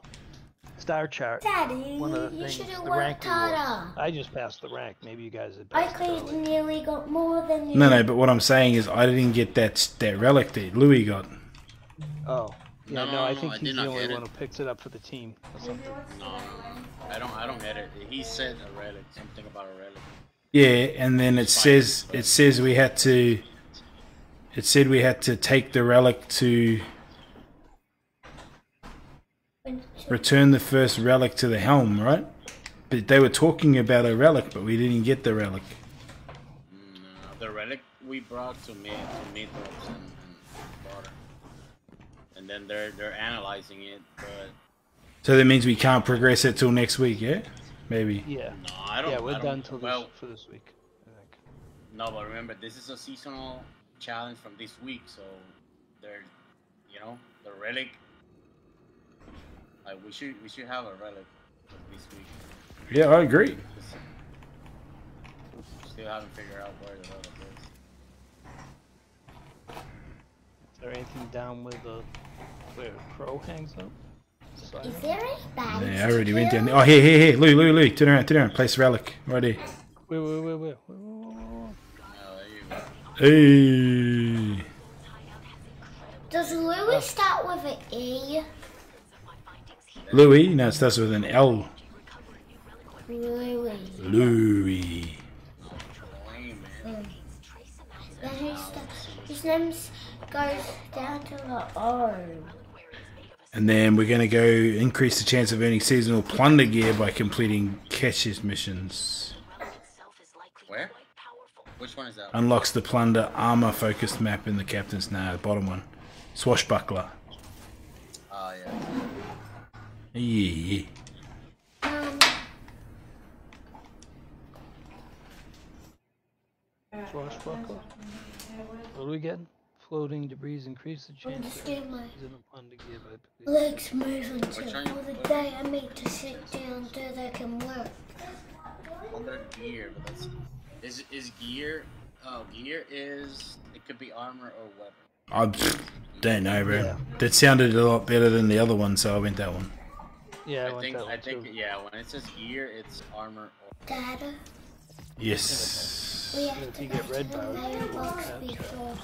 star chart. Daddy, one of the you should have worked harder. I just passed the rank. Maybe you guys had I passed it clearly early. nearly got more than you. No, no, but what I'm saying is I didn't get that that relic that Louis got. Oh. Yeah, No, no, I think I he's did the not only get it. one who picks it up for the team or something. No, no, I don't. I don't get it. He said a relic. Something about a relic. Yeah, and then it says it says we had to. It said we had to take the relic to return the first relic to the helm, right? But they were talking about a relic, but we didn't get the relic. Uh, the relic we brought to me to Mithrax and, and water, and then they're they're analyzing it, but So that means we can't progress it till next week, yeah? Maybe. Yeah. no, I don't. yeah, we're don't- done till this, for this week. I think. No, but remember, this is a seasonal challenge from this week, so they're, you know, the relic. Like we should, we should have a relic this week. Yeah, I agree. Still haven't figured out where the relic is. Is there anything down where the where Crow hangs up? Side? Is there a bad Yeah, I already went down there. Oh, here, here, here. Louis, Louis, Louis. Turn around, turn around. Place relic. Right here. Wait, wait, wait, wait. wait, wait, wait. Hey. Does Louis start with an E? Louis? Now it starts with an L. Louis. Louis. Mm. Then he sta- his name goes down to the O. And then we're going to go increase the chance of earning seasonal plunder gear by completing catches missions. Where? Which one is that? Unlocks the plunder armor focused map in the captain's. Nah, the bottom one. Swashbuckler. Oh yeah. Yeah. Um, Swashbuckler. What are we getting? Floating debris increase the I'm chance just getting my using a plunder gear legs moving Which to all the day I need to sit down so I can work. Under gear, but that's is is gear. Oh, gear is it could be armor or weapon. I don't know, bro. That sounded a lot better than the other one, so I went that one. Yeah, I, I think I think too. yeah. When it says gear, it's armor. Or... Dada, Yes. we have If to you get red to the bars, you mailbox won't have before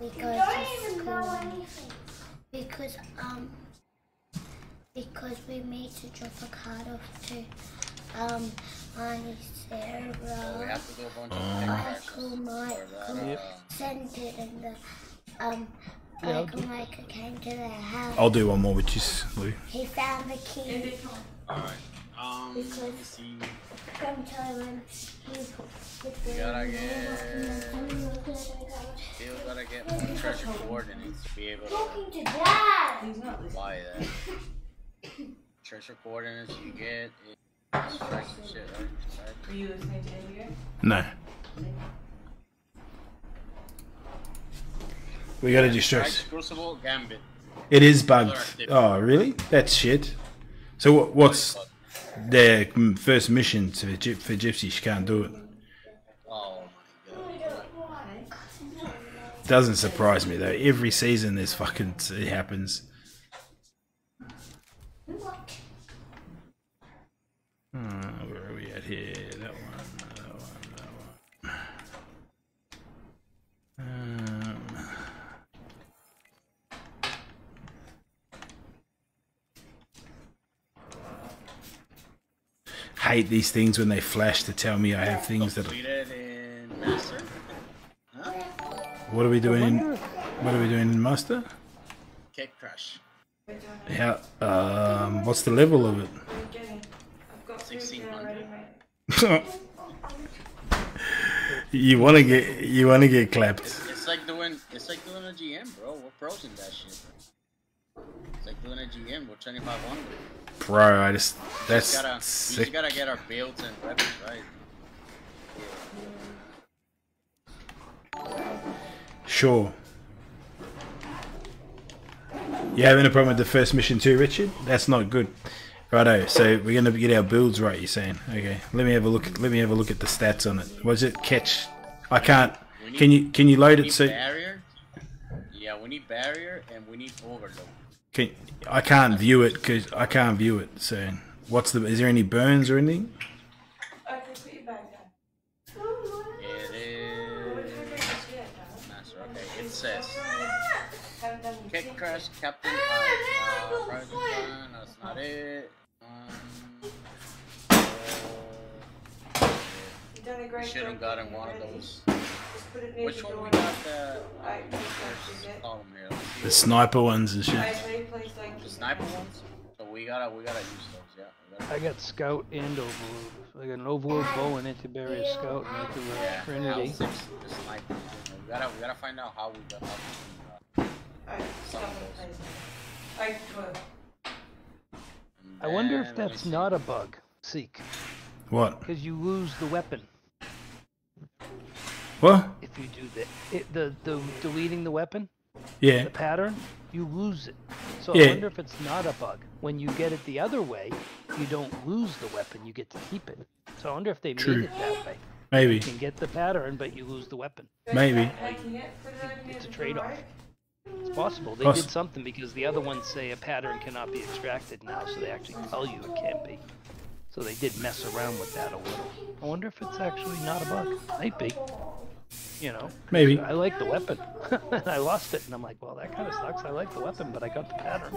we go to school. Because, um, because we need to drop a card off to, um, Auntie Sarah. So we have to do a bunch of Michael, Michael Yep. sent it and the, um, Yeah, I'll Michael, Michael came to their house. I'll do one more, which is Louis. He found the key. Alright. Um. Because see. come tell him We gotta get. Still gotta get more treasure coordinates to be able to. Talking to to Dad. buy that. treasure coordinates you get is strikes and shit, right? right? Were you listening to Edgar? No. We gotta do stress. Strikes, Crucible, Gambit. It is bugged. Oh, really? That's shit. So what, what's their first mission to Gyp- for Gypsy? She can't do it. Oh Doesn't surprise me though. Every season this fucking it happens. Uh, where are we at here? That one. That one. That one. Um, hate these things when they flash to tell me I have things that. Completed in Master? Huh? What are we doing? In, what are we doing in Master? Ketchcrash. How? Um, what's the level of it? 1600. you want to get you want to get clapped. It's like doing it's like doing a GM, bro. We're pros in that shit. It's doing a GM. We're 2500. Bro, I just We that's just gotta, we sick. just gotta get our builds and weapons right. Sure. You having a problem with the first mission too, Richard? That's not good. Righto. So we're gonna get our builds right. You're saying? Okay. Let me have a look. Let me have a look at the stats on it. Was it catch? I can't. Need- Can you can you load we it so? barrier. Yeah, we need barrier and we need overload. Can, I can't view it because I can't view it. So what's the? Is there any burns or anything? Okay, put your bag down. It is Master. Okay, it says Haven't done your Ketchcrash Captain. Uh, uh, Private Gun, That's not it. Um, You've done a we great should have gotten one of those. Just put it near Which the one we got? The Alright, this one is it. column here. The sniper ones and shit. Guys, ready, please, like- The sniper ones. So So we gotta we gotta use those. Yeah. I got scout and overload. I got an overload bow and anti-barrier scout and anti-barrier yeah. trinity. L6, the sniper. We gotta we gotta find out how we got how we can, uh, some. I. I wonder if that's not a bug, Seek. What? Because you lose the weapon What? If you do that. It, the the deleting the weapon, Yeah. the pattern, you lose it. So Yeah. I wonder if it's not a bug. When you get it the other way, you don't lose the weapon; you get to keep it. So I wonder if they True. made it that way. Maybe. You can get the pattern, but you lose the weapon. Maybe. It's a trade-off. It's possible. They Poss- did something because the other ones say a pattern cannot be extracted now, so they actually tell you it can't be. So they did mess around with that a little. I wonder if it's actually not a bug. Might be. You know. Maybe. I like the weapon. and I lost it, and I'm like, well, that kind of sucks. I like the weapon, but I got the pattern.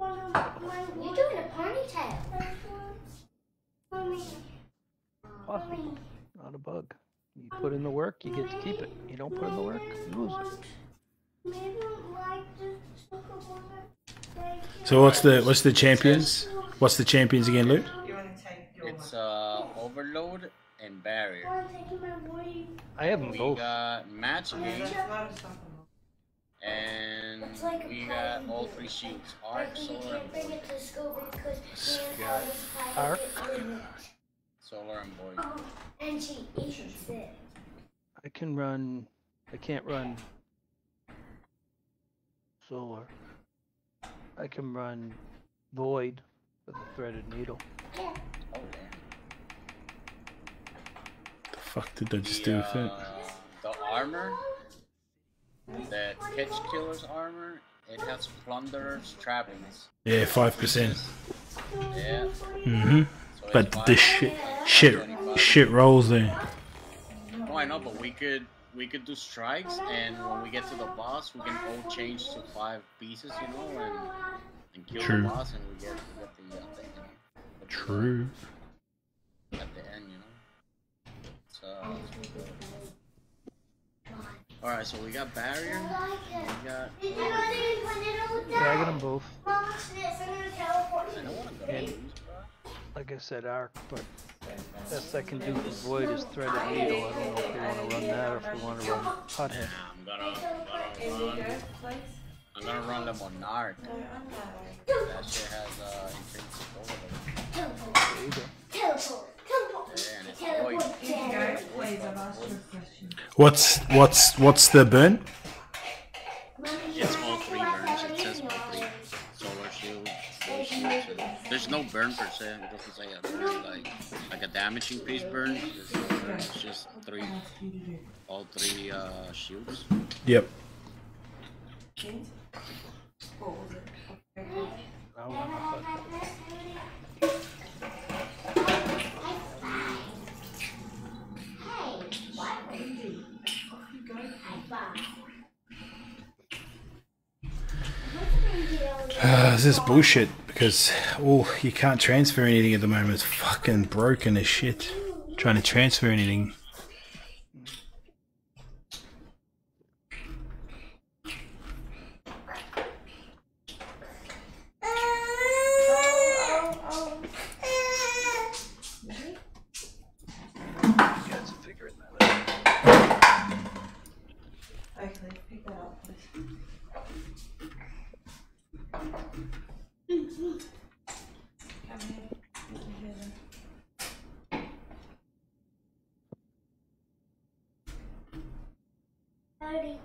You're doing a ponytail. Possible. Not a bug. You put in the work, you get to keep it. You don't put in the work, you lose it. So what's the what's the champions? What's the champions again, Luke? It's uh overload and barrier. I have them we both. got match game. And we got all three shields. Arc, solar, and void. Got arc. Solar and void. And she eats it. I can run. I can't run solar. I can run void with a threaded needle. Oh damn. Fuck did I just The, do with it? uh, the armor, the catch killer's armor, it has plunderer's trappings. Yeah, five percent. Yeah. Mhm. So But the shit, shit, shit rolls there. No, I know, but we could we could do strikes, and when we get to the boss, we can all change to five pieces, you know, and, and kill True. the boss, and we get, we get the uh, thing, you know, the- True. at the end, you know. So. All right, so we got barrier. We got. Yeah, I got them both. I don't want to go. And like I said, arc, but best I can do for void is threaded needle. I don't know if we want to run that or if we want to run hothead. I'm gonna, I'm gonna run. I'm gonna run them on Narc. That shit has uh, intrinsic overload. There you go. Yeah, and it's void. Please, I've asked you a question. What's what's what's the burn? It's all three burns. It says all three. Solar shield, void shield. There's no burn per se. It doesn't say a burn like like a damaging piece burn. Burn. It's just three, all three uh, shields. Yep. What was it? I want a hothead. Uh, this is bullshit because oh, you can't transfer anything at the moment. It's fucking broken as shit. Trying to transfer anything. You guys are figuring that out. Okay, pick that up, please. Come here. Over here then. Right,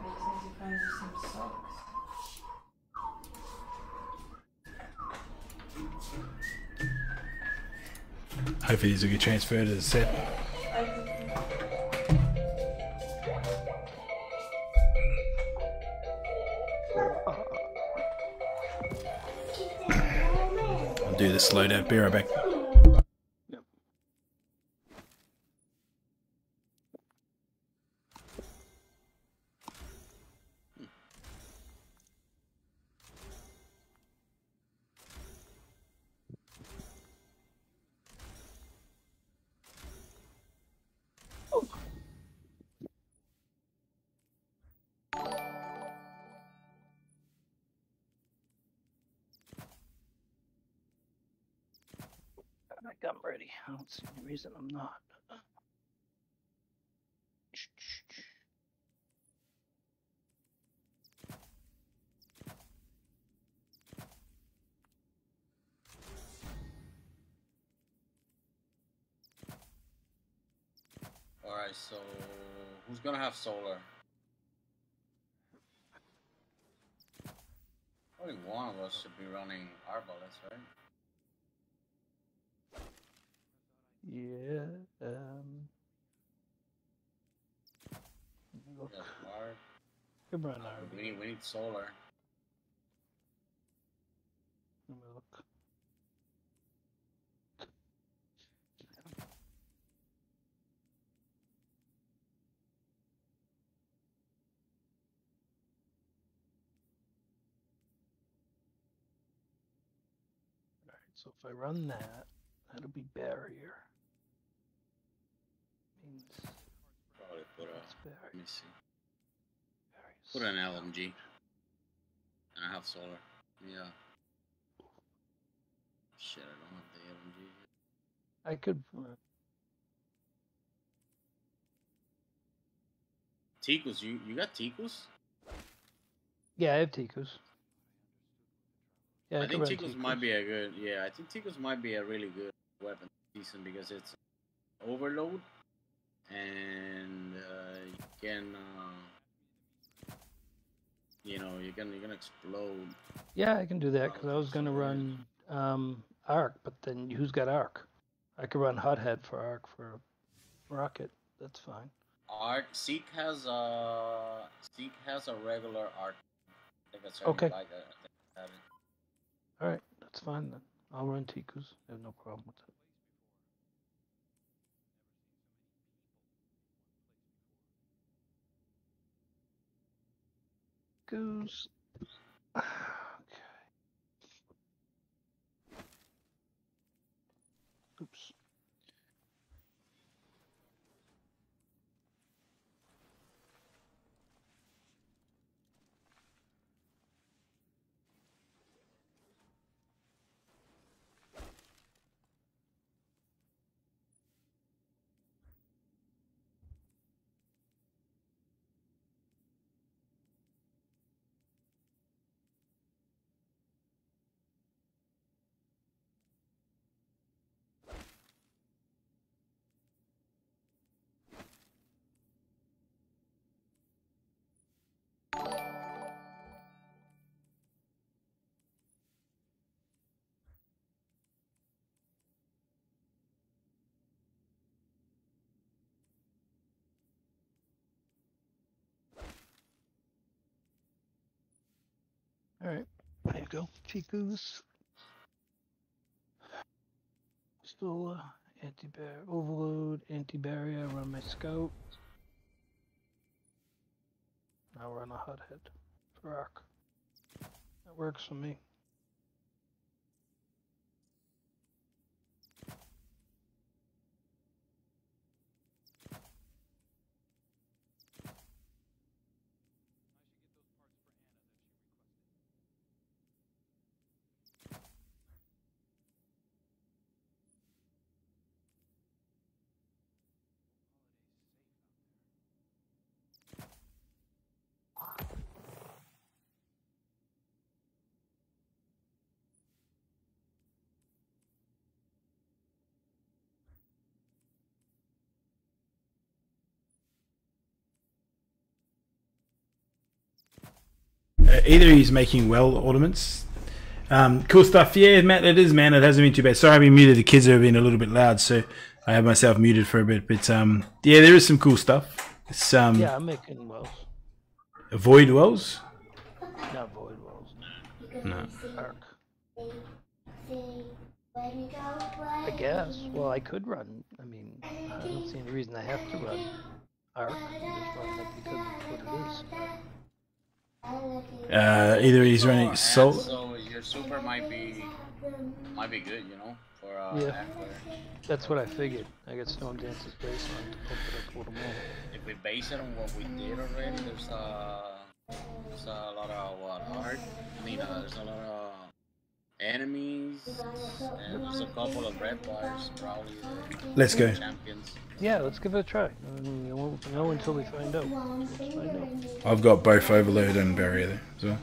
we just need to find you some socks. Hopefully transferred as a set. I'll do the slow down. Be right back. Reason I'm not. Alright, so who's gonna have solar? Only one of us should be running arbalest, right? Yeah. Um. Look. Mark. Come on, Uh, we need we need solar. Let me look. Alright, so if I run that, that'll be barrier. Probably put a let me see. Put an LMG. And I have solar. Yeah. Shit, I don't have the LMG. I could. uh, Ticuu's, you you got Ticuu's? Yeah, I have Ticuu's. Yeah, I, I think Ticuu's might be a good. Yeah, I think Ticuu's might be a really good weapon, decent because it's overload, and uh, you can, uh, you know, you can you can explode. Yeah, I can do that because I was gonna run um arc, but then who's got arc? I could run hothead for arc for rocket. That's fine. Arc Seek has a Seek has a regular arc. I think it's Okay. Like that. Think I. All right, that's fine then. I'll run Ticuu's. I have no problem with it. Goose. there you go. Chicos. Still uh, anti-barrier overload, anti-barrier. Run my scout. I'll run a hothead for arc. That works for me. Either he's making well ornaments. Um, cool stuff. Yeah, Matt, it is, man. It hasn't been too bad. Sorry, I've been muted. The kids have been a little bit loud, so I have myself muted for a bit. But um, yeah, there is some cool stuff. It's um, yeah, I'm making wells. void wells. Not void wells. No. Arc. I guess. Well, I could run. I mean, I don't see any reason I have to run arc. I'm just running it because it's what it is. Uh, either he's running And soul. so your super might be might be good, you know, for uh, Yeah. Ackler. That's what I figured. I got Stormdancer's Brace on to pump it up a little more. If we base it on what we did already, there's uh, there's a lot of what art. I mean, uh, there's a lot of enemies. And there's a couple of red bars, probably. the Let's go. Champions. Yeah, let's give it a try. Um, you won't know until we find out. find out. I've got both overload and barrier there as well.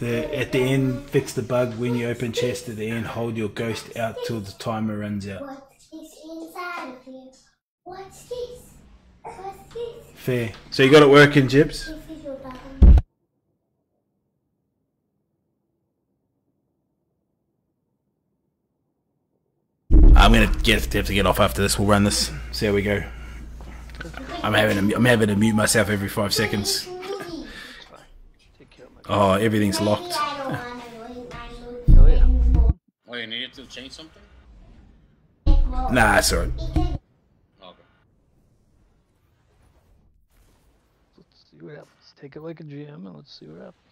The, at the end, fix the bug when you open chest at the end. Hold your ghost out till the timer runs out. What's this inside of you? What's this? What's this? Fair. So you got it working, Jibs? This is your button. I'm gonna get have to get off after this. We'll run this. See how we go. I'm having to, I'm having to mute myself every five seconds. Oh, everything's locked. Oh, you needed to change something? Nah, it's alright. Okay. Let's see what happens. Take it like a GM and let's see what happens.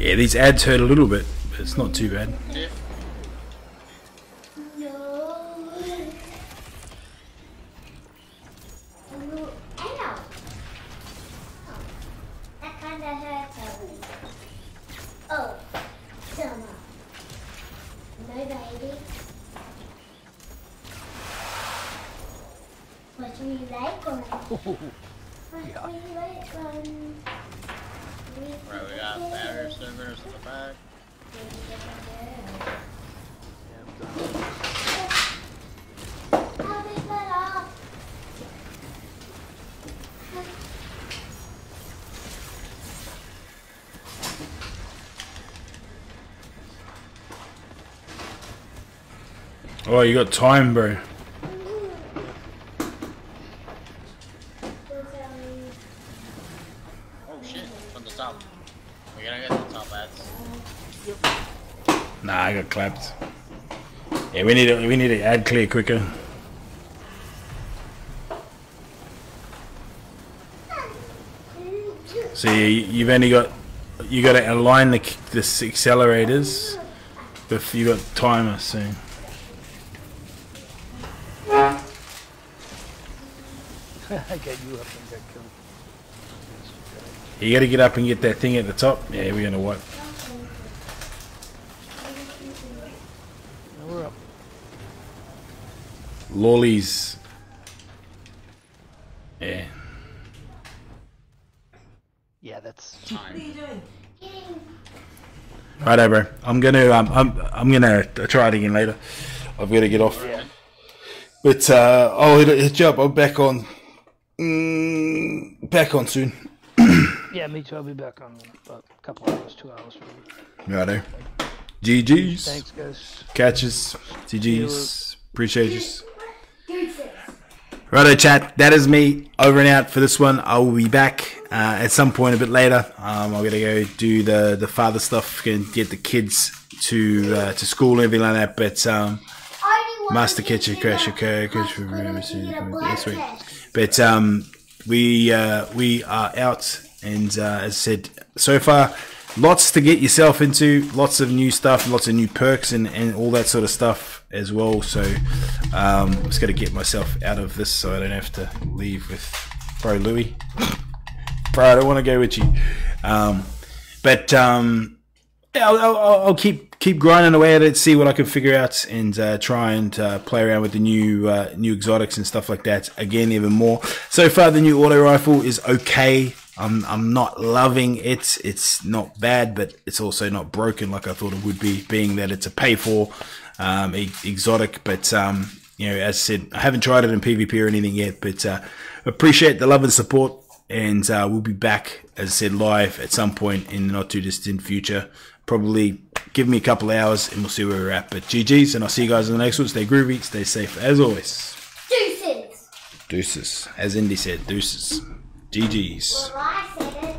Yeah, these ads hurt a little bit, but it's not too bad. No. I know. That kind of hurts a little. Oh, Summer. No, baby. What do you like on? What do you like on? Right, we got barrier servers in the back. I'll be cut off. Oh, you got time, bro. Oh shit, from the top. We gotta get the top ads. Nah, I got clapped. Yeah, we need to, we need to ad clear quicker. So you, you've only got you got to align the the accelerators. If you got timer soon. I got you up and got killed. You got to get up and get that thing at the top. Yeah, we're gonna wipe. Now we're up. Lollies. Yeah. Yeah, that's What are you doing? Righto, bro. I'm gonna um, I'm I'm gonna try it again later. I've got to get off. But uh, I'll hit, hit you up. I'm back on. Back on soon. Yeah, me too. I'll be back on about a couple hours, two hours. Maybe. Righto. GG's. Thanks, guys. Catches. GG's. Appreciate you. Righto, chat. That is me over and out for this one. I will be back uh, at some point a bit later. Um, I'm gonna go do the the father stuff and get the kids to uh, to school and everything like that. But um, Master Catcher, Crasher, Crash, sweet. But um, we uh, we are out, and uh, as I said, so far, lots to get yourself into, lots of new stuff, lots of new perks, and, and all that sort of stuff as well. So um, I'm just to get myself out of this, so I don't have to leave with Bro Louis. Bro, I don't want to go with you. Um, but um, I'll, I'll, I'll keep keep grinding away at it, see what I can figure out, and uh, try and uh, play around with the new uh, new exotics and stuff like that. Again, even more. So far, the new auto rifle is okay. I'm I'm not loving it. It's not bad, but it's also not broken like I thought it would be, being that it's a pay for um, e- exotic. But um, you know, as I said, I haven't tried it in PvP or anything yet, but uh, appreciate the love and support. And uh, we'll be back, as I said, live at some point in the not too distant future. Probably give me a couple hours and we'll see where we're at. But GG's, and I'll see you guys in the next one. Stay groovy, stay safe as always. Deuces. Deuces. As Indy said, deuces. GG's. Well,